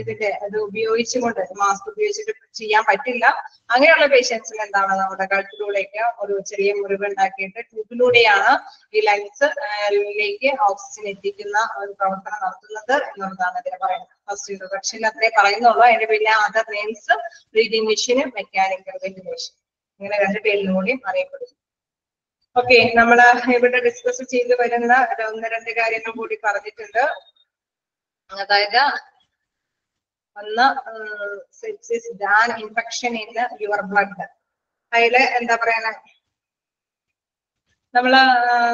Speaker 1: ഇതിന്റെ ഇത് ഉപയോഗിച്ചുകൊണ്ട് മാസ്ക് ഉപയോഗിച്ചിട്ട് ചെയ്യാൻ പറ്റില്ല. അങ്ങനെയുള്ള പേഷ്യൻസിന് എന്താണ് നമ്മുടെ കഴുത്തിലൂടെയൊക്കെ ഒരു ചെറിയ മുറിവ് ഉണ്ടാക്കിയിട്ട് ട്യൂബിലൂടെയാണ് ഈ ലങ്സ് ലേക്ക് ഓക്സിജൻ എത്തിക്കുന്ന ഒരു പ്രവർത്തനം നടത്തുന്നത് എന്നുള്ളതാണ് ഇതിന് പറയുന്നത്. ഫസ്റ്റ് ഇൻട്രൊഡക്ഷൻ അത്രേ പറയുന്നുള്ളൂ. അതിന്റെ പിന്നെ അതർ നെയിംസ് ബ്രീതിങ് മെഷീന് മെക്കാനിക്കൽ വെന്റിലേഷൻ ഇങ്ങനെ രണ്ട് പേരിലും കൂടി അറിയപ്പെടുന്നു. ഓക്കെ നമ്മൾ ഇവിടെ ഡിസ്കസ് ചെയ്ത് വരുന്ന ഒന്ന് രണ്ട് കാര്യങ്ങൾ കൂടി പറഞ്ഞിട്ടുണ്ട്. അതായത് ഒന്ന് sepsis an infection in your blood അതിൽ എന്താ പറയാ നമ്മൾ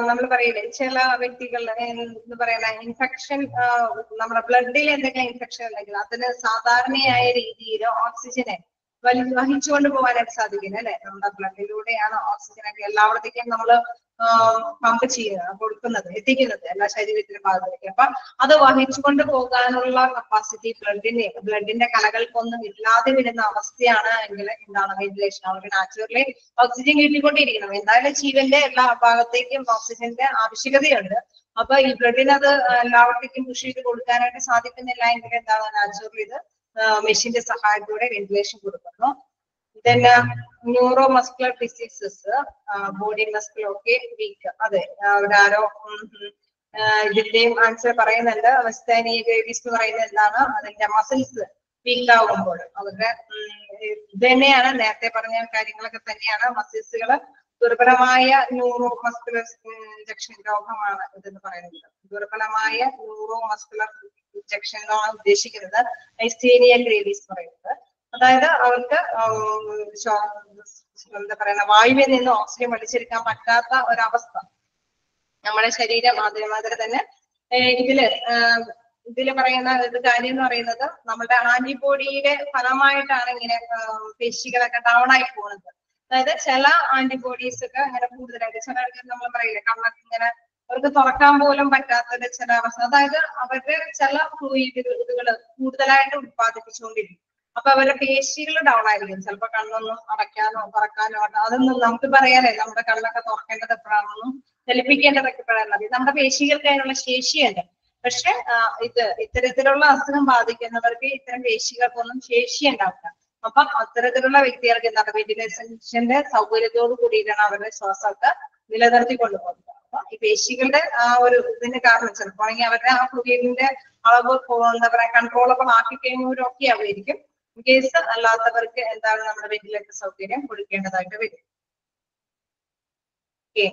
Speaker 1: നമ്മൾ പറയില്ലേ ചില വ്യക്തികൾ എന്ന് പറയുന്ന ഇൻഫെക്ഷൻ നമ്മുടെ ബ്ലഡിൽ എന്തെങ്കിലും ഇൻഫെക്ഷൻ ഉണ്ടെങ്കിൽ അതിന് സാധാരണയായ രീതിയിൽ ഓക്സിജനെ വലി വഹിച്ചുകൊണ്ട് പോകാനായിട്ട് സാധിക്കില്ല അല്ലെ? നമ്മുടെ ബ്ലഡിലൂടെയാണ് ഓക്സിജൻ ഒക്കെ എല്ലായിടത്തേക്കും നമ്മൾ പമ്പ് ചെയ്യുന്നത് കൊടുക്കുന്നത് എത്തിക്കുന്നത് എല്ലാ ശരീരത്തിന്റെ ഭാഗത്തേക്ക്. അപ്പൊ അത് വഹിച്ചുകൊണ്ട് പോകാനുള്ള കപ്പാസിറ്റി ബ്ലഡിന്റെ ബ്ലഡിന്റെ കലകൾക്കൊന്നും ഇല്ലാതെ വരുന്ന അവസ്ഥയാണ് എങ്കിൽ എന്താണ് വെന്റിലേഷൻ അവർക്ക് നാച്ചുറലി ഓക്സിജൻ കിട്ടിക്കൊണ്ടിരിക്കണം. എന്തായാലും ജീവന്റെ എല്ലാ ഭാഗത്തേക്കും ഓക്സിജന്റെ ആവശ്യകതയുണ്ട്. അപ്പൊ ഈ ബ്ലഡിന് അത് എല്ലാവർക്കും പുഷ് ചെയ്ത് കൊടുക്കാനായിട്ട് സാധിക്കുന്നില്ല എങ്കിൽ എന്താണ് നാച്ചുറലി ഇത് മെഷീന്റെ സഹായത്തോടെ വെന്റിലേഷൻ കൊടുക്കുന്നു. Then neuromuscular diseases body muscular weak അതെ അവിടെ ആരോ ഇതിന്റെയും ആൻസർ പറയുന്നുണ്ട്. അവസ്ഥാനീയ ഗ്രേവീസ് എന്ന് പറയുന്നത് എന്താണ്? അതിന്റെ മസിൽസ് വീക്ക് ആകുമ്പോൾ അവരുടെ തന്നെയാണ് നേരത്തെ പറഞ്ഞ കാര്യങ്ങളൊക്കെ തന്നെയാണ് മസിൽസുകൾ ദുർബലമായ ന്യൂറോ മസ്കുലർ ഇഞ്ചക്ഷൻ രോഗമാണ് ഇതെന്ന് പറയുന്നത്. ദുർബലമായ ന്യൂറോ മസ്കുലർ ഇഞ്ചക്ഷൻ എന്നാണ് ഉദ്ദേശിക്കുന്നത് ഐസ്റ്റേനിയ ഗ്രേവീസ് പറയുന്നത്. അതായത് അവർക്ക് എന്താ പറയുക വായുവിൽ നിന്ന് ഓക്സിജൻ വലിച്ചെടുക്കാൻ പറ്റാത്ത ഒരവസ്ഥ. നമ്മുടെ ശരീരം അതേമാതിരി തന്നെ ഇതിൽ ഇതിൽ പറയുന്ന ഒരു കാര്യം എന്ന് പറയുന്നത് നമ്മുടെ ആന്റിബോഡിയുടെ ഫലമായിട്ടാണ് ഇങ്ങനെ പേശികളൊക്കെ ഡൗൺ ആയി പോകുന്നത്. അതായത് ചില ആന്റിബോഡീസ് ഒക്കെ അങ്ങനെ കൂടുതലായിട്ട് ചില ആൾക്കാർ നമ്മൾ പറയില്ല കണ്ണൊക്കെ ഇങ്ങനെ അവർക്ക് തുറക്കാൻ പോലും പറ്റാത്ത ചില അവസ്ഥ. അതായത് അവരുടെ ചില ഫ്ലൂയിഡുകൾ കൂടുതലായിട്ട് ഉത്പാദിപ്പിച്ചുകൊണ്ടിരിക്കും. അപ്പൊ അവരുടെ പേശികൾ ഡൗൺ ആയിരിക്കും. ചിലപ്പോ കണ്ണൊന്നും അടയ്ക്കാനോ തുറക്കാനോ അത് അതൊന്നും നമുക്ക് പറയാനേ നമ്മുടെ കണ്ണൊക്കെ തുറക്കേണ്ടത് എപ്പോഴാണെന്നും ചലിപ്പിക്കേണ്ടതൊക്കെ എപ്പോഴാണ് അറിയാം നമ്മുടെ പേശികൾക്ക് അതിനുള്ള ശേഷിയല്ല പക്ഷെ ഇത് ഇത്തരത്തിലുള്ള അസുഖം ബാധിക്കുന്നവർക്ക് ഇത്തരം പേശികൾക്കൊന്നും ശേഷി ഉണ്ടാവില്ല അപ്പൊ അത്തരത്തിലുള്ള വ്യക്തികൾക്ക് എന്താണ് വെന്റിലേഷന്റെ സൗകര്യത്തോട് കൂടിയിട്ടാണ് അവരുടെ ശ്വാസമൊക്കെ നിലനിർത്തി കൊണ്ടുപോകുന്നത്. അപ്പൊ ഈ പേശികളുടെ ആ ഒരു ഇതിന് കാരണം ചിലപ്പോഴെങ്കിൽ അവരുടെ ആ ഫ്ലൂയിഡിന്റെ അളവ് എന്താ പറയാ കൺട്രോളബിൾ ആക്കി കഴിഞ്ഞവരൊക്കെ ആവുമായിരിക്കും. കേസ് അല്ലാത്തവർക്ക് എന്താണ് നമ്മുടെ വെന്റിലേറ്റർ സൗകര്യം കൊടുക്കേണ്ടതായിട്ട് വരും. ഓക്കെ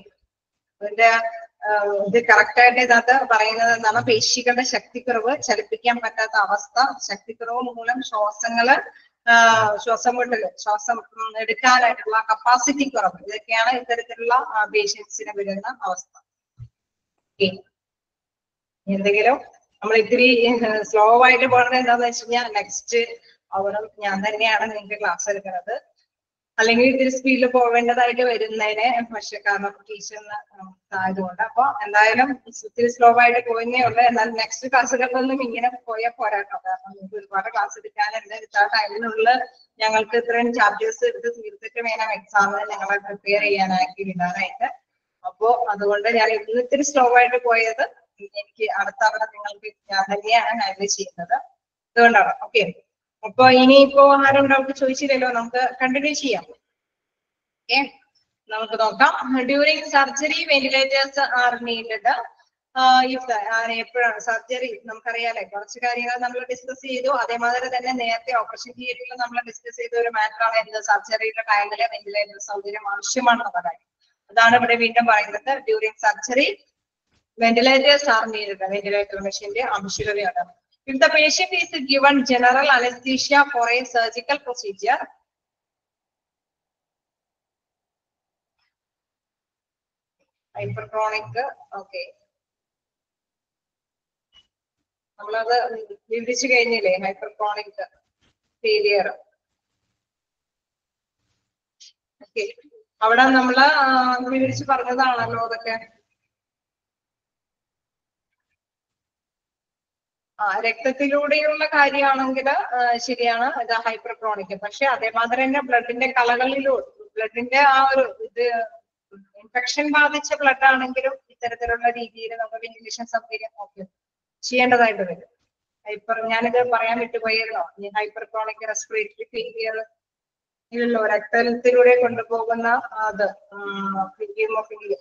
Speaker 1: അതിന്റെ ഇത് കറക്റ്റ് ആയിട്ട് ഇതിനകത്ത് പറയുന്നത് എന്താണ് പേശികളുടെ ശക്തിക്കുറവ് ചലിപ്പിക്കാൻ പറ്റാത്ത അവസ്ഥ ശക്തിക്കുറവ് മൂലം ശ്വാസങ്ങൾ ശ്വാസം മുട്ടൽ ശ്വാസം എടുക്കാനായിട്ടുള്ള കപ്പാസിറ്റി കുറവ്. ഇതൊക്കെയാണ് ഇത്തരത്തിലുള്ള പേഷ്യൻസിന് വരുന്ന അവസ്ഥ. എന്തെങ്കിലും? നമ്മൾ ഇത്തിരി സ്ലോ ആയിട്ട് പോകണത് എന്താന്ന് വെച്ച് കഴിഞ്ഞാൽ നെക്സ്റ്റ് അവറും ഞാൻ തന്നെയാണ് നിങ്ങൾക്ക് ക്ലാസ് എടുക്കുന്നത്. അല്ലെങ്കിൽ ഇത്തിരി സ്പീഡിൽ പോവേണ്ടതായിട്ട് വരുന്നതിന് പക്ഷെ കാരണം ടീച്ചറിന് ആയതുകൊണ്ട്. അപ്പൊ എന്തായാലും ഇത്തിരി സ്ലോ ആയിട്ട് പോയെന്നേ ഉള്ളൂ. എന്നാൽ നെക്സ്റ്റ് ക്ലാസ്സുകളിലൊന്നും ഇങ്ങനെ പോയാൽ പോരാട്ടോ. കാരണം നിങ്ങൾക്ക് ഒരുപാട് ക്ലാസ് എടുക്കാനുണ്ട്. ഇത്ര ടൈമിനുള്ളിൽ ഞങ്ങൾക്ക് ഇത്രയും ചാപ്റ്റേഴ്സ് എടുത്ത് തീർത്തിട്ട് വേണം എക്സാമിന് ഞങ്ങളെ പ്രിപ്പയർ ചെയ്യാനാക്കി വിടാനായിട്ട്. അപ്പോ അതുകൊണ്ട് ഞാൻ ഇന്ന് ഇത്തിരി സ്ലോ ആയിട്ട് പോയത്. എനിക്ക് അടുത്ത തവണ നിങ്ങൾക്ക് ഞാൻ തന്നെയാണ് ഹാൻഡിൽ ചെയ്യുന്നത്. അതുകൊണ്ടാണ് ഓക്കെ അപ്പൊ ഇനിയിപ്പോ ആരും ഡൗട്ട് ചോദിച്ചില്ലല്ലോ നമുക്ക് കണ്ടിന്യൂ ചെയ്യാം. ഓക്കെ നമുക്ക് നോക്കാം. During surgery ventilators are needed if എപ്പോഴാണ്? സർജറി നമുക്കറിയാലേ കുറച്ച് കാര്യങ്ങൾ നമ്മൾ ഡിസ്കസ് ചെയ്തു. അതേമാതിരി തന്നെ നേരത്തെ ഓപ്പറേഷൻ തിയേറ്ററിൽ നമ്മൾ ഡിസ്കസ് ചെയ്ത ഒരു മാറ്ററാണ് എന്ത്? സർജറിയുടെ ടൈമിൽ വെന്റിലേറ്റർ സൗകര്യം ആവശ്യമാണെന്നുള്ള കാര്യം. അതാണ് ഇവിടെ വീണ്ടും പറയുന്നത്. During surgery ventilators are needed ventilator മെഷീന്റെ ആവശ്യകതയാണ്. If the patient is given general anesthesia for a surgical procedure, hypertonic, okay. നമ്മളത് വിവരിച്ചു കഴിഞ്ഞില്ലേ ഹൈപ്പർക്രോണിക് ഫെയിലിയർ ഓക്കെ അവിടെ നമ്മൾ വിവരിച്ച് പറഞ്ഞതാണല്ലോ അതൊക്കെ രക്തത്തിലൂടെയുള്ള കാര്യമാണെങ്കിൽ ശരിയാണ് ഇത് ഹൈപ്പർക്രോണിക് പക്ഷെ അതേമാതിരി തന്നെ ബ്ലഡിന്റെ കളകളിലൂടെ ബ്ലഡിന്റെ ആ ഒരു ഇത് ഇൻഫെക്ഷൻ ബാധിച്ച ബ്ലഡ് ആണെങ്കിലും ഇത്തരത്തിലുള്ള രീതിയിൽ നമുക്ക് വെന്റിലേഷൻ സൗകര്യം നോക്കി ചെയ്യേണ്ടതായിട്ട് വരും. ഹൈപ്പർ ഞാനിത് പറയാൻ വിട്ടുപോയല്ലോ ഈ ഹൈപ്പർക്രോണിക് റെസ്പിറേറ്ററി ഫെയിലിയർ ഇല്ലല്ലോ രക്തത്തിലൂടെ കൊണ്ടുപോകുന്ന അത് ഹീമോഫിലിയ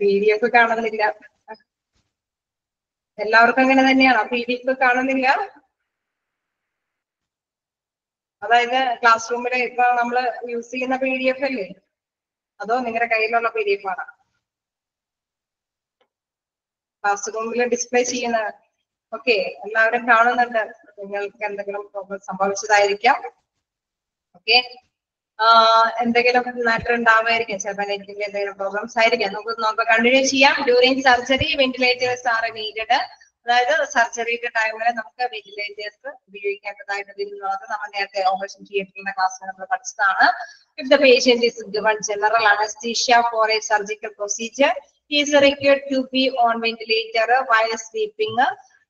Speaker 1: പി ഡി കാണുന്നില്ല. എല്ലാവർക്കും അങ്ങനെ തന്നെയാണ്. പി ഡി കാണുന്നില്ല. അതായത് ക്ലാസ് റൂമിൽ ഇപ്പൊ നമ്മൾ യൂസ് ചെയ്യുന്ന പി ഡി എഫ് അല്ലേ? അതോ നിങ്ങളുടെ കയ്യിലുള്ള പി ഡി എഫ് ആണ്? ക്ലാസ് റൂമിൽ ഡിസ്പ്ലേ ചെയ്യുന്ന ഓക്കെ എല്ലാവരും കാണുന്നുണ്ട്. നിങ്ങൾക്ക് എന്തെങ്കിലും പ്രോബ്ലം സംഭവിച്ചതായിരിക്കാം. ഓക്കെ. എന്തെങ്കിലും മാറ്റർ ഉണ്ടാവുമായിരിക്കും ചിലപ്പോൾ നെറ്റിന്റെ എന്തെങ്കിലും പ്രോബ്ലംസ് ആയിരിക്കാം. നമുക്ക് നോക്കാം. കണ്ടിന്യൂ ചെയ്യാം. During surgery ventilators are needed അതായത് സർജറിയുടെ ടൈമിൽ നമുക്ക് വെന്റിലേറ്റേഴ്സ് ഉപയോഗിക്കേണ്ടതായിട്ട് വരുന്നത് നമ്മൾ നേരത്തെ ഓപ്പറേഷൻ തിയേറ്ററിന്റെ ക്ലാസ്സിൽ നമ്മൾ പഠിച്ചതാണ്. If the patient is given general anaesthesia for a surgical procedure is required to be on ventilator while sleeping.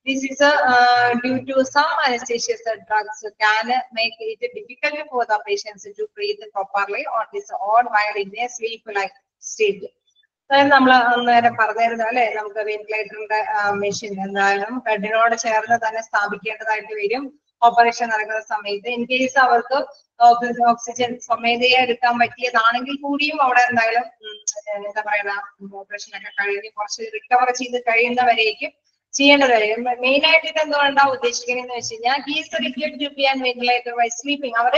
Speaker 1: This is uh, due to some anesthesia drugs. Can make it difficult for the patients to breathe properly on this odd while in a sleep-like state. നമ്മൾ അന്നേരം പറഞ്ഞിരുന്നു അല്ലെ? നമുക്ക് വെന്റിലേറ്ററിന്റെ machine എന്തായാലും ബെഡിനോട് ചേർന്ന് തന്നെ സ്ഥാപിക്കേണ്ടതായിട്ട് വരും. Operation നടക്കുന്ന സമയത്ത് ഇൻ കേസ് അവർക്ക് ഓക്സിജൻ സ്വമേധയെ എടുക്കാൻ പറ്റിയതാണെങ്കിൽ കൂടിയും അവിടെ എന്തായാലും എന്താ പറയുക ഓപ്പറേഷൻ ഒക്കെ കഴിഞ്ഞ് കുറച്ച് റിക്കവർ ചെയ്ത് കഴിയുന്നവരേക്കും ചെയ്യേണ്ടതായിരിക്കും മെയിൻ ആയിട്ട് ഇത് എന്തുകൊണ്ടാണ് ഉദ്ദേശിക്കുന്നത് വെച്ച് കഴിഞ്ഞാൽ he's required to be and ventilator while sleeping അവർ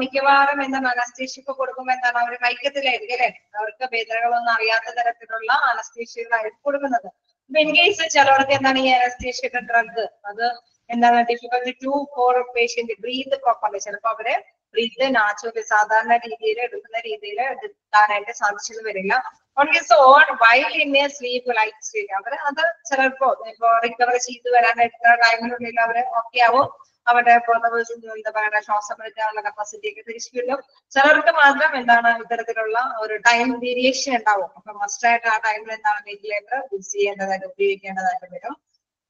Speaker 1: മിക്കവാറും എന്താ അനസ്തീഷ്യക്ക് കൊടുക്കുമ്പോൾ എന്താണ് അവർ മയക്കത്തിലായിരിക്കും അല്ലെ? അവർക്ക് വേദനകളൊന്നും അറിയാത്ത തരത്തിലുള്ള അനസ്തീഷ്യകളായിരിക്കും കൊടുക്കുന്നത്. ഇൻ കേസ് ചിലവർക്ക് എന്താണ് ഈ അനസ്തീഷ്യയുടെ ഡ്രഗ് അത് എന്താണ് difficult to for patient breathe properly ചിലപ്പോൾ അവർ ബ്രീത്ത് നാച്ചുറലി സാധാരണ രീതിയിൽ എടുക്കുന്ന രീതിയിൽ എടുക്കാനായിട്ട് സാധിച്ചത് വരില്ല. On his on while in a sleep lifestyle അവർ അത് ചിലപ്പോ ഇപ്പൊ റിക്കവർ ചെയ്ത് വരാൻ എടുക്കുന്ന ടൈമിനുള്ളിൽ അവർ ഓക്കെ ആവും. അവരുടെ എന്താ പറയുക ശ്വാസം എടുക്കാനുള്ള കപ്പാസിറ്റി ഒക്കെ തിരിച്ചു കിട്ടും ചിലർക്ക് മാത്രം എന്താണ് ഇത്തരത്തിലുള്ള ഒരു ടൈം വേരിയേഷൻ ഉണ്ടാവും. അപ്പൊ മസ്റ്റ് ആയിട്ട് ആ ടൈമിൽ എന്താണ് വെന്റിലേറ്റർ യൂസ് ചെയ്യേണ്ടതായിട്ട് ഉപയോഗിക്കേണ്ടതായിട്ട് വരും.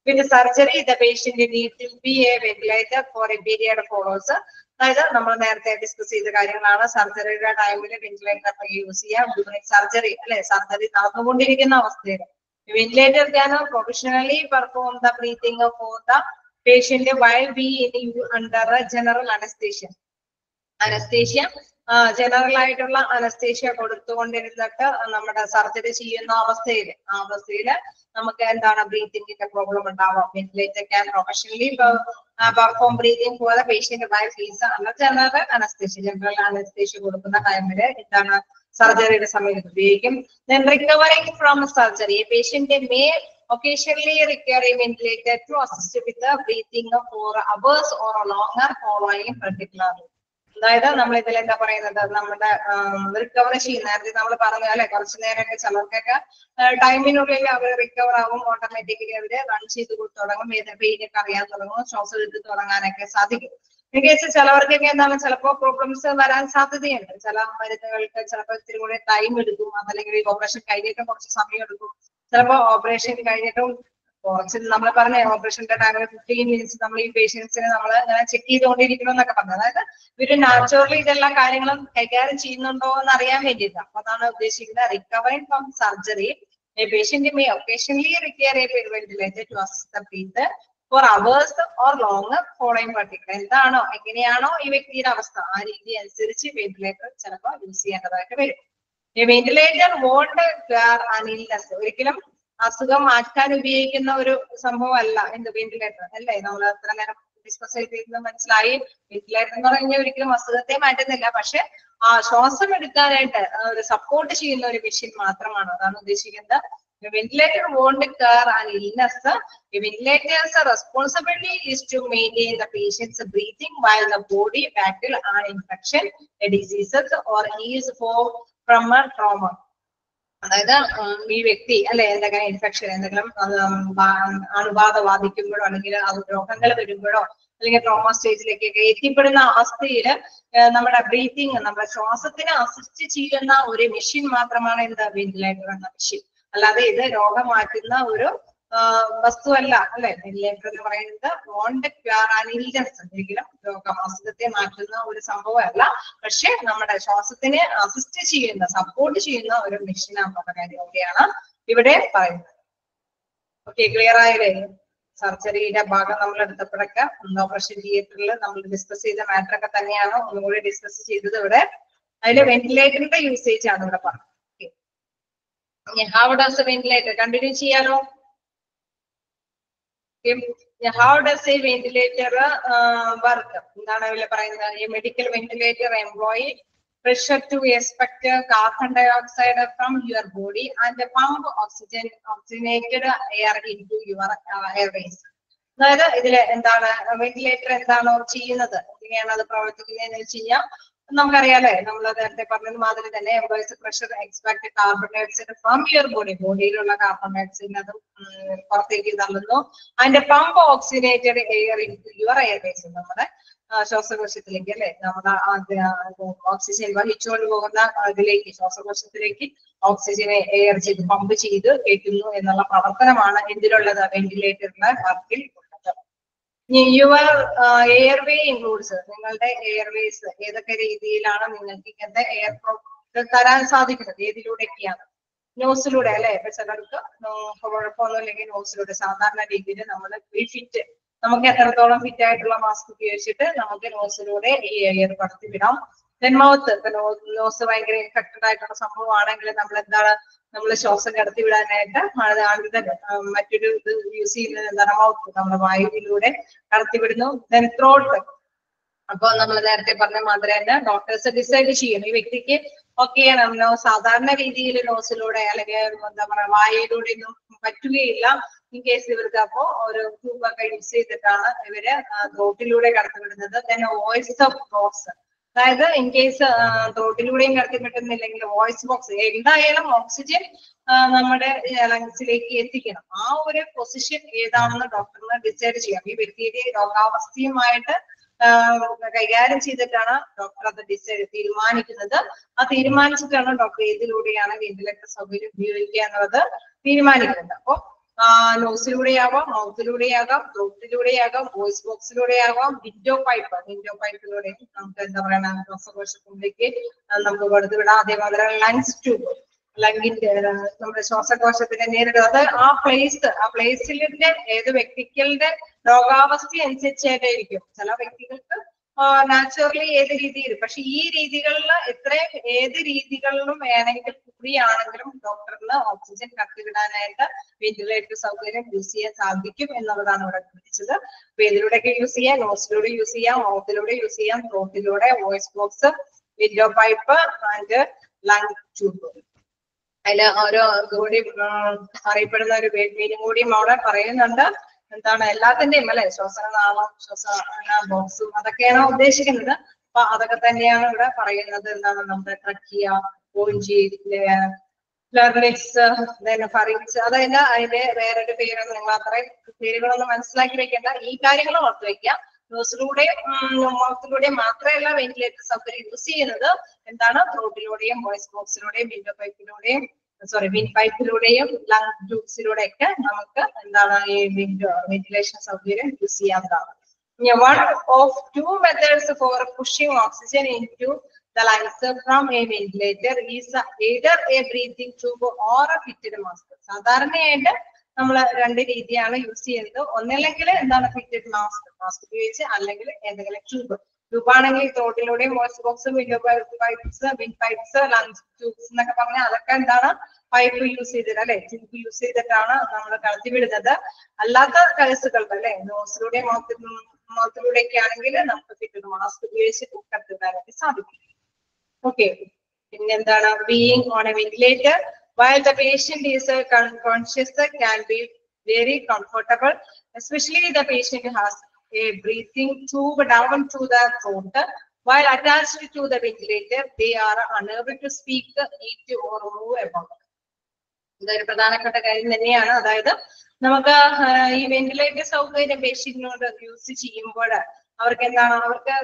Speaker 1: പിന്നെ surgery the patient need to be a ventilator for a period follows അതായത് നമ്മൾ നേരത്തെ ഡിസ്കസ് ചെയ്ത കാര്യങ്ങളാണ് സർജറിയുടെ ടൈമിൽ വെന്റിലേറ്റർ യൂസ് ചെയ്യാം. സർജറി അല്ലെ? സർജറി നടന്നുകൊണ്ടിരിക്കുന്ന അവസ്ഥയിൽ. Ventilator can professionally perform the breathing for the patient while be in under general anaesthesia anaesthesia general ആയിട്ടുള്ള അനസ്തേഷ്യ കൊടുത്തുകൊണ്ടിരുന്നിട്ട് നമ്മുടെ സർജറി ചെയ്യുന്ന അവസ്ഥയിൽ ആ അവസ്ഥയിൽ നമുക്ക് എന്താണ് ബ്രീത്തിങ്ങിന്റെ പ്രോബ്ലം ഉണ്ടാവാം. Ventilator can professionally perform breathing പോലെ പേഷ്യന്റ് ബൈ ഫീസ് അല്ല ജനറൽ അനസ്തേഷ്യ ജനറൽ അനസ്തേഷ്യ കൊടുക്കുന്ന ടൈമിൽ എന്താണ് സർജറിയുടെ സമയത്ത് ഉപയോഗിക്കും. Then recovering from surgery patient may occasionally require a ventilator to assist with the breathing for hours or longer following particularly അതായത് നമ്മൾ എന്താ പറയുന്നത് നമ്മുടെ റിക്കവർ ചെയ്യുന്ന നമ്മൾ പറഞ്ഞു അല്ലെ കുറച്ചു നേരമൊക്കെ ചിലർക്കൊക്കെ ടൈമിനുള്ളിൽ അവർ റിക്കവർ ആവും ഓട്ടോമാറ്റിക്കലി അവർ റൺ ചെയ്ത് തുടങ്ങും. ഏത് പെയിനൊക്കെ അറിയാൻ തുടങ്ങും ശ്വാസം എടുത്ത് തുടങ്ങാനൊക്കെ സാധിക്കും. ഇൻ ചിലവർക്കൊക്കെ എന്താണ് ചിലപ്പോൾ പ്രോബ്ലംസ് വരാൻ സാധ്യതയുണ്ട്. ചില മരുന്നുകൾക്ക് ചിലപ്പോൾ ഇത്തിരി കൂടെ ടൈം എടുക്കും അതല്ലെങ്കിൽ ഓപ്പറേഷൻ കഴിഞ്ഞിട്ട് കുറച്ച് സമയം എടുക്കും. ചിലപ്പോ ഓപ്പറേഷൻ കഴിഞ്ഞിട്ടും കുറച്ച് നമ്മൾ പറഞ്ഞ ഓപ്പറേഷന്റെ ടൈമിൽ ഫിഫ്റ്റീൻ മിനിറ്റ്സ് നമ്മൾ ഈ പേഷ്യൻസിനെ നമ്മൾ ഇങ്ങനെ ചെക്ക് ചെയ്തുകൊണ്ടിരിക്കണം എന്നൊക്കെ പറഞ്ഞു. അതായത് ഇവർ നാച്ചുറലി ഇതെല്ലാം കാര്യങ്ങളും കൈകാര്യം ചെയ്യുന്നുണ്ടോ എന്ന് അറിയാൻ വേണ്ടിയിട്ട്. അപ്പൊ അതാണ് ഉദ്ദേശിക്കുന്നത്. Recovering from surgery a patient may occasionally require a ventilator to assist the breathe for hours or long following particular എന്താണോ എങ്ങനെയാണോ ഈ വ്യക്തിയുടെ അവസ്ഥ ആ രീതി അനുസരിച്ച് വെന്റിലേറ്റർ ചിലപ്പോൾ യൂസ് ചെയ്യേണ്ടതായിട്ട് വരും. വെന്റിലേറ്റർ വോണ്ട് അനിൽനെസ് ഒരിക്കലും അസുഖം മാറ്റാൻ ഉപയോഗിക്കുന്ന ഒരു സംഭവമല്ല എന്ത് വെന്റിലേറ്റർ അല്ലേ? നമ്മൾ അത്ര നേരം ഡിസ്കസ് ചെയ്തിരുന്നത് മനസ്സിലായി. വെന്റിലേറ്റർ എന്ന് പറഞ്ഞാൽ ഒരിക്കലും അസുഖത്തെ മാറ്റുന്നില്ല. പക്ഷെ ആ ശ്വാസം എടുക്കാനായിട്ട് ഒരു സപ്പോർട്ട് ചെയ്യുന്ന ഒരു മെഷീൻ മാത്രമാണ് അതാണ് ഉദ്ദേശിക്കുന്നത്. Ventilator won't care and illness ventilators responsibility is to maintain the patient's breathing while the body battle an infection, a diseases or is from a trauma. അതായത് ഈ വ്യക്തി അല്ലെ എന്തെങ്കിലും ഇൻഫെക്ഷൻ എന്തെങ്കിലും അണുബാധ ബാധിക്കുമ്പോഴോ അല്ലെങ്കിൽ അത് രോഗങ്ങൾ വരുമ്പോഴോ അല്ലെങ്കിൽ ട്രോമ സ്റ്റേജിലേക്കൊക്കെ എത്തിപ്പെടുന്ന അവസ്ഥയിൽ നമ്മുടെ ബ്രീത്തിങ് നമ്മുടെ ശ്വാസത്തിനെ അസിസ്റ്റ് ചെയ്യുന്ന ഒരു മെഷീൻ മാത്രമാണ് എന്താ വെന്റിലേറ്റർ എന്ന മെഷീൻ അല്ലാതെ ഇത് രോഗം മാറ്റുന്ന ഒരു വസ്തുവല്ല അല്ലെ? വെന്റിലേറ്റർ എന്ന് പറയുന്നത് വ്യാറാനിൽജൻസ് എന്തെങ്കിലും രോഗം അസുഖത്തെ മാറ്റുന്ന ഒരു സംഭവമല്ല. പക്ഷെ നമ്മുടെ ശ്വാസത്തിനെ അസിസ്റ്റ് ചെയ്യുന്ന സപ്പോർട്ട് ചെയ്യുന്ന ഒരു മെഷീനാണെന്നുള്ള കാര്യം കൂടിയാണ് ഇവിടെ പറയുന്നത്. ഓക്കെ ക്ലിയർ ആയില്ലേ? സർജറിയുടെ ഭാഗം നമ്മൾ എടുത്തപ്പോഴൊക്കെ ഓപ്പറേഷൻ തിയേറ്ററിൽ നമ്മൾ ഡിസ്കസ് ചെയ്ത മാറ്റർ ഒക്കെ തന്നെയാണ് ഒന്നുകൂടി ഡിസ്കസ് ചെയ്തത് ഇവിടെ. അതിലെ വെന്റിലേറ്ററിന്റെ യൂസേജ് ആണ് ഇവിടെ പറഞ്ഞത്. ഹൗ ഡസ് വെന്റിലേറ്റർ കണ്ടിന്യൂ ചെയ്യാലോ? How does a ventilator work എന്താണ് ഇതിൽ പറയുന്നത്? ഈ medical ventilator employ pressure to expect carbon dioxide from your body and pump oxygen oxygenated air into your uh, airways. അതായത് ഇതിൽ എന്താണ് വെന്റിലേറ്റർ എന്താണോ ചെയ്യുന്നത്? എങ്ങനെയാണ് അത് പ്രവർത്തിക്കുന്നത് എന്ന് വെച്ച് കഴിഞ്ഞാൽ നമുക്കറിയാലേ നമ്മൾ നേരത്തെ പറഞ്ഞത് മാതിരി തന്നെ employees pressure expect carbon dioxide from your body ബോഡിയിലുള്ള carbon dioxide അത് പുറത്തേക്ക് തള്ളുന്നു. അതിന്റെ pump oxidated air in your airways നമ്മുടെ ആ, ശ്വാസകോശത്തിലേക്ക് അല്ലെ? നമ്മുടെ ഓക്സിജൻ വഹിച്ചുകൊണ്ട് പോകുന്ന ഇതിലേക്ക് ശ്വാസകോശത്തിലേക്ക് ഓക്സിജനെ എയർ ചെയ്ത് പമ്പ് ചെയ്ത് കയറ്റുന്നു എന്നുള്ള പ്രവർത്തനമാണ് എന്തിലുള്ളത്? വെന്റിലേറ്ററിന്റെ വർക്കിൽ യുവർ എയർവേ ഇൻക്ലൂഡ്സ് നിങ്ങളുടെ എയർവേസ് ഏതൊക്കെ രീതിയിലാണ് നിങ്ങൾക്ക് ഇങ്ങനത്തെ എയർ തരാൻ സാധിക്കുന്നത്? ഏതിലൂടെയൊക്കെയാണ്? നോസിലൂടെ അല്ലെ? ഇപ്പൊ ചിലർക്ക് കുഴപ്പമൊന്നുമില്ലെങ്കിൽ നോസിലൂടെ സാധാരണ രീതിയിൽ നമ്മൾ ഫിറ്റ് നമുക്ക് എത്രത്തോളം ഫിറ്റ് ആയിട്ടുള്ള മാസ്ക് ഉപയോഗിച്ചിട്ട് നമുക്ക് നോസിലൂടെ ഈ എയർ കടത്തിവിടാം ദെൻ മൗത്ത് ഇപ്പൊ നോസ് ഭയങ്കര ഇൻഫെക്റ്റഡ് ആയിട്ടുള്ള സംഭവമാണെങ്കിൽ നമ്മൾ എന്താണ് നമ്മൾ ശ്വാസം കടത്തി വിടാനായിട്ട് അത് തന്നെ ആ, മറ്റൊരു ഇത് യൂസ് ചെയ്യുന്നത് എന്താണ് മൗത്ത് നമ്മുടെ വായുവിലൂടെ കടത്തിവിടുന്നു ദെൻ ത്രോട്ട് അപ്പൊ നമ്മൾ നേരത്തെ പറഞ്ഞ മാതിരി തന്നെ ഡോക്ടേഴ്സ് ഡിസൈഡ് ചെയ്യും ഈ വ്യക്തിക്ക് ഓക്കെ നമ്മളോ സാധാരണ രീതിയിൽ നോസിലൂടെ അല്ലെങ്കിൽ എന്താ പറയാ വായയിലൂടെ ഒന്നും പറ്റുകയില്ല. ഇൻ കേസ് ഇവർക്ക് അപ്പോ ഒരു ട്യൂബൊക്കെ യൂസ് ചെയ്തിട്ടാണ് ഇവർ ത്രോട്ടിലൂടെ കടത്തിവിടുന്നത് then വോയിസ് ഓഫ് ബോക്സ് അതായത് ഇൻ കേസ് ത്രോട്ടിലൂടെയും കടത്തിവിട്ടുന്നില്ലെങ്കിൽ വോയിസ് ബോക്സ് എന്തായാലും ഓക്സിജൻ നമ്മുടെ ലങ്സിലേക്ക് എത്തിക്കണം. ആ ഒരു പൊസിഷൻ ഏതാണെന്ന് ഡോക്ടറിന് ഡിസൈഡ് ചെയ്യാം. ഈ വ്യക്തിയുടെ രോഗാവസ്ഥയുമായിട്ട് കൈകാര്യം ചെയ്തിട്ടാണ് ഡോക്ടർ അത് ഡിസൈഡ് തീരുമാനിക്കുന്നത്. ആ തീരുമാനിച്ചിട്ടാണ് ഡോക്ടർ ഏതിലൂടെയാണ് വെന്റിലേറ്റർ സൗകര്യം ഉപയോഗിക്കുക എന്നുള്ളത് തീരുമാനിക്കുന്നത്. അപ്പൊ നോസിലൂടെയാവാം മൗത്തിലൂടെയാകാം ത്രോട്ടിലൂടെയാകാം വോയിസ് ബോക്സിലൂടെയാകാം വിൻഡോ പൈപ്പ് വിൻഡോ പൈപ്പിലൂടെ നമുക്ക് എന്താ പറയുക ശ്വാസകോശത്തിലേക്ക് നമുക്ക് കൊടുത്തു വിടാം അതേമാതിരി ലങ്സ് ട്യൂബ് ലങ്ങിന്റെ നമ്മുടെ ശ്വാസകോശത്തിന്റെ നേരിടും. അത് ആ പ്ലേസ് ആ പ്ലേസിലിന്റെ ഏത് വ്യക്തികളുടെ രോഗാവസ്ഥ അനുസരിച്ചായിട്ടായിരിക്കും ചില വ്യക്തികൾക്ക് നാച്ചുറലി ഏത് രീതിയിൽ പക്ഷെ ഈ രീതികളിൽ എത്രയും ഏത് രീതികളിലും വേണമെങ്കിൽ കൂടിയാണെങ്കിലും ഡോക്ടറിന് ഓക്സിജൻ കത്തിവിടാനായിട്ട് വെന്റിലേറ്റർ സൗകര്യം യൂസ് ചെയ്യാൻ സാധിക്കും എന്നുള്ളതാണ് ഇവിടെ ചോദിച്ചത് അപ്പൊ ഇതിലൂടെയൊക്കെ യൂസ് ചെയ്യാം നോസിലൂടെ യൂസ് ചെയ്യാം മൗത്തിലൂടെ യൂസ് ചെയ്യാം ത്രോട്ടിലൂടെ voice box window pipe and lung tube അതിൽ ഓരോ കൂടി അറിയപ്പെടുന്ന ഒരു മീനും കൂടിയും അവിടെ പറയുന്നുണ്ട്. എന്താണ് എല്ലാത്തിന്റെയും അല്ലെ? ശ്വസനനാളം ശ്വസന ബോക്സും അതൊക്കെയാണ് ഉദ്ദേശിക്കുന്നത്? അപ്പൊ അതൊക്കെ തന്നെയാണ് ഇവിടെ പറയുന്നത്. എന്താണ് നമ്മുടെ ട്രക്കിയ പോഞ്ചി ലെർലിക്സ് ഫറിക്സ് അതെല്ലാം അതിന്റെ വേറൊരു പേരൊന്നും നിങ്ങൾ അത്രയും പേരുകളൊന്നും മനസ്സിലാക്കി വെക്കേണ്ട. ഈ കാര്യങ്ങൾ ഓർത്ത് വെക്കുക. ന്യൂസിലൂടെയും മൗത്തിലൂടെയും മാത്രമല്ല വെന്റിലേറ്റർ സൗകര്യം യൂസ് ചെയ്യുന്നത്. എന്താണ്? ത്രോട്ടിലൂടെയും വോയിസ് ബോക്സിലൂടെയും വിൻഡോ പൈപ്പിലൂടെയും സോറി വിൻ പൈപ്പിലൂടെയും ലങ് ട്യൂബ്സിലൂടെ ഒക്കെ നമുക്ക് എന്താണ് ഈ വെന്റിലേഷൻ സൗകര്യം യൂസ് ചെയ്യാവുന്നതാണ്. Of two methods for pushing oxygen into the lungs from a ventilator is either a breathing tube or a fitted mask. സാധാരണയായിട്ട് നമ്മൾ രണ്ട് രീതിയാണ് യൂസ് ചെയ്യുന്നത്. ഒന്നല്ലെങ്കിൽ എന്താണ് ഫിറ്റഡ് മാസ്ക് മാസ്ക് ഉപയോഗിച്ച് അല്ലെങ്കിൽ ഏതെങ്കിലും ട്യൂബ് ട്യൂബ് ആണെങ്കിൽ തോട്ടിലൂടെയും voice box window pipes wind pipes lungs tubes എന്നൊക്കെ പറഞ്ഞാൽ അതൊക്കെ എന്താണ് പൈപ്പ് യൂസ് ചെയ്തിട്ട് അല്ലെ? ട്യൂബ് യൂസ് ചെയ്തിട്ടാണ് നമ്മൾ കടത്തിവിടുന്നത് അല്ലാത്ത കേസുകൾ അല്ലെ? നോസിലൂടെയും മുഖത്തിലൂടെ ഒക്കെ ആണെങ്കിൽ നമുക്ക് ഫിറ്റഡ് മാസ്ക് ഉപയോഗിച്ചിട്ട് കടത്തിവിടാനായിട്ട് സാധിക്കും. ഓക്കെ പിന്നെന്താണ് being on a ventilator while patient is uh, con- conscious very can very comfortable especially the patient has a breathing tube down to the throat. While attached to the ventilator they are unable to speak eat or move about. ഇതൊരു പ്രധാനപ്പെട്ട കാര്യം തന്നെയാണ്. അതായത് നമുക്ക് ഈ ventilator സൗകര്യം പേഷ്യന്റിനോട് use ചെയ്യുമ്പോൾ അവർക്ക് എന്താണ്? അവർക്ക്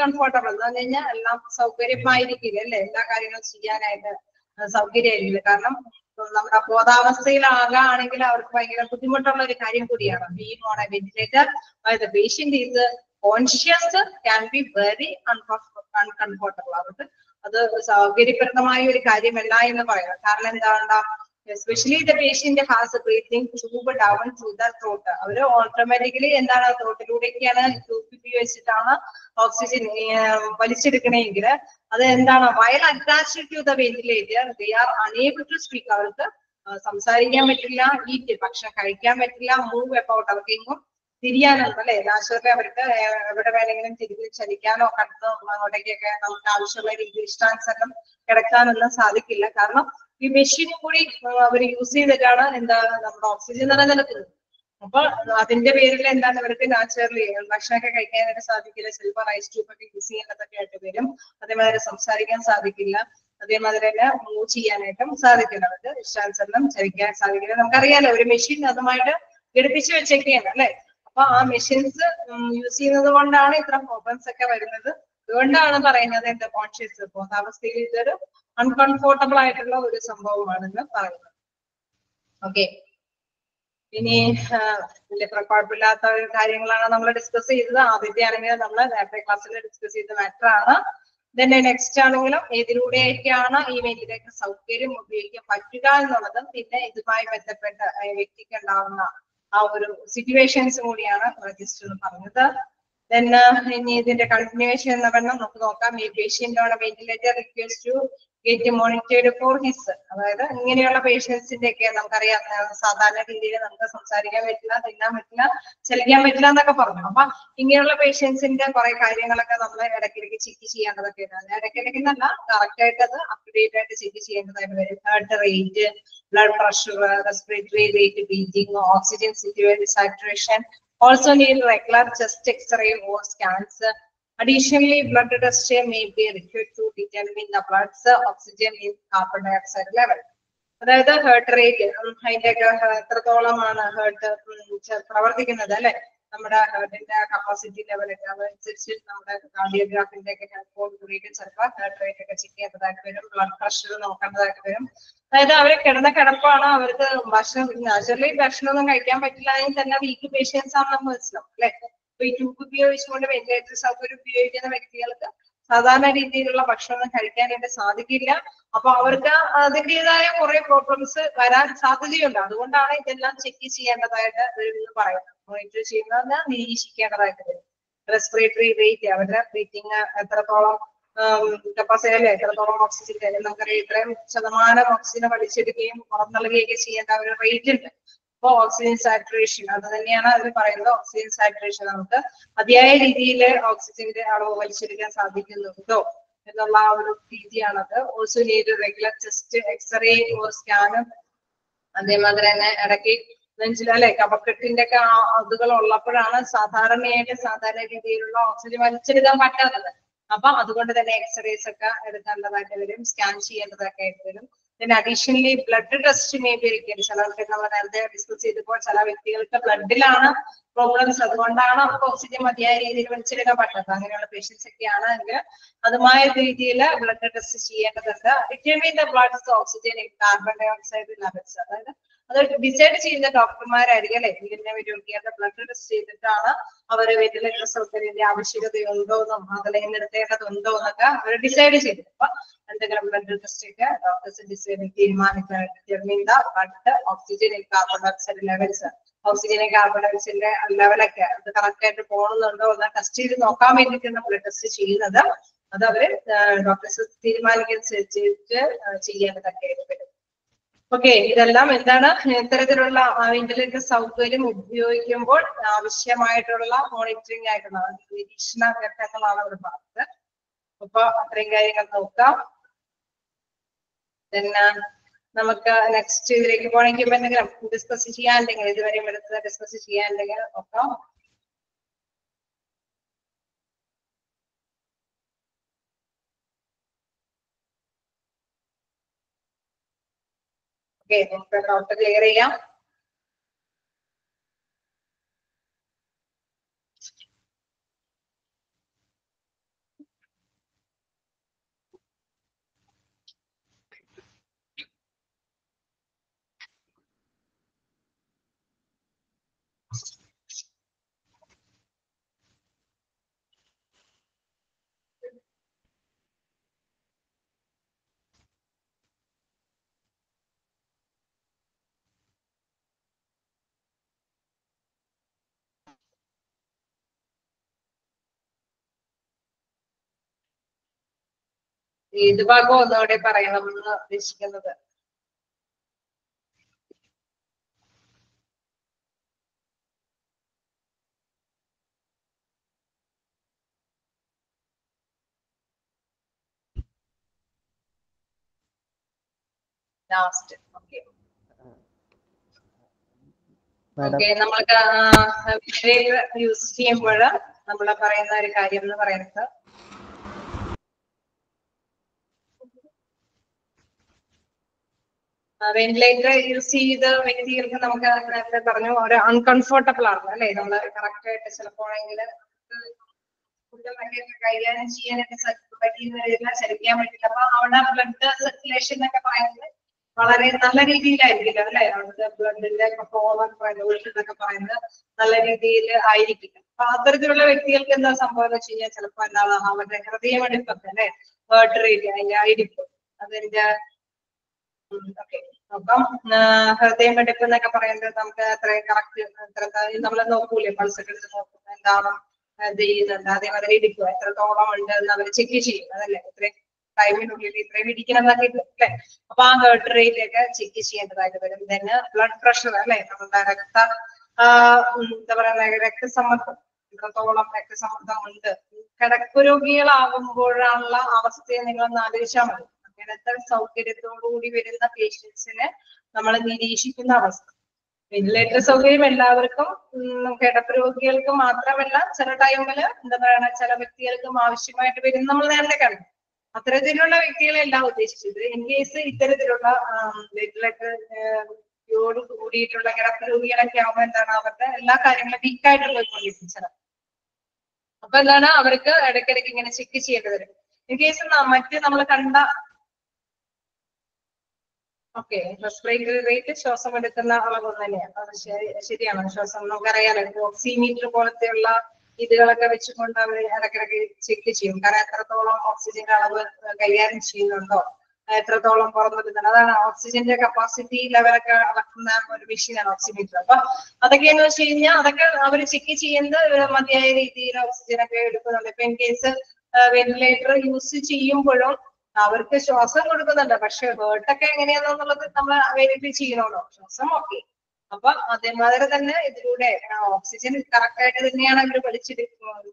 Speaker 1: കംഫർട്ടബിൾ എന്ന് പറഞ്ഞു കഴിഞ്ഞാൽ എല്ലാം സൗകര്യമായിരിക്കില്ല അല്ലെ? എല്ലാ കാര്യങ്ങളും ചെയ്യാനായിട്ട്. സൗകര്യമായിരിക്കില്ല. കാരണം നമ്മുടെ ബോധാവസ്ഥയിലാകാണെങ്കിൽ അവർക്ക് ഭയങ്കര ബുദ്ധിമുട്ടുള്ള ഒരു കാര്യം കൂടിയാണ്. Being on a ventilator patient is conscious can be very uncomfortable അവർക്ക് അത് സൗകര്യപ്രദമായ ഒരു കാര്യമല്ല എന്ന് പറയാം. കാരണം എന്താണ് especially the patient has breathing tube down through the throat our automatically എന്താണ് ത്രോട്ടിലൂടെയൊക്കെയാണ് ട്യൂബ് ഉപയോഗിച്ചിട്ടാണ് ഓക്സിജൻ വലിച്ചെടുക്കണമെങ്കിൽ അത് എന്താണ് while attached to the ventilator they are unable to speak അവർക്ക് സംസാരിക്കാൻ പറ്റില്ല ഈറ്റ് ഭക്ഷണം കഴിക്കാൻ പറ്റില്ല മൂവ് എബൌട്ട് അവർക്ക് എങ്ങും തിരിയാനൊന്നും അല്ലെ? നാച്ചുറലി അവർക്ക് എവിടെ വേണമെങ്കിലും തിരിഞ്ഞ് ചലിക്കാനോ കടത്തോ അങ്ങോട്ടേക്കൊക്കെ നമുക്ക് ആവശ്യമുള്ള രീതിയിൽ ഇഷ്ടാനുസരണം കിടക്കാനൊന്നും സാധിക്കില്ല. കാരണം ഈ മെഷീനും കൂടി അവർ യൂസ് ചെയ്തിട്ടാണ് എന്താ നമ്മുടെ ഓക്സിജൻ നിലനിൽക്കുന്നത് അപ്പൊ അതിന്റെ പേരിൽ എന്താണ് ഇവർക്ക് നാച്ചുറലി ഭക്ഷണമൊക്കെ കഴിക്കാനായിട്ട് സാധിക്കില്ല ചിലപ്പോൾ റൈസ് ട്യൂബൊക്കെ യൂസ് ചെയ്യേണ്ടതൊക്കെ ആയിട്ട് വരും. അതേമാതിരി സംസാരിക്കാൻ സാധിക്കില്ല. അതേമാതിരി തന്നെ മൂവ് ചെയ്യാനായിട്ടും സാധിക്കില്ല. അവർക്ക് ഇഷ്ടാനുസരണം ചലിക്കാൻ സാധിക്കില്ല. നമുക്കറിയാലോ ഒരു മെഷീൻ അതുമായിട്ട് ഘടിപ്പിച്ച് വെച്ചേക്കുകയാണ് അല്ലെ? അപ്പൊ ആ മെഷീൻസ് യൂസ് ചെയ്യുന്നത് കൊണ്ടാണ് ഇത്ര പ്രോബ്ലംസ് ഒക്കെ വരുന്നത്. അതുകൊണ്ടാണ് പറയുന്നത് എന്താ കോൺഷ്യസ് അവസ്ഥയിൽ ഇതൊരു അൺകംഫോർട്ടബിൾ ആയിട്ടുള്ള ഒരു സംഭവമാണെന്ന് പറയുന്നത്. ഓക്കെ ഇനി വലിയ കുഴപ്പമില്ലാത്ത കാര്യങ്ങളാണ് നമ്മൾ ഡിസ്കസ് ചെയ്തത്. ആദ്യത്തെ ആണെങ്കിൽ നമ്മൾ നേരത്തെ ക്ലാസ്സിൽ ഡിസ്കസ് ചെയ്ത മാറ്റർ ആണ്. Then നെക്സ്റ്റ് ആണെങ്കിലും ഏതിലൂടെയൊക്കെയാണ് ഈ വെന്റിലേറ്റർ സൗകര്യം ഉപയോഗിക്കാൻ പറ്റുക എന്നുള്ളതും പിന്നെ ഇതുമായി ബന്ധപ്പെട്ട വ്യക്തിക്ക് ഉണ്ടാവുന്ന ആ ഒരു സിറ്റുവേഷൻസ് കൂടിയാണ് രജിസ്റ്റർ പറഞ്ഞത്. Then ഇനി ഇതിന്റെ കണ്ടിന്യൂവേഷൻ എന്ന് പറഞ്ഞാൽ നമുക്ക് നോക്കാം. ഈ patient on ventilator request to get monitored for his അതായത് ഇങ്ങനെയുള്ള പേഷ്യൻസിന്റെ ഒക്കെ നമുക്കറിയാം. സാധാരണ രീതിയിൽ നമുക്ക് സംസാരിക്കാൻ പറ്റില്ല തിന്നാൻ പറ്റില്ല ചലിക്കാൻ പറ്റില്ല എന്നൊക്കെ പറഞ്ഞു. അപ്പൊ ഇങ്ങനെയുള്ള പേഷ്യൻസിന്റെ കുറെ കാര്യങ്ങളൊക്കെ നമ്മൾ ഇടയ്ക്കിടയ്ക്ക് ചെക്ക് ചെയ്യേണ്ടതൊക്കെ ഇടയ്ക്കിടയ്ക്ക് എന്നല്ല കറക്റ്റ് ആയിട്ട് അത് അപ് ടു ഡേറ്റ് ആയിട്ട് ചെക്ക് ചെയ്യേണ്ടതായിട്ട് വരും. Heart rate blood pressure respiratory rate beating oxygen situation saturation also need regular chest x-ray or scans. Additionally, blood test may be required to determine the blood's oxygen in carbon dioxide level. അതായത് heart rate അതിന്റെ ഒക്കെ എത്രത്തോളമാണ് heart പ്രവർത്തിക്കുന്നത് അല്ലെ നമ്മുടെ ഹേർട്ടിന്റെ capacity ലെവലൊക്കെ അതനുസരിച്ച് നമ്മുടെ കാർഡിയോഗ്രാഫിന്റെ ഒക്കെ ഹെൽപ്പോട് കൂടിയിട്ട് ചിലപ്പോൾ ഹേർട്ട് റേറ്റ് ഒക്കെ ചെക്ക് ചെയ്യേണ്ടതായിട്ട് വരും ബ്ലഡ് പ്രഷർ നോക്കേണ്ടതായിട്ട് വരും. അതായത് അവരെ കിടന്ന കിടപ്പാണ് അവർക്ക് ഭക്ഷണം നാച്ചുറലി ഭക്ഷണമൊന്നും കഴിക്കാൻ പറ്റില്ല എങ്കിൽ തന്നെ വീക്ക് പേഷ്യൻസ് ആണെന്ന് മനസ്സിലാവും അല്ലെ? അപ്പൊ ഈ ട്യൂബ് ഉപയോഗിച്ചുകൊണ്ട് വെന്റിലേറ്റർ സൗകര്യം ഉപയോഗിക്കുന്ന വ്യക്തികൾക്ക് സാധാരണ രീതിയിലുള്ള ഭക്ഷണം കഴിക്കാനായിട്ട് സാധിക്കില്ല. അപ്പൊ അവർക്ക് അതിന്റെതായ കുറെ പ്രോബ്ലംസ് വരാൻ സാധ്യതയുണ്ട്. അതുകൊണ്ടാണ് ഇതെല്ലാം ചെക്ക് ചെയ്യേണ്ടതായിട്ട് വരുമെന്ന് പറയുന്നത്. മോണിറ്റർ ചെയ്യുന്നത് നിരീക്ഷിക്കേണ്ടതായിട്ട് വരും റെസ്പിറേറ്ററി റേറ്റ് അവരുടെ ബ്രീത്തിങ് എത്രത്തോളം കപ്പാസിറ്റി അല്ലെ എത്രത്തോളം ഓക്സിജൻ നമുക്കറിയാം ഇത്രയും ശതമാനം ഓക്സിജൻ വലിച്ചെടുക്കുകയും പുറന്തള്ളുകയൊക്കെ ചെയ്യേണ്ട ഒരു റേറ്റ് ഉണ്ട്. അപ്പോൾ ഓക്സിജൻ സാറ്റുറേഷൻ അത് തന്നെയാണ് അതിൽ പറയുന്നത്. ഓക്സിജൻ സാറ്റുറേഷൻ നമുക്ക് മതിയായ രീതിയിൽ ഓക്സിജന്റെ അളവ് വലിച്ചെടുക്കാൻ സാധിക്കുന്നുണ്ടോ എന്നുള്ള ആ ഒരു രീതിയാണത്. Also need regular chest x-ray or സ്കാനും അതേമാതിരി തന്നെ ഇടയ്ക്ക് നെഞ്ചിൽ അല്ലെ? കഫക്കെട്ടിന്റെ ഒക്കെ അതുകൾ ഉള്ളപ്പോഴാണ് സാധാരണയായിട്ട് സാധാരണ രീതിയിലുള്ള ഓക്സിജൻ വലിച്ചെടുക്കാൻ പറ്റാത്തത്. അപ്പൊ അതുകൊണ്ട് തന്നെ എക്സ്റേസ് ഒക്കെ എടുക്കേണ്ടതായിട്ട് വരും സ്കാൻ ചെയ്യേണ്ടതൊക്കെ ആയിട്ട് വരും. പിന്നെ additionally blood test may be ഇരിക്കും ചിലർക്ക് നമ്മൾ നേരത്തെ ഡിസ്കസ് ചെയ്തപ്പോൾ ചില വ്യക്തികൾക്ക് ബ്ലഡിലാണ് പ്രോബ്ലംസ് അതുകൊണ്ടാണ് അവർക്ക് ഓക്സിജൻ മതിയായ രീതിയിൽ വലിച്ചെടുക്കാൻ പറ്റാത്തത്. അങ്ങനെയുള്ള പേഷ്യൻസ് ഒക്കെ ആണെങ്കിൽ അതുമായ രീതിയിൽ ബ്ലഡ് ടെസ്റ്റ് ചെയ്യേണ്ടതുണ്ട്. Determine the blood oxygen carbon dioxide levels അതായത് അത് ഡിസൈഡ് ചെയ്യുന്ന ഡോക്ടർമാരായിരിക്കും അല്ലെ? ഇതിന്റെ രോഗിയുടെ ബ്ലഡ് ടെസ്റ്റ് ചെയ്തിട്ടാണ് അവർ വെന്റിലേറ്റർ സൗകര്യത്തിന്റെ ആവശ്യകതയുണ്ടോ എന്നും അതല്ലെങ്കിൽ നിർത്തേണ്ടതുണ്ടോ എന്നൊക്കെ അവർ ഡിസൈഡ് ചെയ്തു അപ്പൊ എന്തെങ്കിലും ബ്ലഡ് ടെസ്റ്റ് ഒക്കെ ഡോക്ടേഴ്സ് ഡിസൈഡ് തീരുമാനിക്കാൻ determine blood oxygen carbon dioxide levels oxygen carbon ഡയോക്സൈഡിന്റെ ലെവലൊക്കെ അത് കറക്റ്റ് ആയിട്ട് പോകുന്നുണ്ടോ എന്ന് ടെസ്റ്റ് ചെയ്ത് നോക്കാൻ വേണ്ടിയിട്ടാണ് ബ്ലഡ് ടെസ്റ്റ് ചെയ്യുന്നത്. അത് അവർ ഡോക്ടേഴ്സ് തീരുമാനിക്കാൻ ചെയ്യേണ്ടതൊക്കെ ആയിട്ട് വരും ഓക്കെ ഇതെല്ലാം എന്താണ് ഇത്തരത്തിലുള്ള വെന്റിലേറ്റർ സൗകര്യം ഉപയോഗിക്കുമ്പോൾ ആവശ്യമായിട്ടുള്ള മോണിറ്ററിംഗ് ആയിട്ടുള്ള നിരീക്ഷണ ഘട്ടങ്ങളാണ് അവർ പറഞ്ഞത്. അപ്പൊ അത്രയും കാര്യങ്ങൾ നോക്കാം. പിന്നെ നമുക്ക് നെക്സ്റ്റ് ഇതിലേക്ക് പോകണമെങ്കിൽ എന്തെങ്കിലും ഡിസ്കസ് ചെയ്യാനുണ്ടെങ്കിൽ ഇതുവരെയും എടുത്തത് ഡിസ്കസ് ചെയ്യാനുണ്ടെങ്കിൽ നോക്കാം. ഓക്കെ നമുക്ക് ഡൗട്ട് ക്ലിയർ ചെയ്യാം. ഏത് ഭാഗം ഒന്നുകൂടെ പറയണം എന്ന് ഉദ്ദേശിക്കുന്നത്. ലാസ്റ്റ് ഓക്കെ ഓക്കെ നമ്മൾക്ക് യൂസ് ചെയ്യുമ്പോൾ നമ്മൾ പറയുന്ന ഒരു കാര്യം എന്ന് പറയുന്നത്. വെന്റിലേറ്റർ യൂസ് ചെയ്ത വ്യക്തികൾക്ക് നമുക്ക് നേരത്തെ പറഞ്ഞു. ഒരു അൺകംഫർട്ടബിൾ ആണ് അല്ലെ? നമ്മൾ കറക്റ്റ് ആയിട്ട് ചിലപ്പോഴെങ്കിൽ ഫുഡൊക്കെ കൈകാര്യം ചെയ്യാനൊക്കെ പറ്റിയെന്ന് ചലിക്കാൻ പറ്റില്ല. അപ്പൊ അവിടെ ബ്ലഡ് സർക്കുലേഷൻ എന്നൊക്കെ പറയുന്നത് വളരെ നല്ല രീതിയിലായിരിക്കില്ല അല്ലെ? അവിടുത്തെ ബ്ലഡിന്റെ ഓവർ പ്രൊഡക്ഷൻ എന്നൊക്കെ പറയുന്നത് നല്ല രീതിയിൽ ആയിരിക്കില്ല. അപ്പൊ അത്തരത്തിലുള്ള വ്യക്തികൾക്ക് എന്താ സംഭവം എന്ന് വെച്ച് കഴിഞ്ഞാൽ ചിലപ്പോ എന്താണ് അവരുടെ ഹൃദയമിടിപ്പൊക്കെ അല്ലെ? അതിന്റെ ആയിരിക്കും. അതിന്റെ അപ്പം ഹൃദയം വെടിപ്പ് പറയുന്നത് നമുക്ക് അത്രയും കറക്റ്റ് നമ്മൾ നോക്കൂലേ പൾസ് ഒക്കെ എടുത്ത് നോക്കും എന്താണ് ഇത് ചെയ്യുന്നുണ്ട് അതേപോലെ ഇടിക്കുക എത്രത്തോളം ഉണ്ട് എന്ന് അവർ ചെക്ക് ചെയ്യും അതല്ലേ? ഇത്രയും ടൈമിനുള്ളിൽ ഇത്രയും ഇടിക്കണം എന്നൊക്കെ അല്ലെ? അപ്പൊ ആ ഹേർട്ട് ഒക്കെ ചെക്ക് ചെയ്യേണ്ടതായിട്ട് വരും. തന്നെ ബ്ലഡ് പ്രഷർ അല്ലെ? നമ്മുടെ രക്ത എന്താ പറയുക രക്തസമ്മർദ്ദം എത്രത്തോളം രക്തസമ്മർദ്ദം ഉണ്ട്. കിടപ്പ് രോഗികളാകുമ്പോഴാണുള്ള അവസ്ഥയെ നിങ്ങളൊന്ന് ആലോചിച്ചാൽ മതി. അങ്ങനത്തെ സൗകര്യത്തോടുകൂടി വരുന്ന പേഷ്യൻസിനെ നമ്മൾ നിരീക്ഷിക്കുന്ന അവസ്ഥ. വെന്റിലേറ്റർ സൗകര്യം എല്ലാവർക്കും കിടപ്പ് രോഗികൾക്ക് മാത്രമല്ല ചില ടൈമിൽ എന്താ പറയുക ചില വ്യക്തികൾക്കും ആവശ്യമായിട്ട് വരും നമ്മൾ നേരത്തെ കണ്ടു. അത്തരത്തിലുള്ള വ്യക്തികളെയല്ല ഉദ്ദേശിച്ചത്. ഇൻ കേസ് ഇത്തരത്തിലുള്ള വെന്റിലേറ്റർ യോട് കൂടിയിട്ടുള്ള കിടപ്പ് രോഗികളൊക്കെ ആവുമ്പോൾ എന്താണ് അവരുടെ എല്ലാ കാര്യങ്ങളും വീക്കായിട്ടുള്ള കൊണ്ടിരിക്കുന്നത് അപ്പൊ എന്താണ് അവർക്ക് ഇടയ്ക്കിടയ്ക്ക് ഇങ്ങനെ ചെക്ക് ചെയ്യേണ്ടി വരും. ഇൻ കേസ് മറ്റ് നമ്മൾ കണ്ട ഓക്കെ. റെസ്പിറേറ്ററി റേറ്റ് ശ്വാസം എടുക്കുന്ന അളവ് തന്നെയാണ് അത് ശരിയാണ് ശ്വാസം? നമുക്കറിയാലോ ഓക്സിമീറ്റർ പോലത്തെയുള്ള ഇതുകളൊക്കെ വെച്ചുകൊണ്ട് അവർ ഇടയ്ക്കിടയ്ക്ക് ചെക്ക് ചെയ്യും. കാരണം എത്രത്തോളം ഓക്സിജന്റെ അളവ് കൈകാര്യം ചെയ്യുന്നുണ്ടോ? എത്രത്തോളം പുറത്തുവരുന്നുണ്ട് അതാണ് ഓക്സിജന്റെ കപ്പാസിറ്റി ലെവലൊക്കെ അളക്കുന്ന ഒരു മെഷീനാണ് ഓക്സിമീറ്റർ അപ്പൊ അതൊക്കെയെന്ന് വെച്ച് കഴിഞ്ഞാൽ അതൊക്കെ അവർ ചെക്ക് ചെയ്യുന്നത് മതിയായ രീതിയിൽ ഓക്സിജൻ ഒക്കെ എടുക്കുന്നുണ്ട്. ഇപ്പൊ ഇൻ കേസ് വെന്റിലേറ്റർ യൂസ് ചെയ്യുമ്പോഴും അവർക്ക് ശ്വാസം കൊടുക്കുന്നുണ്ട്. പക്ഷെ ഒക്കെ എങ്ങനെയാണെന്നുള്ളത് നമ്മൾ വെരിഫൈ ചെയ്യണമല്ലോ. ശ്വാസം ഓക്കെ അപ്പൊ അതേമാതിരി തന്നെ ഇതിലൂടെ ഓക്സിജൻ കറക്റ്റ് ആയിട്ട് തന്നെയാണ് അവർ വലിച്ചെടുക്കുന്നത്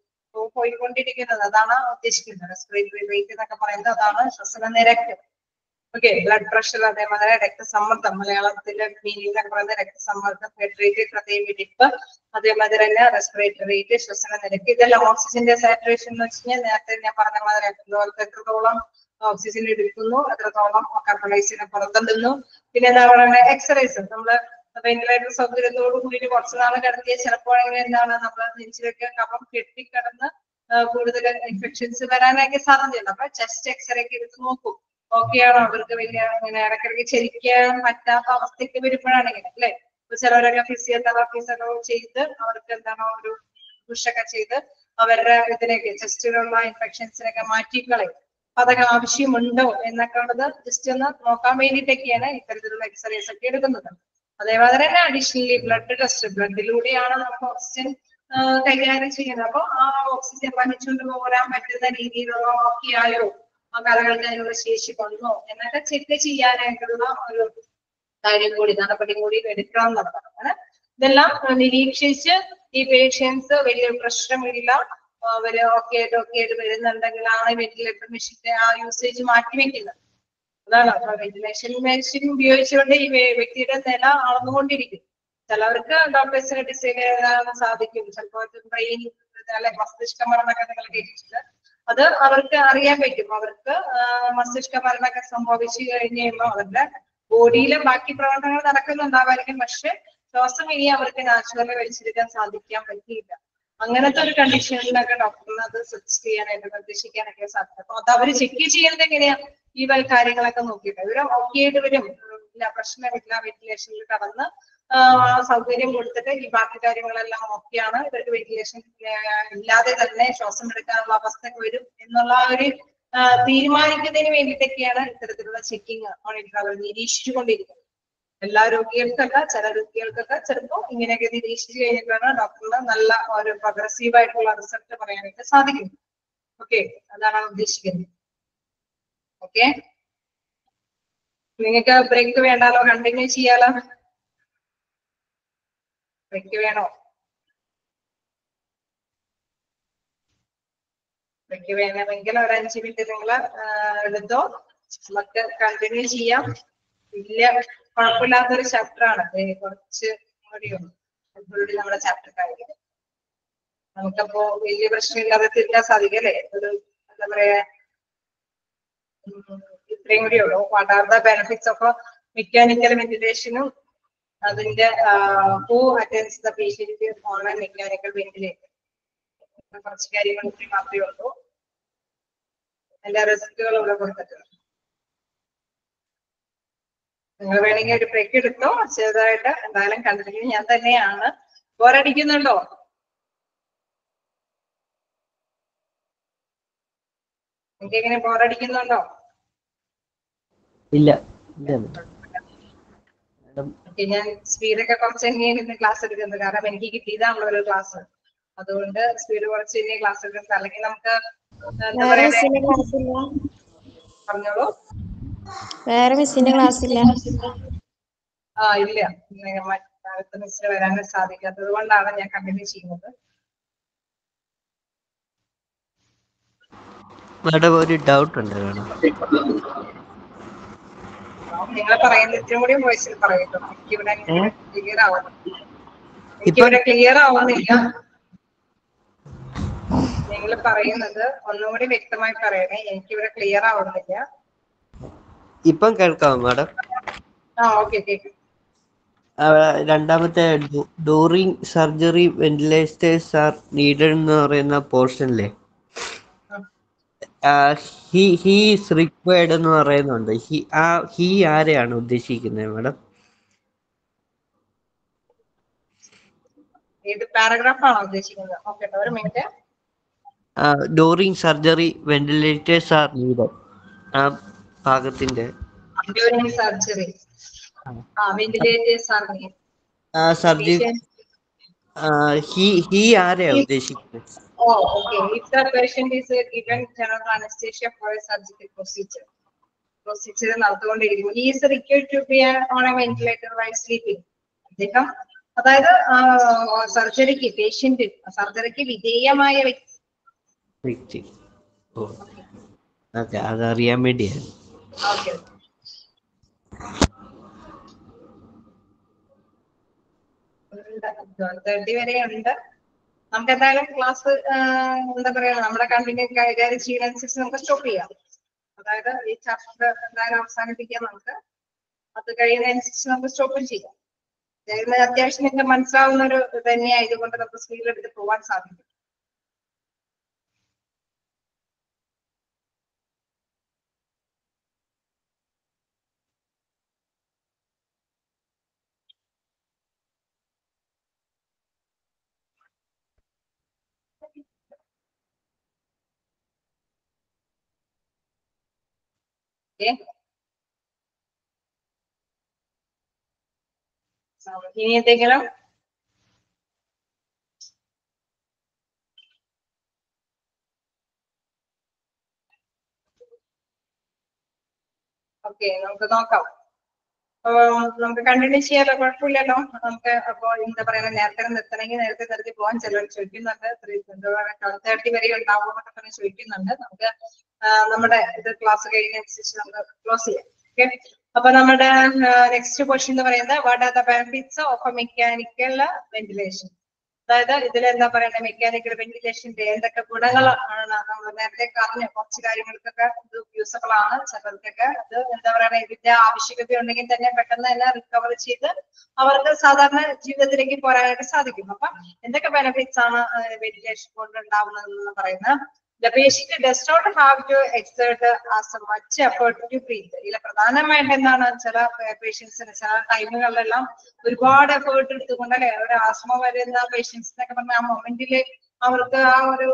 Speaker 1: പോയിക്കൊണ്ടിരിക്കുന്നത്. അതാണ് ഉദ്ദേശിക്കുന്നത്. റെസ്പിറേറ്ററി റേറ്റ് എന്നൊക്കെ പറയുന്നത് അതാണ് ശ്വസന നിരക്ക്. ഓക്കെ ബ്ലഡ് പ്രഷർ അതേമാതിരി രക്തസമ്മർദ്ദം. മലയാളത്തിലെ മീനിങ് എന്നൊക്കെ പറയുന്നത് രക്തസമ്മർദ്ദം ബ്ലഡ് റേറ്റ് ഹൃദയമിടിപ്പ് അതേമാതിരി തന്നെ റെസ്പിറേറ്ററി റേറ്റ് ശ്വസന നിരക്ക്. ഇതെല്ലാം ഓക്സിജന്റെ സാച്ചുറേഷൻ എന്ന് വെച്ച് നേരത്തെ ഞാൻ പറഞ്ഞ മാതിരി ഓക്സിജൻ എടുക്കുന്നു. എത്രത്തോളം കാർബൺ പുറത്തു പുറത്തുനിന്നു പിന്നെ എന്താ പറയുക എക്സറൈസ് നമ്മൾ വെന്റിലേറ്റർ സൗകര്യത്തോട് കൂടിയിട്ട് കുറച്ച് നാൾ കിടത്തിയ ചിലപ്പോഴെങ്കിലും എന്താണ് നമ്മൾ നെഞ്ചിലൊക്കെ കഫം കെട്ടിക്കിടന്ന് കൂടുതൽ ഇൻഫെക്ഷൻസ് വരാനൊക്കെ സാധ്യതയുണ്ട്. അപ്പൊ ചെസ്റ്റ് എക്സ്റേ ഒക്കെ എടുത്ത് നോക്കും. ഓക്കെയാണോ? അവർക്ക് വലിയ ഇങ്ങനെ ഇടക്കിടക്ക് ചരിക്കാൻ പറ്റാത്ത അവസ്ഥയ്ക്ക് വരുമ്പോഴാണെങ്കിൽ അല്ലെ? ചിലവരൊക്കെ ഫിസിയോതെറാപ്പീസ് ഒക്കെ ചെയ്ത് അവർക്ക് എന്താണ് ഒരു പുഷൊക്കെ ചെയ്ത് അവരുടെ ഇതിനൊക്കെ ചെസ്റ്റിലുള്ള ഇൻഫെക്ഷൻസിനൊക്കെ മാറ്റിക്കളയും. അതൊക്കെ ആവശ്യമുണ്ടോ എന്നൊക്കെ ഉള്ളത് ജസ്റ്റ് ഒന്ന് നോക്കാൻ വേണ്ടിയിട്ടൊക്കെയാണ് ഇത്തരത്തിലുള്ള എക്സ്റേസ് ഒക്കെ എടുക്കുന്നത്. അതേപോലെ തന്നെ അഡീഷണലി ബ്ലഡ് ടെസ്റ്റ് ബ്ലഡിലൂടെയാണ് നമുക്ക് ഓക്സിജൻ കൈകാര്യം ചെയ്യുന്നത്. അപ്പൊ ആ ഓക്സിജൻ വഹിച്ചുകൊണ്ട് പോരാൻ പറ്റുന്ന രീതിയിലുള്ള ഓക്കെയായോ ആ കലകൾക്ക് അതിനുള്ള ശേഷി വന്നോ എന്നൊക്കെ ചെക്ക് ചെയ്യാനായിട്ടുള്ള ഒരു കാര്യം കൂടി നടപടി കൂടി എടുക്കണം എന്നുള്ളതാണ്. ഇതെല്ലാം നിരീക്ഷിച്ച് ഈ പേഷ്യൻസ് വലിയ പ്രശ്നമില്ല അവർ ഓക്കെ ആയിട്ട് ഓക്കെ ആയിട്ട് വരുന്നുണ്ടെങ്കിലാണ് വെന്റിലേറ്റർ മെഷീന്റെ ആ യൂസേജ് മാറ്റി വെക്കുന്നത് അതാണ് അപ്പൊ വെന്റിലേഷൻ മെഷീൻ ഉപയോഗിച്ചുകൊണ്ട് ഈ വ്യ- വ്യക്തിയുടെ നില അളന്നുകൊണ്ടിരിക്കും ചിലവർക്ക് ഡോക്ടേഴ്സിനെ ഡിസൈൻ ചെയ്യാൻ സാധിക്കും. ചിലപ്പോൾ ബ്രെയിൻ അല്ലെ മസ്തിഷ്ക മരണമൊക്കെ നിങ്ങൾ കേട്ടിട്ടുണ്ട്. അത് അവർക്ക് അറിയാൻ പറ്റും. അവർക്ക് മസ്തിഷ്ക മരണമൊക്കെ സംഭവിച്ചു കഴിഞ്ഞ് കഴിയുമ്പോൾ അവരുടെ ബോഡിയിലെ ബാക്കി പ്രവർത്തനങ്ങൾ നടക്കുന്നുണ്ടാവായിരിക്കും. പക്ഷെ ശ്വാസം ഇനി അവർക്ക് നാച്ചുറലി വലിച്ചെടുക്കാൻ സാധിക്കാൻ പറ്റിയില്ല. അങ്ങനത്തെ ഒരു കണ്ടീഷനിലൊക്കെ ഡോക്ടറിന് അത് സജസ്റ്റ് ചെയ്യാനായിട്ട് നിർദ്ദേശിക്കാനൊക്കെ സാധിക്കും അപ്പൊ അത് അവർ ചെക്ക് ചെയ്യുന്നത് എങ്ങനെയാ? ഈ കാര്യങ്ങളൊക്കെ നോക്കിയിട്ട്. ഇവർ ഓക്കെ ആയിട്ട് വരും പ്രശ്നമില്ല വെന്റിലേഷനിൽ കടന്ന് സൗകര്യം കൊടുത്തിട്ട് ഈ ബാക്കി കാര്യങ്ങളെല്ലാം ഓക്കെയാണ് ഇവർക്ക് വെന്റിലേഷൻ ഇല്ലാതെ തന്നെ ശ്വാസം എടുക്കാനുള്ള അവസ്ഥയൊക്കെ വരും എന്നുള്ള ഒരു തീരുമാനിക്കുന്നതിന് വേണ്ടിയിട്ടൊക്കെയാണ് ഇത്തരത്തിലുള്ള ചെക്കിങ് നിരീക്ഷിച്ചുകൊണ്ടിരിക്കുന്നത്. എല്ലാ രോഗികൾക്കല്ല ചില രോഗികൾക്കൊക്കെ ചിലപ്പോൾ ഇങ്ങനെയൊക്കെ നിരീക്ഷിച്ചു കഴിഞ്ഞിട്ടാണ് ഡോക്ടറിന് നല്ല ഒരു പ്രഗ്രസീവ് ആയിട്ടുള്ള റിസൾട്ട് പറയാനായിട്ട് സാധിക്കുന്നത്. ഓക്കെ അതാണ് ഉദ്ദേശിക്കുന്നത്. ഓക്കെ നിങ്ങൾക്ക് ബ്രേക്ക് വേണ്ടാലോ? കണ്ടിന്യൂ ചെയ്യാലോ? ബ്രേക്ക് വേണോ? ബ്രേക്ക് വേണമെങ്കിൽ ഒരു അഞ്ച് മിനിറ്റ് നിങ്ങൾ എടുത്തോ. നമുക്ക് കണ്ടിന്യൂ ചെയ്യാം. വലിയ കുഴപ്പമില്ലാത്തൊരു ഇത് കുറച്ച് കൂടിയുള്ളൂ. അതുകൂടി നമ്മുടെ ചാപ്റ്റർ കഴിഞ്ഞു നമുക്കപ്പോ വലിയ പ്രശ്നമില്ലാതെ തീർക്കാൻ സാധിക്കല്ലേ? ഒരു എന്താ പറയാ ഇത്രയും കൂടി ഉള്ളൂ. What are the benefits of mechanical വെന്റിലേഷനും അതിന്റെ who attends the patient on mechanical ventilator കുറച്ച് കാര്യങ്ങൾ മാത്രമേ ഉള്ളൂ. അതിന്റെ റിസ്കുകൾ ഇവിടെ കൊടുത്തിട്ടുണ്ട്. നിങ്ങൾ വേണമെങ്കിൽ ഒരു ബ്രേക്ക് എടുത്തോ? ചെറുതായിട്ട് എന്തായാലും കണ്ടിന്യൂ ഞാൻ തന്നെയാണ്. ബോറടിക്കുന്നുണ്ടോ നിങ്ങൾക്ക് എങ്ങനെ ബോറടിക്കുന്നുണ്ടോ
Speaker 2: ഇല്ല
Speaker 1: ഞാൻ സ്പീഡൊക്കെ കുറച്ച് തന്നെയാണ് ഇന്ന് ക്ലാസ് എടുക്കുന്നത് കാരണം എനിക്ക് കിട്ടിയതാണല്ലോ ഒരു ക്ലാസ് അതുകൊണ്ട് സ്പീഡ് കുറച്ച് തന്നെ ക്ലാസ് എടുക്കുന്നത് അല്ലെങ്കിൽ നമുക്ക് എന്താ പറയാ പറഞ്ഞോളൂ.
Speaker 3: വേറെ മിസ്സിന്റെ ക്ലാസ് ഇല്ല.
Speaker 1: ആ ഇല്ല. അടുത്ത മിസ്സിന് വരാൻ സാധിക്കാത്തത് കൊണ്ടാണ് ഞാൻ കണ്ടിന്യൂ ചെയ്യുന്നത്.
Speaker 2: മാഡം ഒരു ഡൗട്ട് ഉണ്ട് മാഡം.
Speaker 1: നിങ്ങൾ പറയുന്നത് ഇത്തിരി കൂടി വോയിസിൽ പറയട്ടോ. എനിക്കിവിടെ
Speaker 2: ഏ?
Speaker 1: ക്ലിയർ ആവുന്നു എനിക്കിവിടെ ക്ലിയർ ആവുന്നില്ല. നിങ്ങൾ പറയുന്നത് ഒന്നുകൂടി വ്യക്തമായി പറയണേ. എനിക്കിവിടെ ക്ലിയർ ആവുന്നില്ല.
Speaker 2: ഇപ്പം കേൾക്കാമോ മാഡം. രണ്ടാമത്തെ during surgery ventilators are needed എന്ന് പറയുന്ന പോർഷനിലെ ഹി റിക്വയർഡ് എന്ന് പറയുന്നുണ്ട്. ഹി ആ ഹി ആരെയാണ് ഉദ്ദേശിക്കുന്നത് മാഡം?
Speaker 1: ഏത് ആണോ ഉദ്ദേശിക്കുന്നത്? ഓക്കെ ഒരു
Speaker 2: minute during surgery ventilators are needed. ഭാഗത്തിന്റെ
Speaker 1: സർജറി
Speaker 2: സർജറി ഹി ഹി ആരെയാ ഉദ്ദേശിക്കുന്നത്
Speaker 1: Oh. If the patient is uh, given general anesthesia for a surgical procedure. Procedure നടത്തുകൊണ്ടിരിക്കുന്നു. He is required to be uh, on a ventilator while sleeping. അദ്ദേഹം അതായത് സർജറിക്ക് patient സർജറിക്ക് വിധേയമായ വ്യക്തി
Speaker 2: ഓ okay അതറിയാൻ വേണ്ടിയാണ്
Speaker 1: തേർട്ടി വരെ ഉണ്ട്. നമുക്ക് എന്തായാലും ക്ലാസ് എന്താ പറയാ നമ്മുടെ കണ്ടിന്യൂ കൈകാര്യം ചെയ്യുന്നതനുസരിച്ച് നമുക്ക് സ്റ്റോപ്പ് ചെയ്യാം. അതായത് ഈ ചാപ്റ്റർ എന്തായാലും അവസാനിപ്പിക്കാം നമുക്ക്. അത് കഴിയുന്നതനുസരിച്ച് നമുക്ക് സ്റ്റോപ്പും ചെയ്യാം. അത്യാവശ്യം നിങ്ങൾക്ക് മനസ്സിലാവുന്ന ഒരു തന്നെയായതുകൊണ്ട് നമുക്ക് സ്പീഡിൽ എടുത്ത് പോകാൻ സാധിക്കും. ഓക്കെ ഇനി എന്തെങ്കിലും ഓക്കെ നമുക്ക് നോക്കാം അപ്പൊ നമുക്ക് കണ്ടിന്യൂ ചെയ്യാലോ? കുഴപ്പമില്ലല്ലോ. നമുക്ക് അപ്പൊ എന്താ പറയുക നേരത്തെ നിർത്തണമെങ്കിൽ നേരത്തെ നിർത്തി പോകാൻ ചിലർ ചോദിക്കുന്നുണ്ട്. തേർട്ടി വരെ ഉണ്ടാവും എന്നൊക്കെ പറഞ്ഞ് ചോദിക്കുന്നുണ്ട്. നമുക്ക് നമ്മുടെ ഇത് ക്ലാസ് കഴിഞ്ഞനുസരിച്ച് നമുക്ക് ക്ലോസ് ചെയ്യാം. ഓക്കെ അപ്പൊ നമ്മുടെ നെക്സ്റ്റ് ക്വസ്റ്റ്യൻ എന്ന് പറയുന്നത് what are the benefits of a mechanical ventilation അതായത് ഇതിൽ എന്താ പറയുക മെക്കാനിക്കൽ വെന്റിലേഷന്റെ എന്തൊക്കെ ഗുണങ്ങളാണ് നമ്മൾ നേരത്തെ പറഞ്ഞ കുറച്ച് കാര്യങ്ങൾക്കൊക്കെ ഇത് യൂസബിൾ ആണ്. ചിലർക്കൊക്കെ ഇത് എന്താ പറയണേ ഇതിന്റെ ആവശ്യകത ഉണ്ടെങ്കിൽ തന്നെ പെട്ടെന്ന് തന്നെ റിക്കവർ ചെയ്ത് അവർക്ക് സാധാരണ ജീവിതത്തിലേക്ക് പോരാനായിട്ട് സാധിക്കും. അപ്പൊ എന്തൊക്കെ ബെനിഫിറ്റ്സ് ആണ് വെന്റിലേഷൻ കൊണ്ട് ഉണ്ടാവുന്നതെന്ന് പറയുന്നത്? The patient does not have to exert as much effort to breathe. ഇതിൽ പ്രധാനമായിട്ട് എന്താണ് ചില പേഷ്യൻസിന് ചില ടൈമുകളിലെല്ലാം ഒരുപാട് എഫേർട്ട് എടുത്തുകൊണ്ട് അല്ലെ ഒരു ആസ്മ വരുന്ന പേഷ്യൻസ് എന്നൊക്കെ പറഞ്ഞാൽ ആ മൊമെന്റിൽ അവർക്ക് ആ ഒരു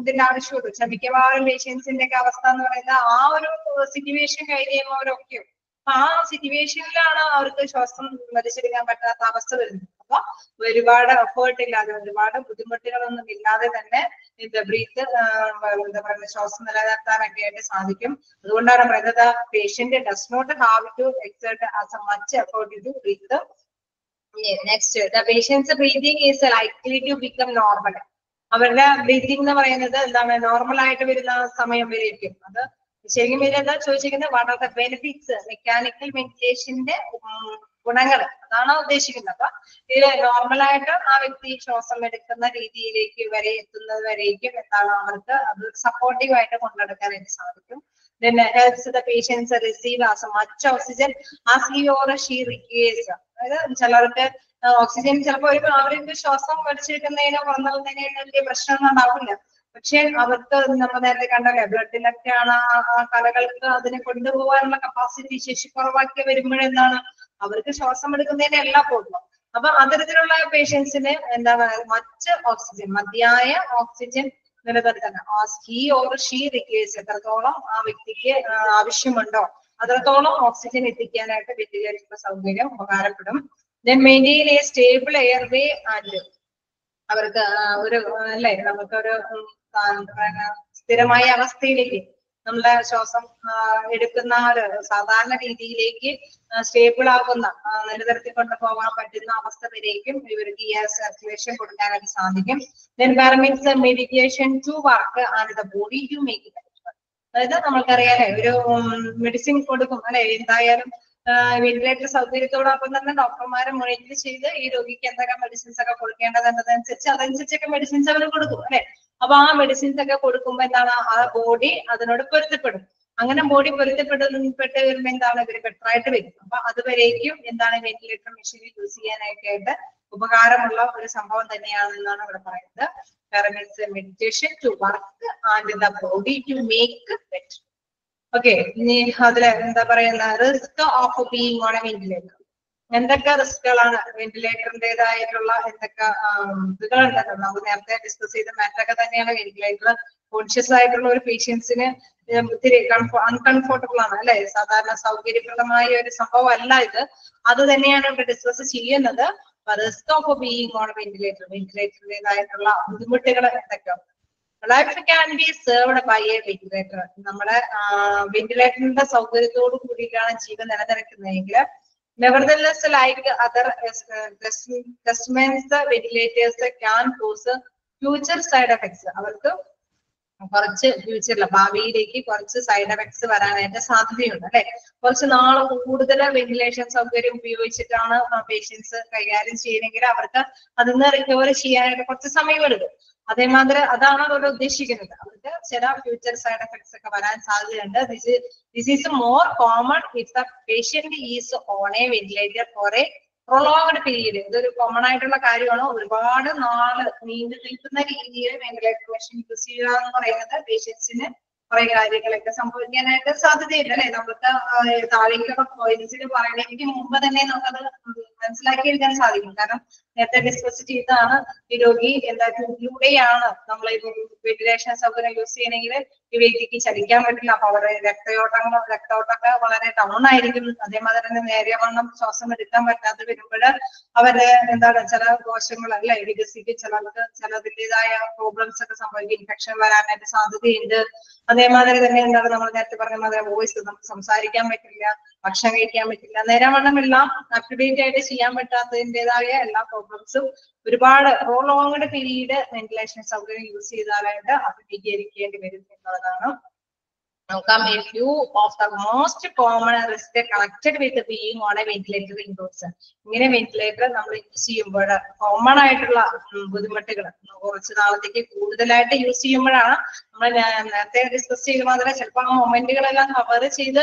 Speaker 1: ഇതിന്റെ ആവശ്യമുള്ളൂ മിക്കവാറും പേഷ്യൻസിന്റെ ഒക്കെ അവസ്ഥ എന്ന് പറയുന്നത് ആ ഒരു സിറ്റുവേഷൻ കഴിയുന്നവരൊക്കെയും അപ്പൊ ആ സിറ്റുവേഷനിലാണ് അവർക്ക് ശ്വാസം വലിച്ചെടുക്കാൻ പറ്റാത്ത അവസ്ഥ വരുന്നത്. അപ്പൊ ഒരുപാട് എഫേർട്ട് ഇല്ലാതെ ഒരുപാട് ബുദ്ധിമുട്ടുകളൊന്നും ഇല്ലാതെ തന്നെ ഇത് ബ്രീത്ത് എന്താ പറയുക ശ്വാസം നിലനിർത്താനൊക്കെ ആയിട്ട് സാധിക്കും. അതുകൊണ്ടാണ് പറയുന്നത് patient does not have to exert as a much effort to breathe next the patients breathing is likely to become normal അവരുടെ ബ്രീതിങ് എന്ന് പറയുന്നത് എന്താണ്? നോർമൽ ആയിട്ട് വരുന്ന സമയം വരെ ഇരിക്കും അത് ശരിക്കും ഇവർ എന്താ ചോദിച്ചിരിക്കുന്നത്? What are the benefits mechanical വെന്റിലേഷന്റെ ഗുണങ്ങൾ അതാണ് ഉദ്ദേശിക്കുന്നത്. അപ്പൊ ഇതിൽ നോർമലായിട്ട് ആ വ്യക്തി ശ്വാസം എടുക്കുന്ന രീതിയിലേക്ക് വരെ എത്തുന്നത് വരേക്കും എന്താണ് അവർക്ക് അത് സപ്പോർട്ടീവ് ആയിട്ട് കൊണ്ടെടുക്കാനായിട്ട് സാധിക്കും. Receive much oxygen requires. അതായത് ചിലർക്ക് ഓക്സിജൻ ചിലപ്പോൾ ഒരു അവർക്ക് ശ്വാസം വലിച്ചെടുക്കുന്നതിനോ പുറന്തള്ളുന്നതിനോ വലിയ പ്രശ്നമൊന്നും ഉണ്ടാവില്ല. പക്ഷെ അവർക്ക് നമ്മൾ നേരത്തെ കണ്ടല്ലേ ബ്ലഡിലൊക്കെയാണ് ആ കലകൾക്ക് അതിനെ കൊണ്ടുപോകാനുള്ള കപ്പാസിറ്റി ശേഷി കുറവാക്കി വരുമ്പോഴെന്താണ്? അവർക്ക് ശ്വാസം എടുക്കുന്നതിന് എല്ലാം പോകുന്നു അപ്പൊ അത്തരത്തിലുള്ള പേഷ്യൻസിന് എന്താണ് മറ്റ് ഓക്സിജൻ മതിയായ ഓക്സിജൻ നിലനിർത്തണം. ഹി ഓർ ഷീ റിക്വേഴ്സ് എത്രത്തോളം ആ വ്യക്തിക്ക് ആവശ്യമുണ്ടോ അത്രത്തോളം ഓക്സിജൻ എത്തിക്കാനായിട്ട് വെന്റിലേറ്ററിന്റെ സൗകര്യം ഉപകാരപ്പെടും. Then maintain a stable airway and അവർക്ക് ഒരു അല്ലേ? നമുക്കൊരു സ്ഥിരമായ അവസ്ഥയിലേക്ക് നമ്മളെ ശ്വാസം എടുക്കുന്ന ഒരു സാധാരണ രീതിയിലേക്ക് സ്റ്റേബിൾ ആകുന്ന നിലനിർത്തി നിലനിർത്തിക്കൊണ്ട് പോകാൻ പറ്റുന്ന അവസ്ഥ വരേക്കും ഇവർക്ക് ഈ സർക്കുലേഷൻ കൊടുക്കാനായിട്ട് സാധിക്കും. Then meditation to work and the body to make അതായത് നമ്മൾക്കറിയാലേ ഒരു മെഡിസിൻ കൊടുക്കും അല്ലെ? എന്തായാലും വെന്റിലേറ്റർ സൗകര്യത്തോടൊപ്പം തന്നെ ഡോക്ടർമാരെ മോണിറ്റർ ചെയ്ത് ഈ രോഗിക്ക് എന്തൊക്കെ മെഡിസിൻസ് ഒക്കെ കൊടുക്കേണ്ടതെന്നതനുസരിച്ച് അതനുസരിച്ചൊക്കെ മെഡിസിൻസ് അവർ കൊടുക്കും അല്ലെ? അപ്പൊ ആ മെഡിസിൻസ് ഒക്കെ കൊടുക്കുമ്പോ എന്താണ്? ആ ബോഡി അതിനോട് പൊരുത്തപ്പെടും. അങ്ങനെ ബോഡി പൊരുത്തപ്പെട്ട് വരുമ്പോ എന്താണ്? ഇവർ ബെറ്റർ ആയിട്ട് വരും. അപ്പൊ അതുവരേക്കും എന്താണ് വെന്റിലേറ്റർ മെഷീൻ യൂസ് ചെയ്യാനായിട്ട് ആയിട്ട് ഉപകാരമുള്ള ഒരു സംഭവം തന്നെയാണ് എന്നാണ് ഇവിടെ പറയുന്നത്. Meditation to work and the body to make better okay ഇനി അതിൽ എന്താ പറയുന്ന? Risk of being on a ventilator എന്തൊക്കെ റിസ്കുകളാണ് വെന്റിലേറ്ററിന്റേതായിട്ടുള്ള എന്തൊക്കെ ഇതുകളുണ്ടല്ലോ നമുക്ക് നേരത്തെ ഡിസ്കസ് ചെയ്ത മാറ്ററൊക്കെ തന്നെയാണ് വെന്റിലേറ്റർ കോൺഷ്യസ് ആയിട്ടുള്ള ഒരു പേഷ്യൻസിന് ഇത്തിരി അൺകംഫോർട്ടബിൾ ആണ് അല്ലെ? സാധാരണ സൗകര്യപ്രദമായ ഒരു സംഭവം അല്ല ഇത്. അത് തന്നെയാണ് ഇവിടെ ഡിസ്കസ് ചെയ്യുന്നത്. Risk of being on ventilator വെന്റിലേറ്ററിന്റേതായിട്ടുള്ള ബുദ്ധിമുട്ടുകൾ എന്തൊക്കെയാണ് life can be served by a ventilator നമ്മുടെ വെന്റിലേറ്ററിന്റെ സൗകര്യത്തോടു കൂടിയിട്ടാണ് ജീവൻ നിലനിൽക്കുന്നതെങ്കിൽ nevertheless like other treatments ventilators can cause future side effects അവർക്ക് കുറച്ച് ഫ്യൂച്ചറിൽ ഭാവിയിലേക്ക് കുറച്ച് സൈഡ് എഫക്ട്സ് വരാനായിട്ട് സാധ്യതയുണ്ട് അല്ലെ? കുറച്ച് നാൾ കൂടുതൽ വെന്റിലേഷൻ സൗകര്യം ഉപയോഗിച്ചിട്ടാണ് പേഷ്യൻസ് കൈകാര്യം ചെയ്യുന്നെങ്കിൽ അവർക്ക് അതിൽ നിന്ന് റിക്കവർ ചെയ്യാനായിട്ട് കുറച്ച് സമയം എടുക്കും അതേമാതിരി അതാണ് അവർ ഉദ്ദേശിക്കുന്നത്. അവർക്ക് ചില ഫ്യൂച്ചർ സൈഡ് എഫക്ട്സ് ഒക്കെ വരാൻ സാധ്യതയുണ്ട്. This more common if the patient is on a ventilator for a prolonged period ഇതൊരു കോമൺ ആയിട്ടുള്ള കാര്യമാണ്. ഒരുപാട് നാൾ നീണ്ടു നിൽക്കുന്ന രീതിയിൽ വെന്റിലേറ്റർ മെഷീൻ യൂസ് ചെയ്യുക എന്ന് പറയുന്നത് പേഷ്യൻസിന് കുറെ കാര്യങ്ങളൊക്കെ സംഭവിക്കാനായിട്ട് സാധ്യതയുണ്ട് അല്ലെ? നമുക്ക് താഴേക്കൊക്കെ പോയിന്റ്സിൽ പറയണമെങ്കിൽ മുമ്പ് തന്നെ നമുക്കത് മനസ്സിലാക്കിയെടുക്കാൻ സാധിക്കും. കാരണം നേരത്തെ ഡിസ്കസ് ചെയ്തതാണ് ഈ രോഗി എന്താ ട്യൂബിലൂടെയാണ് നമ്മൾ വെന്റിലേഷൻ സൗകര്യം യൂസ് ചെയ്യണമെങ്കിൽ ഈ വ്യക്തിക്ക് ചലിക്കാൻ പറ്റില്ല. അപ്പൊ അവരുടെ രക്തയോട്ടങ്ങൾ രക്തയോട്ടമൊക്കെ വളരെ ഡൗൺ ആയിരിക്കും. അതേമാതിരി തന്നെ നേരെ വണ്ണം ശ്വാസം എടുക്കാൻ പറ്റാതെ വരുമ്പോൾ അവരുടെ എന്താണ് ചില കോശങ്ങൾ അല്ലെ വികസിക്കും ചിലർക്ക് ചിലതിന്റെതായ പ്രോബ്ലംസ് ഒക്കെ സംഭവിക്കും. ഇൻഫെക്ഷൻ വരാനായിട്ട് സാധ്യതയുണ്ട്. അതേമാതിരി തന്നെ എന്താണ് നമ്മൾ നേരത്തെ പറഞ്ഞ മാതിരി വോയിസ് നമുക്ക് സംസാരിക്കാൻ പറ്റില്ല ഭക്ഷണം കഴിക്കാൻ പറ്റില്ല. നേരവണ്ണം എല്ലാം അപ്ഡേറ്റ് ആയിട്ട് ചെയ്യാൻ പറ്റാത്തതിന്റെതായ എല്ലാ പ്രോബ്ലംസും ഒരുപാട് പ്രോലോങ്ഡ് പീരീഡ് വെന്റിലേഷൻ സൗകര്യം യൂസ് ചെയ്താലായിട്ട് അഭിമുഖീകരിക്കേണ്ടി വരും എന്നുള്ളതാണ്. നോക്കാം a few of the most common risk connected with being on a ventilator indoors ഇങ്ങനെ വെന്റിലേറ്റർ നമ്മൾ യൂസ് ചെയ്യുമ്പോൾ കോമൺ ആയിട്ടുള്ള ബുദ്ധിമുട്ടുകൾ കുറച്ച് നാളത്തേക്ക് കൂടുതലായിട്ട് യൂസ് ചെയ്യുമ്പോഴാണ് നമ്മൾ നേരത്തെ ഡിസ്കസ് ചെയ്ത മാതിരി ചിലപ്പോൾ ആ മൊമെന്റുകളെല്ലാം കവർ ചെയ്ത്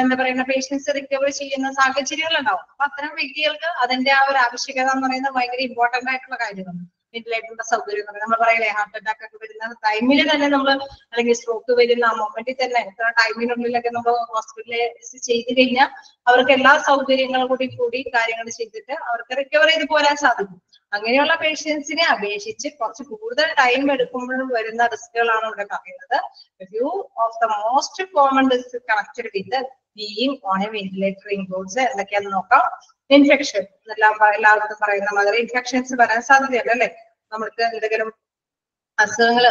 Speaker 1: എന്താ പറയുന്ന പേഷ്യൻസ് റിക്കവർ ചെയ്യുന്ന സാഹചര്യങ്ങൾ ഉണ്ടാവും അപ്പൊ അത്തരം വ്യക്തികൾക്ക് അതിന്റെ ആ ഒരു ആവശ്യകത എന്ന് പറയുന്നത് ഭയങ്കര ഇമ്പോർട്ടന്റ് ആയിട്ടുള്ള കാര്യമാണ്. വെന്റിലേറ്ററിന്റെ സൗകര്യം പറയുന്നത്. നമ്മൾ പറയില്ലേ ഹാർട്ട് അറ്റാക്ക് ഒക്കെ വരുന്ന ടൈമിൽ തന്നെ നമ്മൾ അല്ലെങ്കിൽ സ്ട്രോക്ക് വരുന്ന ആ മൊമെന്റിൽ തന്നെ എത്ര ടൈമിനുള്ളിലൊക്കെ നമ്മൾ ഹോസ്പിറ്റലിൽ ചെയ്ത് കഴിഞ്ഞാൽ അവർക്ക് എല്ലാ സൗകര്യങ്ങളും കൂടി കൂടി കാര്യങ്ങൾ ചെയ്തിട്ട് അവർക്ക് റിക്കവർ ചെയ്ത് പോരാൻ സാധിക്കും. അങ്ങനെയുള്ള പേഷ്യൻസിനെ അപേക്ഷിച്ച് കുറച്ച് കൂടുതൽ ടൈം എടുക്കുമ്പോഴും വരുന്ന റിസ്കുകളാണ് ഇവിടെ പറയുന്നത്. Few of the most common risk connected with being on a ventilator includes എന്തൊക്കെയാന്ന് നോക്കാം. ഇൻഫെക്ഷൻ എല്ലാം എല്ലാവർക്കും പറയുന്ന മാതിരി ഇൻഫെക്ഷൻസ് വരാൻ സാധ്യതയുണ്ട് അല്ലെ? നമ്മൾക്ക് എന്തെങ്കിലും അസുഖങ്ങൾ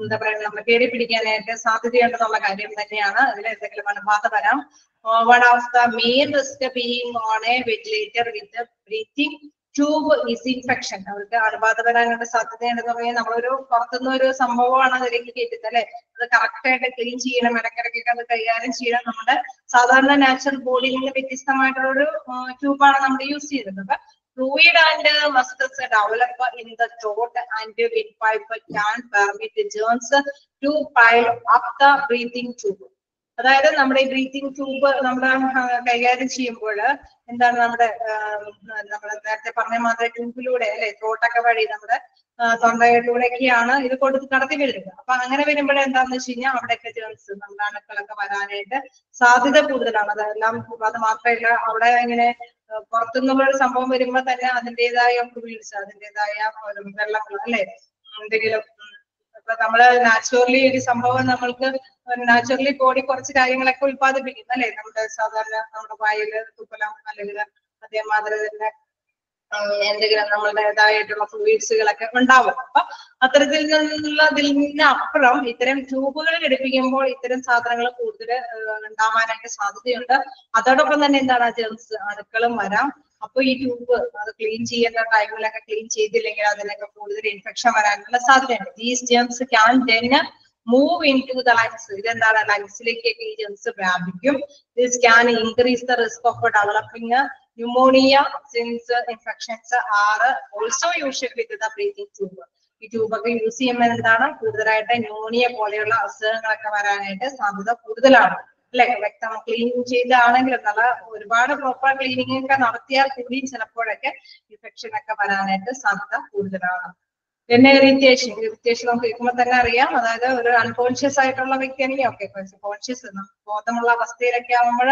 Speaker 1: എന്താ പറയുക നമ്മൾ കയറി പിടിക്കാനായിട്ട് സാധ്യതയുണ്ടെന്നുള്ള കാര്യം തന്നെയാണ്. അതിൽ എന്തെങ്കിലും അണുബാധ വരാം. One of the main risk being on a ventilator with breathing tube is infection അവർക്ക് അണുബാധ വരാനുള്ള സാധ്യതയുണ്ടെന്ന് പറഞ്ഞാൽ നമ്മളൊരു പുറത്തുനിന്ന് ഒരു സംഭവമാണ് അതിലേക്ക് കേട്ടത് അല്ലെ? അത് കറക്റ്റ് ആയിട്ട് ക്ലീൻ ചെയ്യണം ഇടയ്ക്കിടയ്ക്കൊക്കെ അത് കൈകാര്യം ചെയ്യണം. നമ്മുടെ സാധാരണ നാച്ചുറൽ ബോഡിയിൽ നിന്ന് വ്യത്യസ്തമായിട്ടുള്ള ഒരു ട്യൂബാണ് നമ്മൾ യൂസ് ചെയ്യുന്നത്. fluid and muscles develop in the throat and windpipe can permit germs to pile up the breathing tube. അതായത് നമ്മുടെ ഈ ബ്രീത്തിങ് ട്യൂബ് നമ്മൾ കൈകാര്യം ചെയ്യുമ്പോൾ എന്താണ് നമ്മുടെ നമ്മൾ നേരത്തെ പറഞ്ഞ മാതിരി ട്യൂബിലൂടെ അല്ലെ ത്രോട്ടൊക്കെ വഴി നമ്മുടെ തൊണ്ടയിലൂടെയൊക്കെയാണ് ഇത് കൊടുത്ത് കടത്തി വരുന്നത്. അപ്പൊ അങ്ങനെ വരുമ്പോൾ എന്താണെന്ന് വെച്ച് കഴിഞ്ഞാൽ അവിടെയൊക്കെ ജേൺസ് നമ്മുടെ അണുക്കളൊക്കെ വരാനായിട്ട് സാധ്യത കൂടുതലാണ്. അതെല്ലാം അത് മാത്രമല്ല അവിടെ ഇങ്ങനെ പുറത്തുനിന്നുള്ള ഒരു സംഭവം വരുമ്പോൾ തന്നെ അതിന്റെതായ ഫ്ലൂയിഡ്സ് അതിന്റെതായ വെള്ളങ്ങൾ അല്ലെ എന്തെങ്കിലും ഉം, ഇപ്പൊ നമ്മൾ നാച്ചുറലി ഒരു സംഭവം നമ്മൾക്ക് നാച്ചുറലി ബോഡി കുറച്ച് കാര്യങ്ങളൊക്കെ ഉത്പാദിപ്പിക്കും അല്ലെ? നമ്മുടെ സാധാരണ നമ്മുടെ വായിൽ തുപ്പലം അല്ലെങ്കിൽ അതേമാതിരി തന്നെ എന്തെങ്കിലും നമ്മളുടേതായിട്ടുള്ള ഫ്ലൂയിഡ്സുകളൊക്കെ ഉണ്ടാവും. അപ്പൊ അത്തരത്തിൽ നിന്നുള്ളതിൽ നിന്ന് അപ്പുറം ഇത്തരം ട്യൂബുകൾ ഘടിപ്പിക്കുമ്പോൾ ഇത്തരം സാധനങ്ങൾ കൂടുതൽ ഉണ്ടാവാനായിട്ട് സാധ്യതയുണ്ട്. അതോടൊപ്പം തന്നെ എന്താണ് ജെംസ് അണുക്കളും വരാം അപ്പൊ ഈ ട്യൂബ് അത് ക്ലീൻ ചെയ്യുന്ന ടൈമിലൊക്കെ ക്ലീൻ ചെയ്തില്ലെങ്കിൽ അതിനൊക്കെ കൂടുതൽ ഇൻഫെക്ഷൻ വരാനുള്ള സാധ്യതയുണ്ട്. These germs can then move into the lungs ഇതെന്താണ്? ലങ്സിലേക്കൊക്കെ ഈ germs വ്യാപിക്കും. This can increase the risk of developing pneumonia since infections are also usual with the breathing tube ഈ ട്യൂബൊക്കെ യൂസ് ചെയ്യുമ്പോൾ എന്താണ്? കൂടുതലായിട്ട് ന്യൂമോണിയ പോലെയുള്ള അസുഖങ്ങളൊക്കെ വരാനായിട്ട് സാധ്യത കൂടുതലാണ്. അല്ലെ? വ്യക്തം ക്ലീനിങ് ചെയ്താണെങ്കിലും നല്ല ഒരുപാട് പ്രോപ്പർ ക്ലീനിങ് ഒക്കെ നടത്തിയാൽ കൂടിയും ചിലപ്പോഴൊക്കെ ഇൻഫെക്ഷൻ ഒക്കെ വരാനായിട്ട് സാധ്യത കൂടുതലാണ്. പിന്നെ ഇറിറ്റേഷൻ ഇറിറ്റേഷൻ നമുക്ക് കേൾക്കുമ്പോൾ തന്നെ അറിയാം. അതായത് ഒരു അൺകോൺഷ്യസ് ആയിട്ടുള്ള വ്യക്തിയാണെങ്കിൽ ഓക്കെ കോൺഷ്യസ് ബോധമുള്ള അവസ്ഥയിലൊക്കെ ആകുമ്പോൾ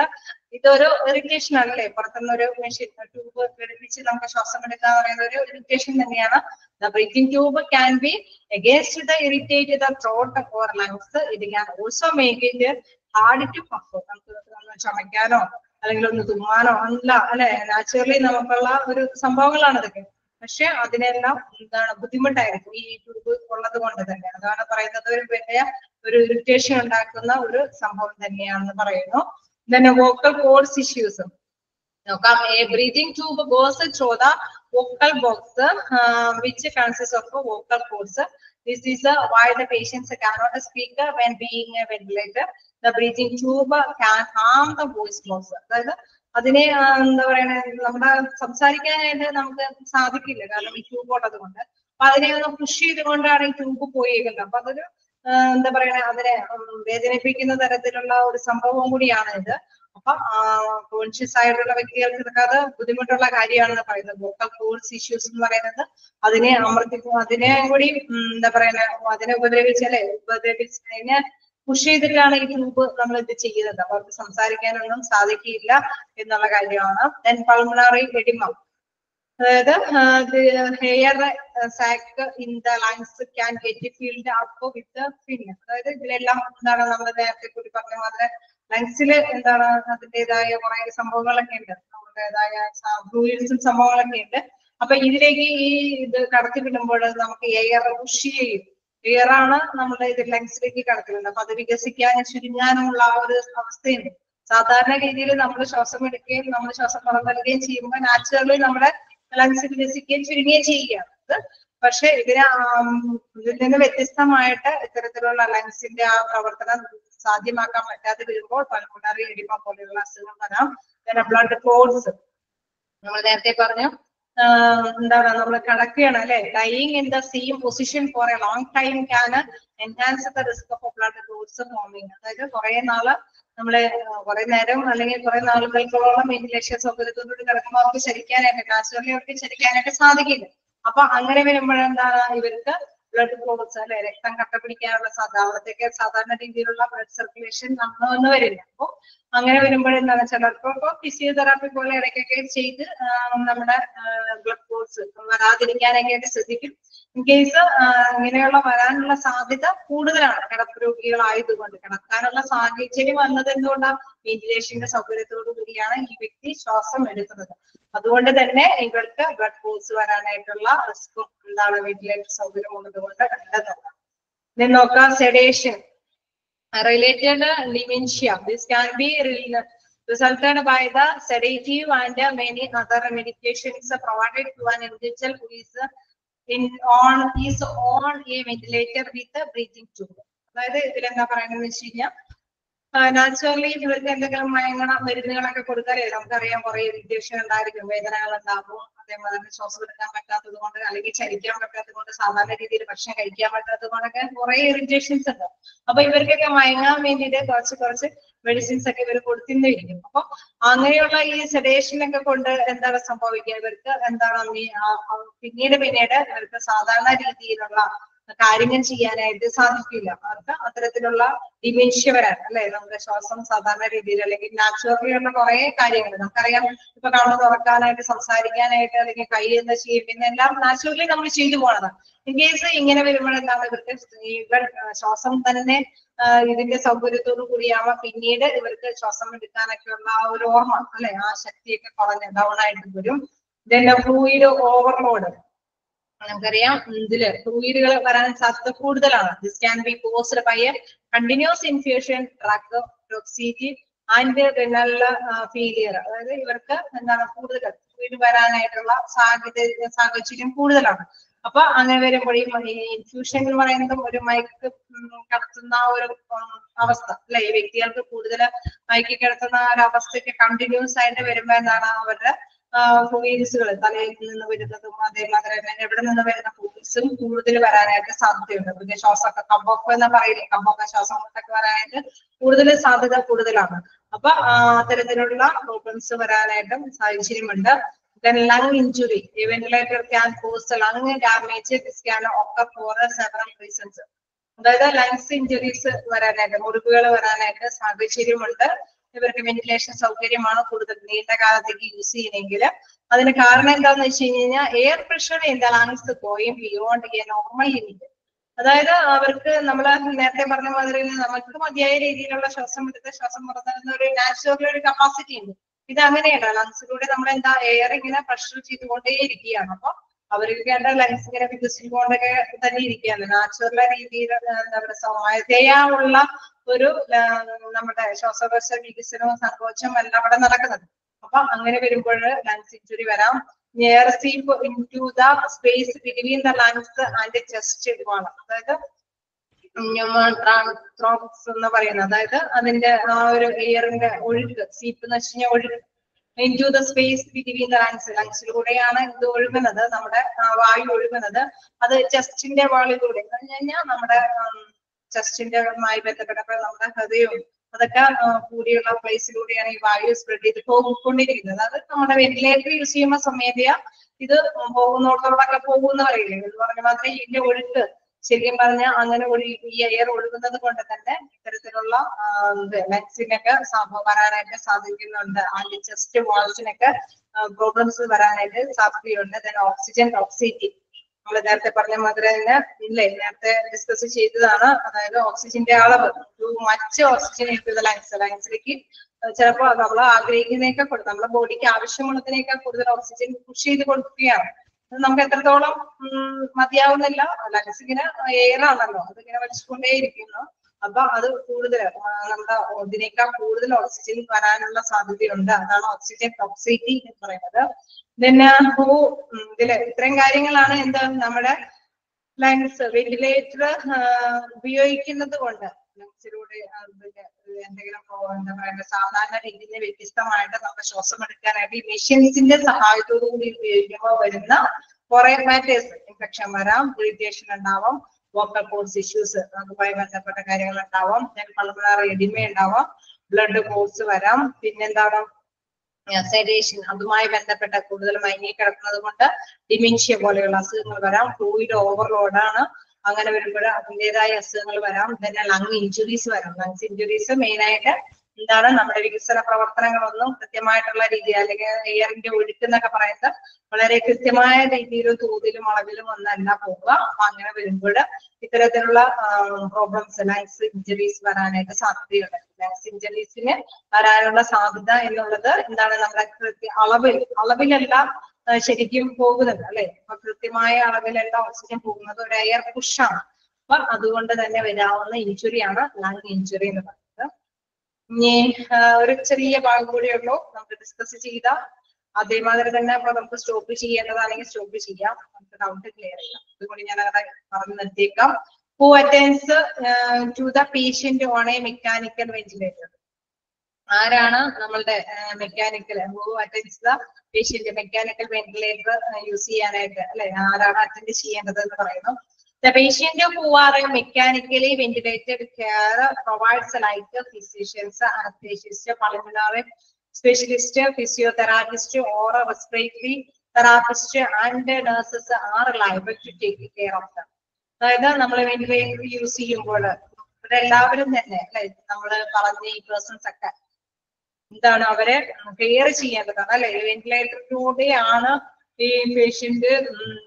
Speaker 1: ഇതൊരു ഇറിറ്റേഷൻ ആണല്ലേ പുറത്തുനിന്ന് മെഷീൻ ട്യൂബ് ഘടിപ്പിച്ച് നമുക്ക് ശ്വാസം എടുക്കുക എന്ന് പറയുന്ന ഒരു ഇറിറ്റേഷൻ തന്നെയാണ്. The breathing tube can be against the irritate the throat or lungs ഇത് can also make it hard to perform നമുക്ക് ഒന്ന് ചമയ്ക്കാനോ അല്ലെങ്കിൽ ഒന്ന് തുമ്മാനോ അല്ല അല്ലെ? നാച്ചുറലി നമുക്കുള്ള ഒരു സംഭവങ്ങളാണ് അതൊക്കെ പക്ഷെ അതിനെല്ലാം എന്താണ് ബുദ്ധിമുട്ടായിരിക്കും. ഈ ട്യൂബ് ഉള്ളത് കൊണ്ട് തന്നെ. അതാണ് പറയുന്നത് ഒരു വലിയ ഒരു ഇറിറ്റേഷൻ ഉണ്ടാക്കുന്ന ഒരു സംഭവം തന്നെയാണെന്ന് പറയുന്നു. Then vocal cords issues. നോക്കാം. A breathing tube goes through the vocal box uh, which consists of vocal cords. This is uh, why the patients cannot speak uh, when being a tube can harm the voice box അതായത് അതിനെ എന്താ പറയണ നമ്മുടെ സംസാരിക്കാനായിട്ട് നമുക്ക് സാധിക്കില്ല. കാരണം ഈ ട്യൂബ് ഉള്ളത് കൊണ്ട് അപ്പൊ അതിനെ ഒന്ന് പുഷ് ചെയ്തുകൊണ്ടാണ് ഈ ട്യൂബ് പോയിരിക്കുന്നത് അപ്പൊ അതൊരു എന്താ പറയണ അതിനെ വേദനിപ്പിക്കുന്ന തരത്തിലുള്ള ഒരു സംഭവം കൂടിയാണ് ഇത്. അപ്പൊ കോൺഷ്യസ് ആയിട്ടുള്ള വ്യക്തികൾക്ക് ഇതൊക്കെ ബുദ്ധിമുട്ടുള്ള കാര്യമാണെന്ന് പറയുന്നത്. വോക്കൽ കോഴ്സ് ഇഷ്യൂസ് എന്ന് പറയുന്നത്. അതിനെ അമർത്തി അതിനെ കൂടി എന്താ പറയുക അതിനെ ഉപദ്രവിച്ചാലേ ഉപദ്രവിച്ച് അതിനെ പുഷ് ചെയ്തിട്ടാണ് ഈ ട്യൂബ് നമ്മൾ ഇത് ചെയ്യുന്നത്. അപ്പൊ അവർക്ക് സംസാരിക്കാനൊന്നും സാധിക്കില്ല എന്നുള്ള കാര്യമാണ്. ദെൻ പൾമണറി എഡിമ അതായത് air sac in the lungs can get filled up with fin അതായത് ഇതിലെല്ലാം എന്താണ് നമ്മൾ നേരത്തെ കൂടി പറഞ്ഞ മാതിരി ലങ്സിൽ എന്താണ് അതിന്റെതായ കുറെ സംഭവങ്ങളൊക്കെ ഉണ്ട്. നമ്മുടേതായ ഫ്ലൂയിഡ്സും സംഭവങ്ങളൊക്കെ ഉണ്ട്. അപ്പൊ ഇതിലേക്ക് ഈ ഇത് കടത്തി നമുക്ക് എയർ പുഷ് ചെയ്യും. എയർ ആണ് നമ്മുടെ ഇത് ലങ്സിലേക്ക് കടക്കുന്നത്. അപ്പൊ അത് വികസിക്കാനും ചുരുങ്ങാനുമുള്ള ആ ഒരു അവസ്ഥയുണ്ട്. സാധാരണ രീതിയിൽ നമ്മൾ ശ്വാസം എടുക്കുകയും നമ്മൾ ശ്വാസം പുറന്തള്ളുകയും ചെയ്യുമ്പോൾ നാച്ചുറലി നമ്മുടെ ലങ്സ് വികസിക്കുകയും ചുരുങ്ങുകയും ചെയ്യുകയാണ്. പക്ഷെ ഇതിന് ഇതിൽ നിന്ന് വ്യത്യസ്തമായിട്ട് ഇത്തരത്തിലുള്ള ലങ്സിന്റെ ആ പ്രവർത്തനം സാധ്യമാക്കാൻ പറ്റാതെ വരുമ്പോൾ പൾമോണറി എഡിമ പോലെയുള്ള അസുഖം വരാം. ബ്ലഡ് ക്ലോട്ട്സ് നമ്മൾ നേരത്തെ പറഞ്ഞു എന്താണ് നമ്മൾ കിടക്കുകയാണ് അല്ലെ? Lying in the same position for a long time can enhance the risk of blood clots forming അതായത് കുറെ നാൾ നമ്മൾ കുറെ നേരം അല്ലെങ്കിൽ കുറെ നാളുകൾക്കോളം വെന്റിലേഷൻ സൗകര്യത്തോടുകൂടി കിടക്കുമ്പോൾ അവർക്ക് ശരിക്കാനായിട്ട് നാച്ചുറലി അവർക്ക് ശരിക്കാനായിട്ട് സാധിക്കില്ല. അപ്പൊ അങ്ങനെ വരുമ്പോഴെന്താണ് ഇവർക്ക് ബ്ലഡ് ക്ലോട്ട്സ് അല്ലെ രക്തം കട്ട പിടിക്കാനുള്ള സാധ്യത സാധാരണ രീതിയിലുള്ള ബ്ലഡ് സർക്കുലേഷൻ നടന്നു വരില്ല. അപ്പൊ അങ്ങനെ വരുമ്പോഴെന്താണ് ചിലർക്ക് ഇപ്പൊ ഫിസിയോതെറാപ്പി പോലെ ഇടയ്ക്കൊക്കെ ചെയ്ത് നമ്മുടെ ബ്ലഡ് ക്ലോട്ട്സ് വരാതിരിക്കാനൊക്കെ ശ്രദ്ധിക്കും. ഇൻ കേസ് ഇങ്ങനെയുള്ള വരാനുള്ള സാധ്യത കൂടുതലാണ്. കിടപ്പ് രോഗികളായതുകൊണ്ട് കിടക്കാനുള്ള സാഹചര്യം വന്നത് എന്തുകൊണ്ടാണ് വെന്റിലേഷന്റെ സൗകര്യത്തോടു കൂടിയാണ് ഈ വ്യക്തി ശ്വാസം എടുക്കുന്നത്. അതുകൊണ്ട് തന്നെ ഇവർക്ക് ബ്ലഡ് ക്ലോട്ട്സ് വരാനായിട്ടുള്ള റിസ്ക് എന്താണ് വെന്റിലേറ്റർ സൗകര്യം ഉള്ളത് കൊണ്ട് ഇനി നോക്കാം sedation related dementia. This can be re- resulted by the sedative and many other medications provided to an individual who is in on is on a ventilator with a breathing tube. അതായത് ഇതിലെന്താ പറയുന്നത് വെച്ച് naturally ഇവർക്ക് എന്തെങ്കിലും മയങ്ങണ മരുന്നുകളൊക്കെ കൊടുത്താലേ നമുക്കറിയാം കുറെ ഇൻഫെക്ഷൻ ഉണ്ടായിരിക്കും വേദനകൾ ഉണ്ടാകും അതേപോലെ തന്നെ ശ്വാസം എടുക്കാൻ പറ്റാത്തത് കൊണ്ട് അല്ലെങ്കിൽ ചലിക്കാൻ പറ്റാത്തത് കൊണ്ട് സാധാരണ രീതിയിൽ ഭക്ഷണം കഴിക്കാൻ പറ്റാത്തത് കൊണ്ടൊക്കെ കുറെ ഇറിറ്റേഷൻസ് ഉണ്ട്. അപ്പൊ ഇവർക്കൊക്കെ മയങ്ങാൻ വേണ്ടിയിട്ട് കുറച്ച് കുറച്ച് മെഡിസിൻസ് ഒക്കെ ഇവർ കൊടുത്തിരിക്കും അപ്പൊ അങ്ങനെയുള്ള ഈ സെഡേഷനൊക്കെ കൊണ്ട് എന്താണ് സംഭവിക്കുക? ഇവർക്ക് എന്താണ് പിന്നീട് പിന്നീട് ഇവർക്ക് സാധാരണ രീതിയിലുള്ള കാര്യങ്ങൾ ചെയ്യാനായിട്ട് സാധിക്കില്ല. അവർക്ക് അത്തരത്തിലുള്ള ഡിമെൻഷ്യ വരാൻ അല്ലെ? നമ്മുടെ ശ്വാസം സാധാരണ രീതിയിൽ അല്ലെങ്കിൽ നാച്ചുറലി ഉള്ള കുറെ കാര്യങ്ങൾ. നമുക്കറിയാം ഇപ്പൊ കണ്ണു തുറക്കാനായിട്ട് സംസാരിക്കാനായിട്ട് അല്ലെങ്കിൽ കൈ എന്താ ചെയ്യും പിന്നെ എല്ലാം നാച്ചുറലി നമ്മൾ ചെയ്തു പോണതാണ് ഇൻ കേസ് ഇങ്ങനെ വരുമ്പോഴെന്താണ് ഇവർക്ക് ഇവർ ആ, ശ്വാസം തന്നെ ഇതിന്റെ സൗകര്യത്തോടു കൂടിയാവാം. പിന്നീട് ഇവർക്ക് ശ്വാസം എടുക്കാനൊക്കെയുള്ള ആ ഒരു ഓർമ്മ അല്ലെ? ആ ശക്തിയൊക്കെ കുറഞ്ഞ് ഡൗൺ ആയിട്ട് വരും. Then ഫ്ലൂയിഡ് ഓവർലോഡ് നമുക്കറിയാം ഇതിൽ ഫ്ലൂയിഡുകൾ വരാൻ സാധ്യത കൂടുതലാണ്. This can be caused by a continuous infusion drug toxicity and renal failure അതായത് ഇവർക്ക് എന്താണ് കൂടുതൽ ഫ്ലൂയിഡ് വരാനായിട്ടുള്ള സാധ്യത സാഹചര്യം കൂടുതലാണ്. അപ്പൊ അങ്ങനെ വരുമ്പോൾ ഈ ഇൻഫ്യൂഷൻ എന്ന് പറയുന്നത് ഒരു മയക്ക് കടത്തുന്ന ഒരു അവസ്ഥ. അല്ലെ? ഈ വ്യക്തികൾക്ക് കൂടുതൽ മയക്കി കിടത്തുന്ന ഒരു അവസ്ഥയ്ക്ക് കണ്ടിന്യൂസ് ആയിട്ട് വരുമ്പോ എന്താണ് അവരുടെ ഫ്ലൂയിഡ്സുകൾ തലയിൽ നിന്ന് വരുന്നതും അതേമാതിരി തന്നെ എവിടെ നിന്ന് വരുന്ന ഫ്ലൂയിഡ്സും കൂടുതൽ വരാനായിട്ട് സാധ്യതയുണ്ട്. പിന്നെ ശ്വാസമൊക്കെ കമ്പൊക്കെ എന്ന് പറയില്ലേ? കമ്പൊക്കെ ശ്വാസം മുട്ടൊക്കെ വരാനായിട്ട് കൂടുതൽ സാധ്യത കൂടുതലാണ്. അപ്പൊ അത്തരത്തിലുള്ള പ്രോബ്ലംസ് വരാനായിട്ടും സാഹചര്യമുണ്ട്. then lung injury a ventilator can cause lung damage this can occur for several reasons. അതായത് ലങ്സ് ഇഞ്ചുറീസ് വരാനായിട്ട് മുറിവുകൾ വരാനായിട്ട് സാഹചര്യമുണ്ട്. ഇവർക്ക് വെന്റിലേഷൻ സൗകര്യമാണ് കൂടുതൽ നീണ്ട കാലത്തേക്ക് യൂസ് ചെയ്യണമെങ്കിൽ അതിന് കാരണം എന്താണെന്ന് വെച്ച് കഴിഞ്ഞാൽ എയർ പ്രഷർ എന്താ lungs going beyond a normal limit അതായത് അവർക്ക് നമ്മൾ നേരത്തെ പറഞ്ഞ മാതിരി നമുക്ക് മതിയായ രീതിയിലുള്ള ശ്വാസം എടുത്ത് ശ്വാസം പുറത്തുന്ന ഒരു നാച്ചുറൽ ഒരു കപ്പാസിറ്റി ഉണ്ട്. ഇത് അങ്ങനെയല്ല. ലങ്സിലൂടെ നമ്മൾ എന്താ എയർ ഇങ്ങനെ പ്രഷർ ചെയ്തുകൊണ്ടേ ഇരിക്കുകയാണ് അപ്പൊ അവർക്ക് വേണ്ട ലങ്സ് ഇങ്ങനെ വികസിച്ചുകൊണ്ടൊക്കെ തന്നെ ഇരിക്കുകയാണ്. നാച്ചുറൽ രീതിയിൽ എന്താ പറയുക സ്വമേധയായുള്ള ഒരു നമ്മുടെ ശ്വാസകോശ വികസനവും സങ്കോചവും എല്ലാം അവിടെ നടക്കുന്നത്. അപ്പൊ അങ്ങനെ വരുമ്പോൾ ലങ്സ് ഇഞ്ചുറി വരാം. Near seep into the space between the lungs and chest ഇടുവാണ് അതായത് ത്രോക്സ് എന്ന് പറയുന്നത്. അതായത് അതിന്റെ ആ ഒരു എയറിന്റെ ഒഴുക്ക് സീപ്പ് എന്ന് വെച്ച് കഴിഞ്ഞാൽ ഒഴുക്ക്. Into the space between the lungs ലങ്സിലൂടെയാണ് ഇത് ഒഴുകുന്നത്. നമ്മുടെ വായു ഒഴുകുന്നത്. അത് ചെസ്റ്റിന്റെ വാളിലൂടെ. എന്ന് പറഞ്ഞു കഴിഞ്ഞാൽ നമ്മുടെ ചെസ്റ്റിന്റെമായി ബന്ധപ്പെട്ടപ്പോൾ നമ്മുടെ ഹൃദയവും അതൊക്കെ കൂടിയുള്ള പ്ലേസിലൂടെയാണ് ഈ വായു സ്പ്രെഡ് ചെയ്ത് പോയിക്കൊണ്ടിരിക്കുന്നത്. അത് നമ്മുടെ വെന്റിലേറ്റർ യൂസ് ചെയ്യുന്ന സമയത്ത് ഇത് പോകുന്നോടത്തോടൊക്കെ പോകുന്ന പറയില്ലേ എന്ന് പറഞ്ഞ മാത്രമേ ഇതിന്റെ ഒഴുക്ക് ശരിക്കും പറഞ്ഞാൽ അങ്ങനെ ഒഴി ഈ എയർ ഒഴുകുന്നത് കൊണ്ട് തന്നെ ഇത്തരത്തിലുള്ള ലങ്സിനൊക്കെ വരാനായിട്ട് സാധിക്കുന്നുണ്ട്. ആൻഡ് ചെസ്റ്റ് വാൾസിനൊക്കെ പ്രോബ്ലംസ് വരാനായിട്ട് സാധ്യതയുണ്ട്. ഓക്സിജൻ ടോക്സിറ്റി നമ്മൾ നേരത്തെ പറഞ്ഞ മാതിരി തന്നെ ഇല്ലേ നേരത്തെ ഡിസ്കസ് ചെയ്തതാണ്. അതായത് ഓക്സിജന്റെ അളവ്. ടു മച്ച് ഓക്സിജൻ ഇട്ടത് ലങ്സ് ലങ്സിലേക്ക് ചിലപ്പോൾ നമ്മൾ ആഗ്രഹിക്കുന്നതിനേക്കാൾ കൂടുതൽ നമ്മുടെ ബോഡിക്ക് ആവശ്യമുള്ളതിനേക്കാൾ കൂടുതൽ ഓക്സിജൻ പുഷ് ചെയ്ത് കൊടുക്കുകയാണ്. നമുക്ക് എത്രത്തോളം മതിയാവുന്നില്ല. ലങ്സ് ഇങ്ങനെ എയർ ആണല്ലോ അതിങ്ങനെ വലിച്ചുകൊണ്ടേയിരിക്കുന്നു. അപ്പൊ അത് കൂടുതൽ നമ്മുടെ ഇതിനേക്കാൾ കൂടുതൽ ഓക്സിജൻ വരാനുള്ള സാധ്യതയുണ്ട്. അതാണ് ഓക്സിജൻ ടോക്സിറ്റി എന്ന് പറയുന്നത്. പിന്നെ ഹൂ ഇതിൽ ഇത്രയും കാര്യങ്ങളാണ് എന്ത് നമ്മുടെ ലങ്സ് വെന്റിലേറ്റർ ഉപയോഗിക്കുന്നത് കൊണ്ട്. ലങ്സിലൂടെ എന്തെങ്കിലും എന്താ പറയുക സാധാരണ രീതിയിൽ നിന്ന് വ്യത്യസ്തമായിട്ട് നമുക്ക് ശ്വാസം എടുക്കാനായിട്ട് ഈ മെഷീൻസിന്റെ സഹായത്തോടു കൂടി ഉപയോഗിക്കുമ്പോൾ വരുന്ന കുറെ മാറ്റേഴ്സ് ഇൻഫെക്ഷൻ വരാം ഇറിറ്റേഷൻ ഉണ്ടാവാം. വോക്കൽ കോഴ്സ് ഇഷ്യൂസ് അതുമായി ബന്ധപ്പെട്ട കാര്യങ്ങൾ ഉണ്ടാവും. ഞാൻ പൾമണറി എഡിമ ഉണ്ടാവും. ബ്ലഡ് കോഴ്സ് വരാം. പിന്നെന്താണ്? സെഡേഷൻ അതുമായി ബന്ധപ്പെട്ട കൂടുതൽ മയങ്ങി കിടക്കുന്നത് കൊണ്ട് ഡിമിൻഷ്യ പോലെയുള്ള അസുഖങ്ങൾ വരാം. ഫ്ലൂയിഡ് ഓവർലോഡ് ആണ്. അങ്ങനെ വരുമ്പോൾ അതിന്റെതായ അസുഖങ്ങൾ വരാം. പിന്നെ ലങ് ഇഞ്ചുറീസ് വരാം. ലങ്സ് ഇഞ്ചുറീസ് മെയിൻ ആയിട്ട് എന്താണ് നമ്മുടെ വികസന പ്രവർത്തനങ്ങളൊന്നും കൃത്യമായിട്ടുള്ള രീതി അല്ലെങ്കിൽ എയറിന്റെ ഒഴുക്ക് എന്നൊക്കെ പറയുന്നത് വളരെ കൃത്യമായ രീതിയിലും തോതിലും അളവിലും ഒന്നല്ല പോവുക. അപ്പൊ അങ്ങനെ വരുമ്പോൾ ഇത്തരത്തിലുള്ള പ്രോബ്ലംസ് ലങ്സ് ഇഞ്ചറീസ് വരാനായിട്ട് സാധ്യതയുണ്ട്. ലങ്സ് ഇഞ്ചറീസിന് വരാനുള്ള സാധ്യത എന്നുള്ളത് എന്താണ് നമ്മുടെ അളവിൽ അളവിലല്ല ശരിക്കും പോകുന്നത് അല്ലെ? അപ്പൊ കൃത്യമായ അളവിലല്ല ഓക്സിജൻ പോകുന്നത്. ഒരു എയർ പുഷാണ് അപ്പൊ അതുകൊണ്ട് തന്നെ വരാവുന്ന ഇഞ്ചുറിയാണ് ലങ് ഇഞ്ചുറി എന്ന് പറയുന്നത്. ഇനി ഒരു ചെറിയ ഭാഗം കൂടിയേ ഉള്ളൂ. നമുക്ക് ഡിസ്കസ് ചെയ്ത അതേമാതിരി തന്നെ അപ്പൊ നമുക്ക് സ്റ്റോപ്പ് ചെയ്യേണ്ടതാണെങ്കിൽ സ്റ്റോപ്പ് ചെയ്യാം. നമുക്ക് ഡൗട്ട് ക്ലിയർ ചെയ്യാം. അതുകൊണ്ട് ഞാൻ അങ്ങനെ പറഞ്ഞു നിർത്തിയേക്കാം. Who attends to the patient on a mechanical ventilator ആരാണ് നമ്മളുടെ mechanical who attends the patient mechanical ventilator use ചെയ്യാനായിട്ട് അല്ലെ? ആരാണ് അറ്റൻഡ് ചെയ്യേണ്ടത് എന്ന് പറയുന്നു. The patient who are mechanically ventilated care provides like physicians anaesthetist pulmonary specialist physiotherapist or respiratory therapist and nurses are liable to take care of them അതായത് നമ്മൾ ventilator use ചെയ്യുമ്പോൾ ഇവിടെ എല്ലാവരും തന്നെ അല്ലെ? നമ്മൾ പറഞ്ഞ ഈ പേഴ്സൺസ് ഒക്കെ എന്താണ് അവരെ കെയർ ചെയ്യേണ്ടതാണ് അല്ലെ? വെന്റിലേറ്ററിലൂടെയാണ് ഈ പേഷ്യന്റ്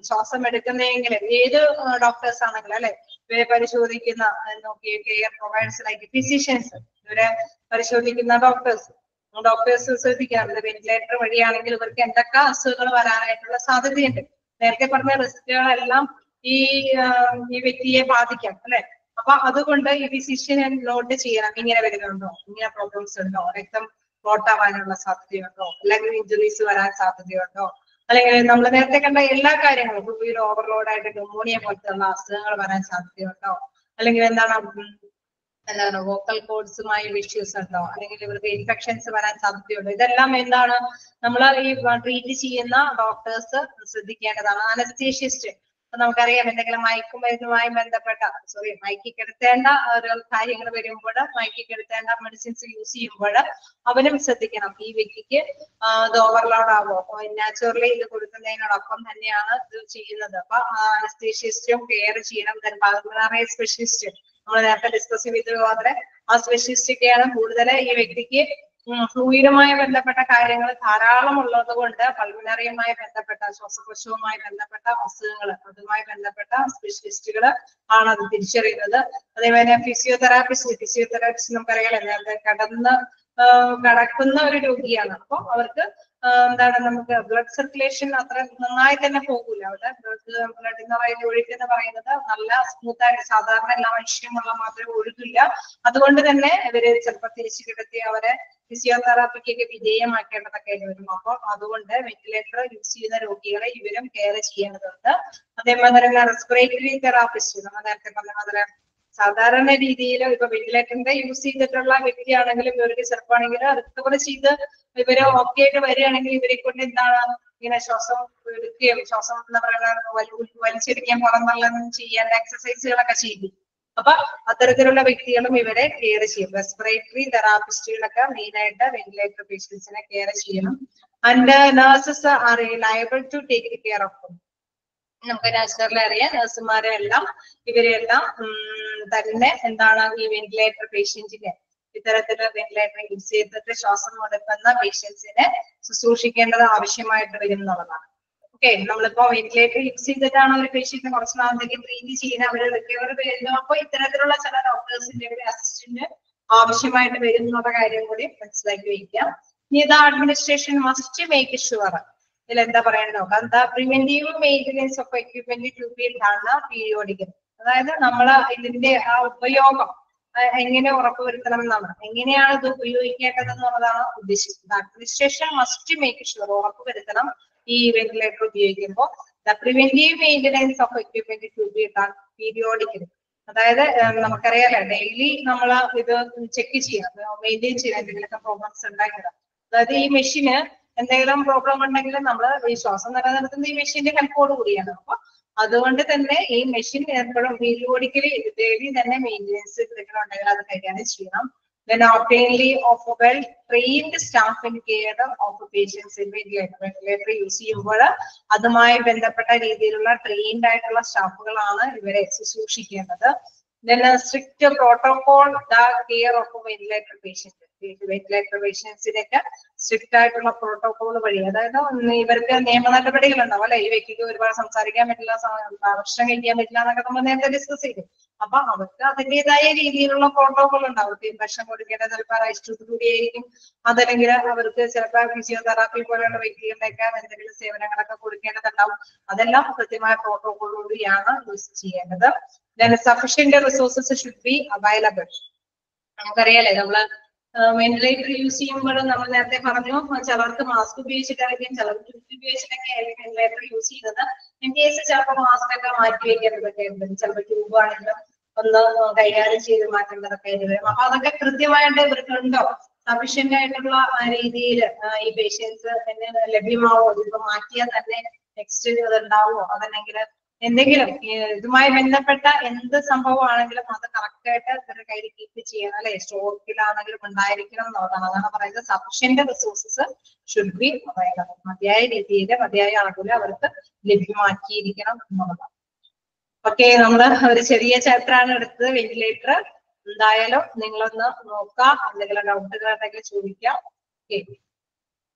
Speaker 1: ശ്വാസം എടുക്കുന്നതെങ്കിൽ ഏത് ഡോക്ടേഴ്സ് ആണെങ്കിലും അല്ലെ? ഇവരെ പരിശോധിക്കുന്ന നോക്കി കെയർ പ്രൊവൈഡേഴ്സ് ലൈക്ക് ഫിസിഷ്യൻസ് ഇവരെ പരിശോധിക്കുന്ന ഡോക്ടേഴ്സ് ഡോക്ടേഴ്സ് ശ്രദ്ധിക്കാറുണ്ട്. വെന്റിലേറ്റർ വഴിയാണെങ്കിൽ ഇവർക്ക് എന്തൊക്കെ അസുഖങ്ങൾ വരാനായിട്ടുള്ള സാധ്യതയുണ്ട്. നേരത്തെ പറഞ്ഞ റിസ്കുകളെല്ലാം ഈ ഈ വ്യക്തിയെ ബാധിക്കാം അല്ലെ? അപ്പൊ അതുകൊണ്ട് ഈ ഫിസിഷ്യൻ നോട്ട് ചെയ്യണം. ഇങ്ങനെ വരുന്നുണ്ടോ? ഇങ്ങനെ പ്രോബ്ലംസ് ഉണ്ടോ? രക്തം ക്ലോട്ട് ആവാനുള്ള സാധ്യതയുണ്ടോ? അല്ലെങ്കിൽ ഇഞ്ചുറീസ് വരാൻ സാധ്യതയുണ്ടോ? അല്ലെങ്കിൽ നമ്മൾ നേരത്തെ കണ്ട എല്ലാ കാര്യങ്ങളും ഫ്ലൂയിഡ് ഓവർലോഡ് ആയിട്ട് ന്യൂമോണിയ പോലത്തെയുള്ള അസുഖങ്ങൾ വരാൻ സാധ്യതയുണ്ടോ? അല്ലെങ്കിൽ എന്താണ് എന്താണ് വോക്കൽ കോഡ്സുമായി ഇഷ്യൂസ് ഉണ്ടോ? അല്ലെങ്കിൽ ഇവർക്ക് ഇൻഫെക്ഷൻസ് വരാൻ സാധ്യതയുണ്ടോ? ഇതെല്ലാം എന്താണ്? നമ്മൾ ഈ ട്രീറ്റ് ചെയ്യുന്ന ഡോക്ടേഴ്സ് ശ്രദ്ധിക്കേണ്ടതാണ്. അനസ്തേഷ്യസ്റ്റ് നമുക്കറിയാം എന്തെങ്കിലും മയക്കുമരുന്നുമായി ബന്ധപ്പെട്ട സോറി മയക്കി കിടത്തേണ്ട ഒരു കാര്യങ്ങൾ വരുമ്പോൾ മയക്കി കിടത്തേണ്ട മെഡിസിൻസ് യൂസ് ചെയ്യുമ്പോൾ അവനും ശ്രദ്ധിക്കണം. ഈ വ്യക്തിക്ക് ഇത് ഓവർലോഡ് ആവോ? നാച്ചുറലി ഇത് കൊടുക്കുന്നതിനോടൊപ്പം തന്നെയാണ് ഇത് ചെയ്യുന്നത്. അപ്പൊ അനസ്തീഷ്യസ്റ്റും കെയർ ചെയ്യണം. പൾമണറി സ്പെഷ്യലിസ്റ്റ് നമ്മൾ നേരത്തെ ഡിസ്കസ് ചെയ്തത് പോലെ ആ സ്പെഷ്യലിസ്റ്റൊക്കെയാണ് കൂടുതൽ ഈ വ്യക്തിക്ക് ഫ്ലൂയിഡുമായി ബന്ധപ്പെട്ട കാര്യങ്ങൾ ധാരാളം ഉള്ളത് കൊണ്ട് പൾമിനറിയുമായി ബന്ധപ്പെട്ട ശ്വാസകോശവുമായി ബന്ധപ്പെട്ട അസുഖങ്ങൾ അതുമായി ബന്ധപ്പെട്ട സ്പെഷ്യലിസ്റ്റുകൾ ആണ് അത് തിരിച്ചറിയുന്നത്. അതേപോലെ ഫിസിയോതെറാപ്പിസ്റ്റ് ഫിസിയോതെറാപ്പിസ്റ്റ് നമുക്കറിയാലോ നേരത്തെ കടന്ന് കടക്കുന്ന ഒരു രോഗിയാണ്. അപ്പൊ അവർക്ക് എന്താണ് നമുക്ക് ബ്ലഡ് സർക്കുലേഷൻ അത്ര നന്നായി തന്നെ പോകൂല. അവിടെ ബ്ലഡ് ബ്ലഡ് എന്ന് പറയുന്ന ഒഴുക്ക് എന്ന് പറയുന്നത് നല്ല സ്മൂത്ത് ആയിട്ട് സാധാരണ എല്ലാ മനുഷ്യരുമുള്ള മാത്രമേ ഒഴുകില്ല. അതുകൊണ്ട് തന്നെ ഇവർ ചിലപ്പോൾ തിരിച്ചു കിടത്തി അവരെ ഫിസിയോതെറാപ്പിക്കൊക്കെ വിധേയമാക്കേണ്ടതൊക്കെ വരും. അപ്പൊ അതുകൊണ്ട് വെന്റിലേറ്റർ യൂസ് ചെയ്യുന്ന രോഗികളെ ഇവരും കെയർ ചെയ്യേണ്ടതുണ്ട്. അതേമാതിരി റെസ്പിറേറ്ററി തെറാപ്പിസ്റ്റ് നമ്മൾ നേരത്തെ പറഞ്ഞ മാതിരി സാധാരണ രീതിയിൽ ഇപ്പൊ വെന്റിലേറ്ററിന്റെ യൂസ് ചെയ്തിട്ടുള്ള വ്യക്തിയാണെങ്കിലും ഇവർക്ക് ചെറുപ്പമാണെങ്കിലും റിക്കവർ ചെയ്ത് ഇവർ ഓക്കെ ആയിട്ട് വരികയാണെങ്കിൽ ഇവരെ കൊണ്ട് എന്താണ് ഇങ്ങനെ ശ്വാസം എടുക്കുകയും ശ്വാസം എന്ന് പറയുന്ന വലി- വലിച്ചെടുക്കുകയും പുറന്തള്ളുകയും ചെയ്യാൻ എക്സസൈസുകളൊക്കെ ചെയ്തു അപ്പൊ അത്തരത്തിലുള്ള വ്യക്തികളും ഇവരെ കെയർ ചെയ്യും. റെസ്പിറേറ്ററി തെറാപ്പിസ്റ്റുകളൊക്കെ മെയിൻ ആയിട്ട് വെന്റിലേറ്റർ പേഷ്യൻസിനെ കെയർ ചെയ്യണം. And nurses are liable to take care of നമുക്ക് നാച്ചുറലി അറിയാം. നഴ്സുമാരെ എല്ലാം ഇവരെല്ലാം തന്നെ എന്താണ് ഈ വെന്റിലേറ്റർ പേഷ്യന്റിനെ ഇത്തരത്തിൽ വെന്റിലേറ്റർ യൂസ് ചെയ്തിട്ട് ശ്വാസം മുടക്കുന്ന പേഷ്യൻസിനെ ശുശ്രൂഷിക്കേണ്ടത് ആവശ്യമായിട്ട് വരും എന്നുള്ളതാണ്. ഓക്കെ നമ്മളിപ്പോ വെന്റിലേറ്റർ യൂസ് ചെയ്തിട്ടാണ് ഒരു പേഷ്യന്റിനെ കുറച്ച് നാളത്തേക്ക് ട്രീറ്റ് ചെയ്യുന്നത്. അവർ റിക്കവർ അപ്പൊ ഇത്തരത്തിലുള്ള ചില ഡോക്ടേഴ്സിന്റെ ഒരു അസിസ്റ്റന്റ് ആവശ്യമായിട്ട് വരും എന്നുള്ള കാര്യം കൂടി മനസ്സിലാക്കി വയ്ക്കാം ഇനി ഇത് അഡ്മിനിസ്ട്രേഷൻ മസ്റ്റ് മേക്ക് ഷുവർ ഇതിൽ എന്താ പറയണ്ടത് നോക്കാം എന്താ preventive maintenance of equipment to be done periodical അതായത് നമ്മൾ ഇതിന്റെ ആ ഉപയോഗം എങ്ങനെ ഉറപ്പുവരുത്തണം എന്നാണ് എങ്ങനെയാണ് ഇത് ഉപയോഗിക്കേണ്ടത് എന്നുള്ളതാണ് ഉദ്ദേശിക്കുന്നത് അഡ്മിനിസ്ട്രേഷൻ മസ്റ്റ് മേക്ക് ഷുവർ ഉറപ്പുവരുത്തണം ഈ വെന്റിലേറ്റർ ഉപയോഗിക്കുമ്പോൾ. The preventive maintenance of equipment to be done periodical അതായത് നമുക്കറിയാലോ ഡെയിലി നമ്മൾ ഇത് ചെക്ക് ചെയ്യാം മെയിന്റെയിൻ ചെയ്യാൻ എന്തെങ്കിലുമൊക്കെ പ്രോബ്ലംസ് ഉണ്ടാക്കിയത് അതായത് ഈ മെഷീന് എന്തെങ്കിലും പ്രോബ്ലം ഉണ്ടെങ്കിൽ നമ്മൾ ഈ ശ്വാസം നിലനിർത്തുന്ന ഈ മെഷീന്റെ ഹെൽപ്പോട് കൂടിയാണ്. അപ്പൊ അതുകൊണ്ട് തന്നെ ഈ മെഷീൻ എപ്പോഴും പീരിയോഡിക്കലി ഡെയിലി തന്നെ മെയിന്റെനൻസ് ഉണ്ടെങ്കിൽ അത് കൈകാര്യം ചെയ്യണം. Then obtainly of a well trained staff in care of patients in ventilator use ചെയ്യുമ്പോൾ അതുമായി ബന്ധപ്പെട്ട രീതിയിലുള്ള ട്രെയിൻഡ് ആയിട്ടുള്ള സ്റ്റാഫുകളാണ് ഇവരെ ശുശ്രൂഷിക്കേണ്ടത്. Then a strict protocol the care of a ventilator patient. Ventilator പേഷ്യൻസിനൊക്കെ strict ആയിട്ടുള്ള പ്രോട്ടോകോൾ വഴി. അതായത് ഇവർക്ക് നിയമ നടപടികൾ ഉണ്ടാവും അല്ലെ? ഈ വ്യക്തിക്ക് ഒരുപാട് സംസാരിക്കാൻ പറ്റില്ല ഭക്ഷണം കഴിക്കാൻ പറ്റില്ല എന്നൊക്കെ നമ്മൾ നേരത്തെ ഡിസ്കസ് ചെയ്തു. അപ്പൊ അവർക്ക് അതിന്റേതായ രീതിയിലുള്ള പ്രോട്ടോകോൾ ഉണ്ടാവും. അവർക്ക് ഭക്ഷണം കൊടുക്കേണ്ടത് ചിലപ്പോൾ റൈസ്റ്റൂടി ആയിരിക്കും. അതല്ലെങ്കിൽ അവർക്ക് ചിലപ്പോൾ ഫിസിയോതെറാപ്പി പോലെയുള്ള വ്യക്തികളുടെയൊക്കെ എന്തെങ്കിലും സേവനങ്ങളൊക്കെ കൊടുക്കേണ്ടതുണ്ടാവും. അതെല്ലാം കൃത്യമായ പ്രോട്ടോകോളോടുകൂടിയാണ് യൂസ് ചെയ്യേണ്ടത്. Sufficient resources should be available നമുക്കറിയാലേ നമ്മൾ വെന്റിലേറ്റർ യൂസ് ചെയ്യുമ്പോൾ നമ്മൾ നേരത്തെ പറഞ്ഞു ചിലർക്ക് മാസ്ക് ഉപയോഗിച്ചിട്ടായിരിക്കും ചിലർക്ക് ട്യൂബ് ഉപയോഗിച്ചിട്ടൊക്കെ ആയിരിക്കും വെന്റിലേറ്റർ യൂസ് ചെയ്യുന്നത്. ഇൻ കേസ് ചിലപ്പോൾ മാസ്ക് ഒക്കെ മാറ്റി വെക്കേണ്ടതൊക്കെ ഉണ്ട് ചിലപ്പോൾ ട്യൂബ് ആണെങ്കിലും ഒന്ന് കൈകാര്യം ചെയ്ത് മാറ്റേണ്ടതൊക്കെ വരും അപ്പൊ അതൊക്കെ കൃത്യമായിട്ട് ഇവർക്കുണ്ടോ? സഫീഷ്യന്റ് ആയിട്ടുള്ള രീതിയിൽ ഈ പേഷ്യൻസ് ലഭ്യമാവോ? ഇതിപ്പോ മാറ്റിയാൽ തന്നെ നെക്സ്റ്റ് ഇത് ഉണ്ടാവുമോ അതല്ലെങ്കിൽ എന്തെങ്കിലും ഇതുമായി ബന്ധപ്പെട്ട എന്ത് സംഭവമാണെങ്കിലും അത് കറക്റ്റ് ആയിട്ട് ഇവരുടെ കയ്യിൽ കീപ്പ് ചെയ്യണം അല്ലെ? സ്റ്റോക്കിലാണെങ്കിലും ഉണ്ടായിരിക്കണം എന്നുള്ളതാണ്. അതാണ് പറയുന്നത് sufficient resources should be available മതിയായ രീതിയിൽ മതിയായ അളവിൽ അവർക്ക് ലഭ്യമാക്കിയിരിക്കണം എന്നുള്ളതാണ്. ഓക്കെ നമ്മൾ ഒരു ചെറിയ ചാപ്റ്ററാണ് എടുത്തത്. വെന്റിലേറ്റർ എന്തായാലും നിങ്ങളൊന്ന് നോക്കാം. എന്തെങ്കിലും ഡൗട്ടുകൾ ഉണ്ടെങ്കിൽ ചോദിക്കാം. ഓക്കെ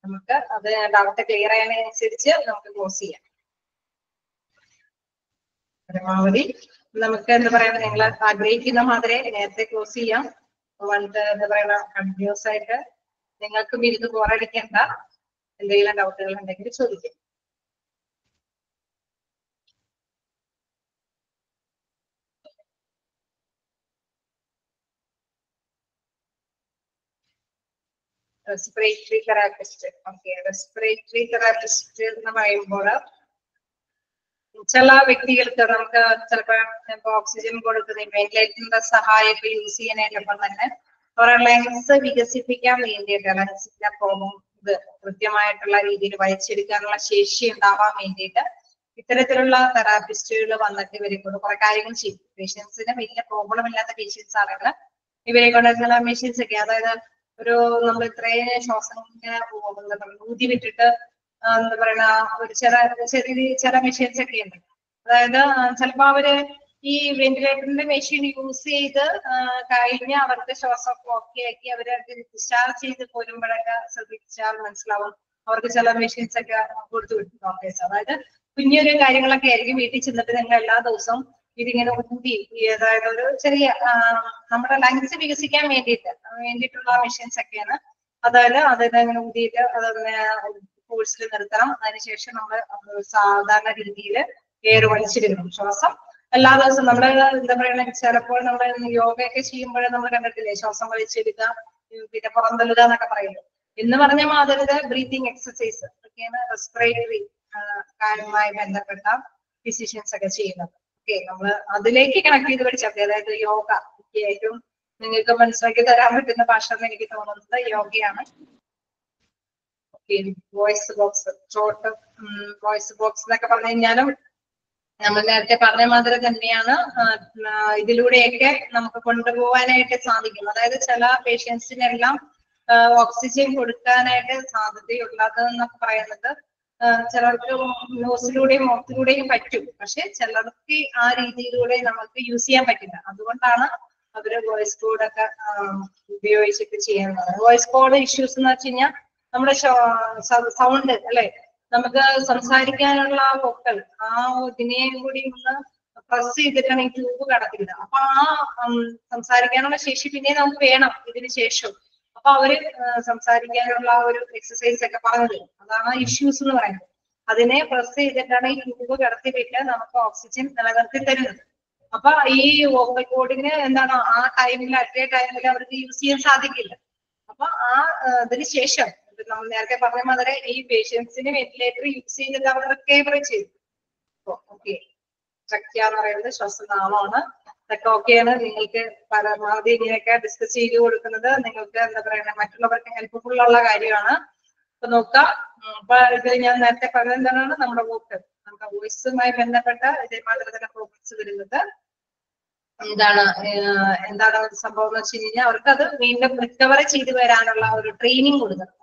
Speaker 1: നമുക്ക് അത് ഡൗട്ട് ക്ലിയർ ആയതിനനുസരിച്ച് നമുക്ക് ക്ലോസ് ചെയ്യാം. പരമാവധി. നമുക്ക് എന്താ പറയാ നിങ്ങൾ ആഗ്രഹിക്കുന്ന മാതിരി നേരത്തെ ക്ലോസ് ചെയ്യാം. വന്നിട്ട് എന്താ പറയുക കണ്ടിന്യൂസ് ആയിട്ട് നിങ്ങൾക്കും ഇരുന്ന് പോരടിക്കേണ്ട എന്തെങ്കിലും ഡൗട്ടുകൾ ഉണ്ടെങ്കിൽ ചോദിക്കാം. Respiratory therapist okay respiratory therapist എന്ന് പറയുമ്പോൾ ചില വ്യക്തികൾക്ക് നമുക്ക് ചിലപ്പോ ഇപ്പൊ ഓക്സിജൻ കൊടുക്കുന്ന വെന്റിലേറ്ററിന്റെ സഹായമൊക്കെ യൂസ് ചെയ്യുന്നതിനൊപ്പം തന്നെ അവരുടെ ലങ്സ് വികസിപ്പിക്കാൻ വേണ്ടിയിട്ട് ലങ്സിന്റെ ഇത് കൃത്യമായിട്ടുള്ള രീതിയിൽ വലിച്ചെടുക്കാനുള്ള ശേഷി ഉണ്ടാവാൻ വേണ്ടിയിട്ട് ഇത്തരത്തിലുള്ള തെറാപ്പിസ്റ്റുകൾ വന്നിട്ട് ഇവരെ കൊണ്ട് കുറെ കാര്യങ്ങൾ ചെയ്യും. പേഷ്യൻസിന് വലിയ പ്രോബ്ലം ഇല്ലാത്ത പേഷ്യൻസ് ആണെങ്കിൽ ഇവരെ കൊണ്ട് ചില മെഷീൻസ് ഒക്കെ അതായത് ഒരു നമ്മൾ ഇത്രയും ശ്വാസം ഇങ്ങനെ ഊതി വിട്ടിട്ട് എന്താ പറയണ ഒരു ചില ചെറിയ ചില മെഷീൻസ് ഒക്കെ ഉണ്ട്. അതായത് ചിലപ്പോ അവർ ഈ വെന്റിലേറ്ററിന്റെ മെഷീൻ യൂസ് ചെയ്ത് കഴിഞ്ഞ് അവർക്ക് ശ്വാസം ഓക്കെ ആക്കി അവർ ഡിസ്ചാർജ് ചെയ്ത് പോരുമ്പോഴൊക്കെ ശ്രദ്ധിച്ചാൽ മനസ്സിലാവും. അവർക്ക് ചില മെഷീൻസ് ഒക്കെ കൊടുത്തു വിട്ടു ഡോക്ടേഴ്സ് അതായത് കുഞ്ഞൊരു കാര്യങ്ങളൊക്കെ ആയിരിക്കും വീട്ടിൽ ചെന്നിട്ട് നിങ്ങൾ എല്ലാ ദിവസവും ഇതിങ്ങനെ ഊതി അതായത് ഒരു ചെറിയ നമ്മുടെ ലങ്സ് വികസിക്കാൻ വേണ്ടിയിട്ട് വേണ്ടിയിട്ടുള്ള മെഷീൻസ് ഒക്കെയാണ്. അതായത് അതിനെ ഊതിയിട്ട് അതങ്ങനെ ഫോഴ്സിൽ നിർത്തണം. അതിനുശേഷം നമ്മൾ സാധാരണ രീതിയിൽ എയർ വലിച്ചിരുന്നു ശ്വാസം എല്ലാ ദിവസവും നമ്മൾ എന്താ പറയുക ചിലപ്പോൾ നമ്മൾ യോഗയൊക്കെ ചെയ്യുമ്പോൾ നമ്മൾ കണ്ടിട്ടില്ലേ ശ്വാസം വലിച്ചെടുക്കുക പിന്നെ പുറന്തള്ളുക എന്നൊക്കെ പറയുന്നു എന്ന് പറഞ്ഞ മാതൃക ബ്രീത്തിങ് എക്സസൈസ് ഒക്കെയാണ് റെസ്പിറേറ്ററി കാര്യവുമായി ബന്ധപ്പെട്ട ഡിസിഷൻസ് ഒക്കെ ചെയ്യുന്നത്. ഓക്കെ നമ്മൾ അതിലേക്ക് കണക്ട് ചെയ്ത് പഠിച്ചാൽ മതി. അതായത് യോഗ ഏറ്റവും നിങ്ങൾക്ക് മനസ്സിലാക്കി തരാൻ പറ്റുന്ന ഭാഷ എന്ന് എനിക്ക് തോന്നുന്നത് യോഗയാണ്. Voice box short voice box എന്നൊക്കെ പറഞ്ഞു കഴിഞ്ഞാലും നമ്മൾ നേരത്തെ പറഞ്ഞ മാതിരി തന്നെയാണ് ഇതിലൂടെയൊക്കെ നമുക്ക് കൊണ്ടുപോകാനായിട്ട് സാധിക്കും. അതായത് ചില പേഷ്യൻസിനെല്ലാം ഓക്സിജൻ കൊടുക്കാനായിട്ട് സാധ്യതയുള്ളത് എന്നൊക്കെ പറയുന്നത് ചിലർക്ക് നോസിലൂടെയും മുഖത്തിലൂടെയും പറ്റും. പക്ഷെ ചിലർക്ക് ആ രീതിയിലൂടെ നമുക്ക് യൂസ് ചെയ്യാൻ പറ്റില്ല. അതുകൊണ്ടാണ് അവർ വോയിസ് കോഡൊക്കെ ഉപയോഗിച്ചിട്ട് ചെയ്യുന്നത്. വോയിസ് കോഡ് ഇഷ്യൂസ് എന്ന് വെച്ച് കഴിഞ്ഞാൽ നമ്മുടെ സൗണ്ട് അല്ലെ? നമുക്ക് സംസാരിക്കാനുള്ള വോക്കൽ ആ ഇതിനെയും കൂടി ഒന്ന് പ്രസ് ചെയ്തിട്ടാണ് ഈ ട്യൂബ് കടത്തില്ല അപ്പൊ ആ സംസാരിക്കാനുള്ള ശേഷി പിന്നെ നമുക്ക് വേണം ഇതിന് ശേഷം. അപ്പൊ അവർ സംസാരിക്കാനുള്ള ഒരു എക്സസൈസ് ഒക്കെ പറഞ്ഞു തരും അതാണ് ഇഷ്യൂസ് എന്ന് പറയുന്നത്. അതിനെ പ്രസ് ചെയ്തിട്ടാണ് ഈ ട്യൂബ് കടത്തിവിട്ട് നമുക്ക് ഓക്സിജൻ നിലനിർത്തി തരുന്നത്. അപ്പൊ ഈ വോക്കൽ കോഡിന് എന്താണ് ആ ടൈമിൽ അറ്റേ ടൈമിൽ അവർക്ക് യൂസ് ചെയ്യാൻ സാധിക്കില്ല. അപ്പൊ ആ ഇതിന് ശേഷം നമ്മൾ നേരത്തെ പറഞ്ഞ മാതിരി ഈ പേഷ്യൻസിന് വെന്റിലേറ്റർ യൂസ് ചെയ്തിട്ട് അവർ റിക്കവറി ചെയ്തു ഓക്കെ ട്രക്യ എന്ന് പറയുന്നത് ശ്വാസനാളമാണ്. അതൊക്കെ ഓക്കെയാണ് നിങ്ങൾക്ക് പരമാവധി ഇങ്ങനെയൊക്കെ ഡിസ്കസ് ചെയ്ത് കൊടുക്കുന്നത് നിങ്ങൾക്ക് എന്താ പറയുക മറ്റുള്ളവർക്ക് ഹെൽപ്ഫുൾ ഉള്ള കാര്യമാണ്. അപ്പൊ നോക്കാം. അപ്പൊ ഇത് ഞാൻ നേരത്തെ പറഞ്ഞത് എന്താണ് നമ്മുടെ വോട്ട് നമ്മുടെ വോയിസുമായി ബന്ധപ്പെട്ട ഇതേമാതിരി തന്നെ പ്രോബ്ലംസ് വരുന്നത്. എന്താണ് എന്താണ് സംഭവം എന്ന് വെച്ച് കഴിഞ്ഞാൽ അവർക്ക് അത് വീണ്ടും റിക്കവർ ചെയ്ത് വരാനുള്ള ഒരു ട്രെയിനിങ് കൊടുക്കണം.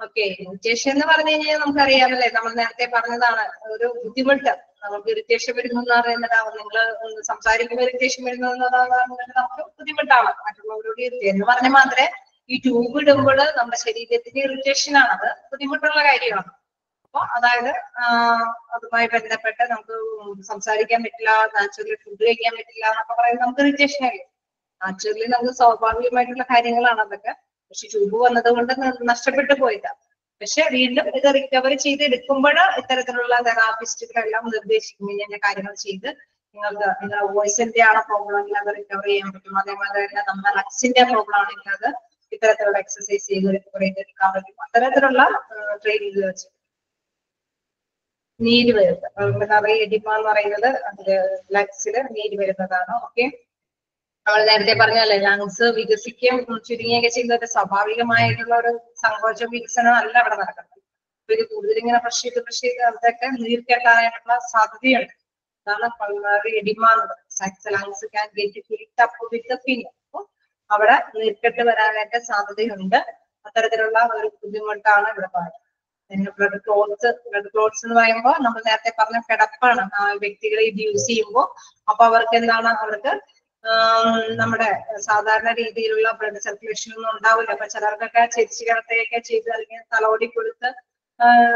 Speaker 1: ഓക്കെ. ഇറിറ്റേഷൻ എന്ന് പറഞ്ഞു കഴിഞ്ഞാൽ നമുക്കറിയാമല്ലേ നമ്മൾ നേരത്തെ പറഞ്ഞതാണ് ഒരു ബുദ്ധിമുട്ട്. നമുക്ക് ഇറിറ്റേഷൻ വരുന്നു എന്ന് പറയുന്നത് നിങ്ങൾ സംസാരിക്കുമ്പോൾ ഇറിറ്റേഷൻ വരുന്നു എന്നതാണ് നമുക്ക് ബുദ്ധിമുട്ടാണ്. മറ്റുള്ളവരോട്. എന്ന് പറഞ്ഞ മാത്രമേ ഈ ട്യൂബ് ഇടുമ്പോൾ നമ്മുടെ ശരീരത്തിന് ഇറിറ്റേഷൻ ആണ്. അത് ബുദ്ധിമുട്ടുള്ള കാര്യമാണ്. അപ്പോൾ അതായത് അതുമായി ബന്ധപ്പെട്ട് നമുക്ക് സംസാരിക്കാൻ പറ്റില്ല നാച്ചുറലി ഫുഡ് കഴിക്കാൻ പറ്റില്ല എന്നൊക്കെ പറയുന്നത് നമുക്ക് ഇറിറ്റേഷൻ ആയി നാച്ചുറലി നമുക്ക് സ്വാഭാവികമായിട്ടുള്ള കാര്യങ്ങളാണ് അതൊക്കെ. പക്ഷെ ട്യൂബ് വന്നത് കൊണ്ട് നഷ്ടപ്പെട്ടു പോയതാ. പക്ഷെ വീണ്ടും ഇത് റിക്കവർ ചെയ്ത് എടുക്കുമ്പോൾ ഇത്തരത്തിലുള്ള തെറാപ്പിസ്റ്റുകളെല്ലാം നിർദ്ദേശിക്കും. ഇങ്ങനെ കാര്യങ്ങൾ ചെയ്ത് നിങ്ങൾക്ക് നിങ്ങളുടെ വോയിസിന്റെ ആണ് പ്രോബ്ലം എങ്കിൽ അത് റിക്കവർ ചെയ്യാൻ പറ്റും. അതേപോലെ തന്നെ നമ്മുടെ ലക്സിന്റെ പ്രോബ്ലം ആണെങ്കിൽ അത് ഇത്തരത്തിലുള്ള എക്സസൈസ് ചെയ്ത് റിക്കവർ ചെയ്തെടുക്കാൻ പറ്റും. അത്തരത്തിലുള്ള ട്രെയിനിങ് വെച്ച്. നീര് വരുന്നത്. അതുകൊണ്ട് നിറയെ എഡിമ എന്ന് പറയുന്നത് അതിൽ ലക്സിൽ നീര് വരുന്നതാണ്. ഓക്കെ നമ്മൾ നേരത്തെ പറഞ്ഞല്ലേ ലങ്സ് വികസിക്കുകയും ചുരുങ്ങുകയൊക്കെ ചെയ്യുന്നത് സ്വാഭാവികമായിട്ടുള്ള ഒരു സങ്കോച വികസനം അല്ല അവിടെ നടക്കുന്നത്. അപ്പൊ ഇത് കൂടുതൽ ഇങ്ങനെ പ്രഷ് ചെയ്ത് പ്രഷ് ചെയ്ത് അതൊക്കെ നീർക്കെട്ടാനായിട്ടുള്ള സാധ്യതയുണ്ട്. അതാണ് പൾമറി എഡിമ പറയുന്നത് lungs can get filled up with pin അപ്പൊ അവിടെ നീർക്കെട്ട് വരാനായിട്ട് സാധ്യതയുണ്ട്. അത്തരത്തിലുള്ള ഒരു ബുദ്ധിമുട്ടാണ് ഇവിടെ പറയുന്നത്. പിന്നെ ബ്ലഡ് ക്ലോട്ട്സ് ബ്ലഡ് എന്ന് പറയുമ്പോൾ നമ്മൾ നേരത്തെ പറഞ്ഞ കിടപ്പാണ് ആ വ്യക്തികളെ ഇത് യൂസ് ചെയ്യുമ്പോൾ. അപ്പൊ അവർക്ക് എന്താണ് അവർക്ക് നമ്മുടെ സാധാരണ രീതിയിലുള്ള ബ്ലഡ് സർക്കുലേഷൻ ഒന്നും ഉണ്ടാവില്ല. അപ്പൊ ചിലർക്കൊക്കെ ചിരിച്ചു കിടത്തുകയൊക്കെ ചെയ്ത് അല്ലെങ്കിൽ തലോടി കൊടുത്ത്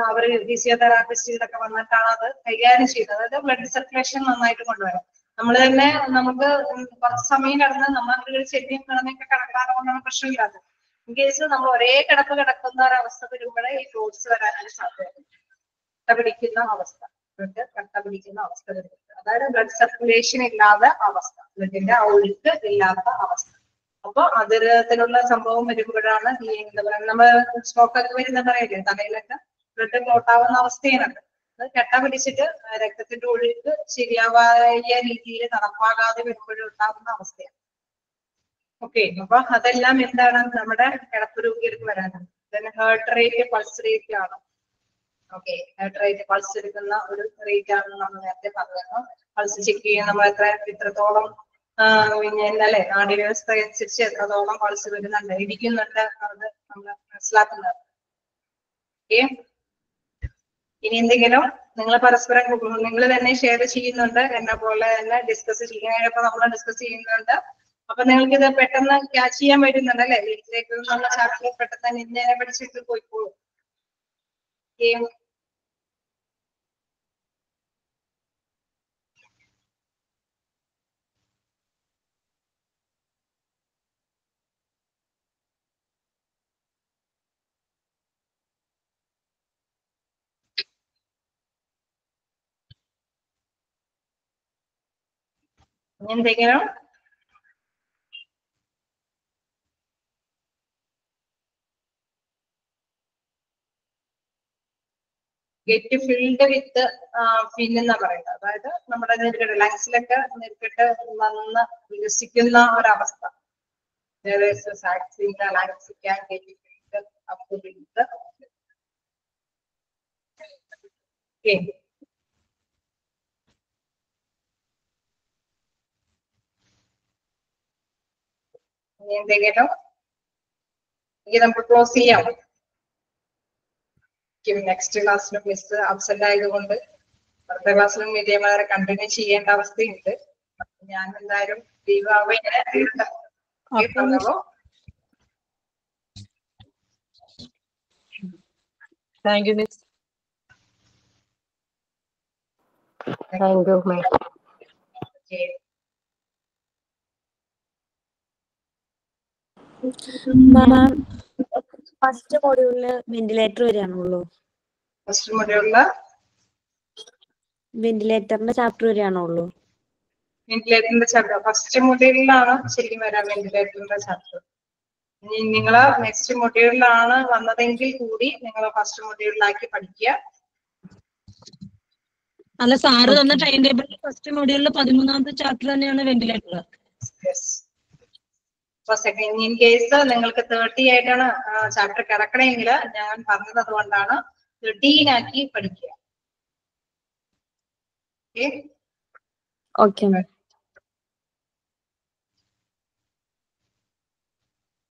Speaker 1: അവർ ഫിസിയോതെറാപ്പിസ്റ്റിലൊക്കെ വന്നിട്ടാണ് അത് കൈകാര്യം ചെയ്യുന്നത്. അതായത് ബ്ലഡ് സർക്കുലേഷൻ നന്നായിട്ട് കൊണ്ടുവരാം. നമ്മൾ തന്നെ നമുക്ക് കുറച്ച് സമയം കിടന്ന് നമ്മൾ ചെല്ലിയും കിടന്നൊക്കെ കിടക്കാതെ കൊണ്ടാണ് പ്രശ്നമില്ലാത്തത്. ഇൻ കേസ് നമ്മൾ ഒരേ കിടപ്പ് കിടക്കുന്ന ഒരവസ്ഥ വരുമ്പോഴേ ഈ ഫ്രൂട്ട്സ് വരാനാണ് സാധ്യത പിടിക്കുന്ന അവസ്ഥ. ബ്ലഡ് കട്ട പിടിക്കുന്ന അവസ്ഥ വരുന്നത് അതായത് ബ്ലഡ് സർക്കുലേഷൻ ഇല്ലാത്ത അവസ്ഥ ബ്ലഡിന്റെ ഒഴുക്ക് ഇല്ലാത്ത അവസ്ഥ. അപ്പൊ അതിരത്തിലുള്ള സംഭവം വരുമ്പോഴാണ് ഈ എന്താ പറയുക നമ്മൾ സ്ട്രോക്ക് ഒക്കെ വരുന്ന പറയില്ലേ തലയിലൊക്കെ ബ്ലഡ് ക്ലോട്ടാവുന്ന അവസ്ഥയാണ്. അത് കെട്ട പിടിച്ചിട്ട് രക്തത്തിന്റെ ഒഴുക്ക് ശരിയാവായ രീതിയിൽ നടപ്പാകാതെ വരുമ്പോഴും ഉണ്ടാകുന്ന അവസ്ഥയാണ്. ഓക്കെ അപ്പൊ അതെല്ലാം എന്താണ് നമ്മുടെ കിടപ്പ് രോഗികൾക്ക് വരാനാണ്. ഹേർട്ട് റേറ്റ് പൾസ് റേറ്റ് ആണ്. ഓക്കെ റേറ്റ് പൾസ് എടുക്കുന്ന ഒരു റേറ്റ് ആണെന്ന് നമ്മൾ നേരത്തെ പറഞ്ഞിരുന്നു പൾസ് ചെക്ക് ചെയ്യാൻ നമ്മൾ എത്ര പിന്നെ അല്ലേ നാഡി വ്യവസ്ഥ അനുസരിച്ച് എത്രത്തോളം പൾസ് വരുന്നുണ്ട്. ഇടിക്കുന്നുണ്ട് അത് നമ്മൾ മനസ്സിലാക്കുന്നത്. ഓക്കെ ഇനി എന്തെങ്കിലും നിങ്ങൾ പരസ്പരം നിങ്ങൾ തന്നെ ഷെയർ ചെയ്യുന്നുണ്ട്. എന്നെ പോലെ തന്നെ ഡിസ്കസ് ചെയ്യാനായപ്പോ നമ്മൾ ഡിസ്കസ് ചെയ്യുന്നുണ്ട്. അപ്പൊ നിങ്ങൾക്ക് ഇത് പെട്ടെന്ന് ക്യാച്ച് ചെയ്യാൻ പറ്റുന്നുണ്ട് അല്ലെ? വീട്ടിലേക്ക് നമ്മൾ ചാപ്റ്റർ പെട്ടെന്ന് ഇന്നേനെ പഠിച്ചിട്ട് പോയിക്കോളൂ. എന്തെങ്കിലും ഗെറ്റ് ഫിൽഡ് വിത്ത് ഫിൽ എന്നാ പറയുന്നത്. അതായത് നമ്മുടെ നീർക്കെട്ട് ലങ്സിലൊക്കെ നീർക്കെട്ട് വന്ന് വികസിക്കുന്ന ഒരവസ്ഥ. There is a sacs in the lungs can get filled up with the Okay. ഇനി എന്തെങ്കിലും ഇനി നമുക്ക് ക്ലോസ് ചെയ്യാം. നെക്സ്റ്റ് ക്ലാസ്സിലും മിസ് അബ്സെന്റ് ആയതുകൊണ്ട് അടുത്ത ക്ലാസ്സിലും ഇതേമാതിരി കണ്ടിന്യൂ ചെയ്യേണ്ട അവസ്ഥയുണ്ട്. ഞാൻ എന്തായാലും ലീവ് ആവുക
Speaker 4: Thank miss Miss.
Speaker 5: Thank you, ma'am.
Speaker 3: Ma'am first മൊഡ്യൂളിൽ വെന്റിലേറ്റർ വരികയാണുള്ളൂ.
Speaker 1: ഫസ്റ്റ് മൊഡ്യൂളിൽ
Speaker 3: വെന്റിലേറ്ററിന്റെ ചാപ്റ്റർ വരികയാണുള്ളൂ.
Speaker 1: വെന്റിലേറ്ററിന്റെ ചാപ്റ്റർ. ഫസ്റ്റ് മൊഡ്യൂളിലാണ് ശരിക്കും വരാം വെന്റിലേറ്ററിന്റെ ചാപ്റ്റർ. ഇനി നിങ്ങൾ നെക്സ്റ്റ് മൊഡ്യൂളിലാണ് വന്നതെങ്കിൽ കൂടി നിങ്ങൾ ഫസ്റ്റ് മൊഡ്യൂളിലാക്കി പഠിക്കുക.
Speaker 4: അല്ല സാറ് തന്ന ടൈം ടേബിളിൽ ഫസ്റ്റ് മൊഡ്യൂളിൽ പതിമൂന്നാമത്തെ ചാപ്റ്റർ തന്നെയാണ് വെന്റിലേറ്റർ
Speaker 1: അപ്പൊ സെക്കൻഡ് ഇൻ കേസ് നിങ്ങൾക്ക് തേർട്ടി ആയിട്ടാണ് ചാപ്റ്റർ കിടക്കണമെങ്കിൽ ഞാൻ പറഞ്ഞത് അതുകൊണ്ടാണ് തേർട്ടീൻ ആക്കി പഠിക്കുക. Okay
Speaker 3: okay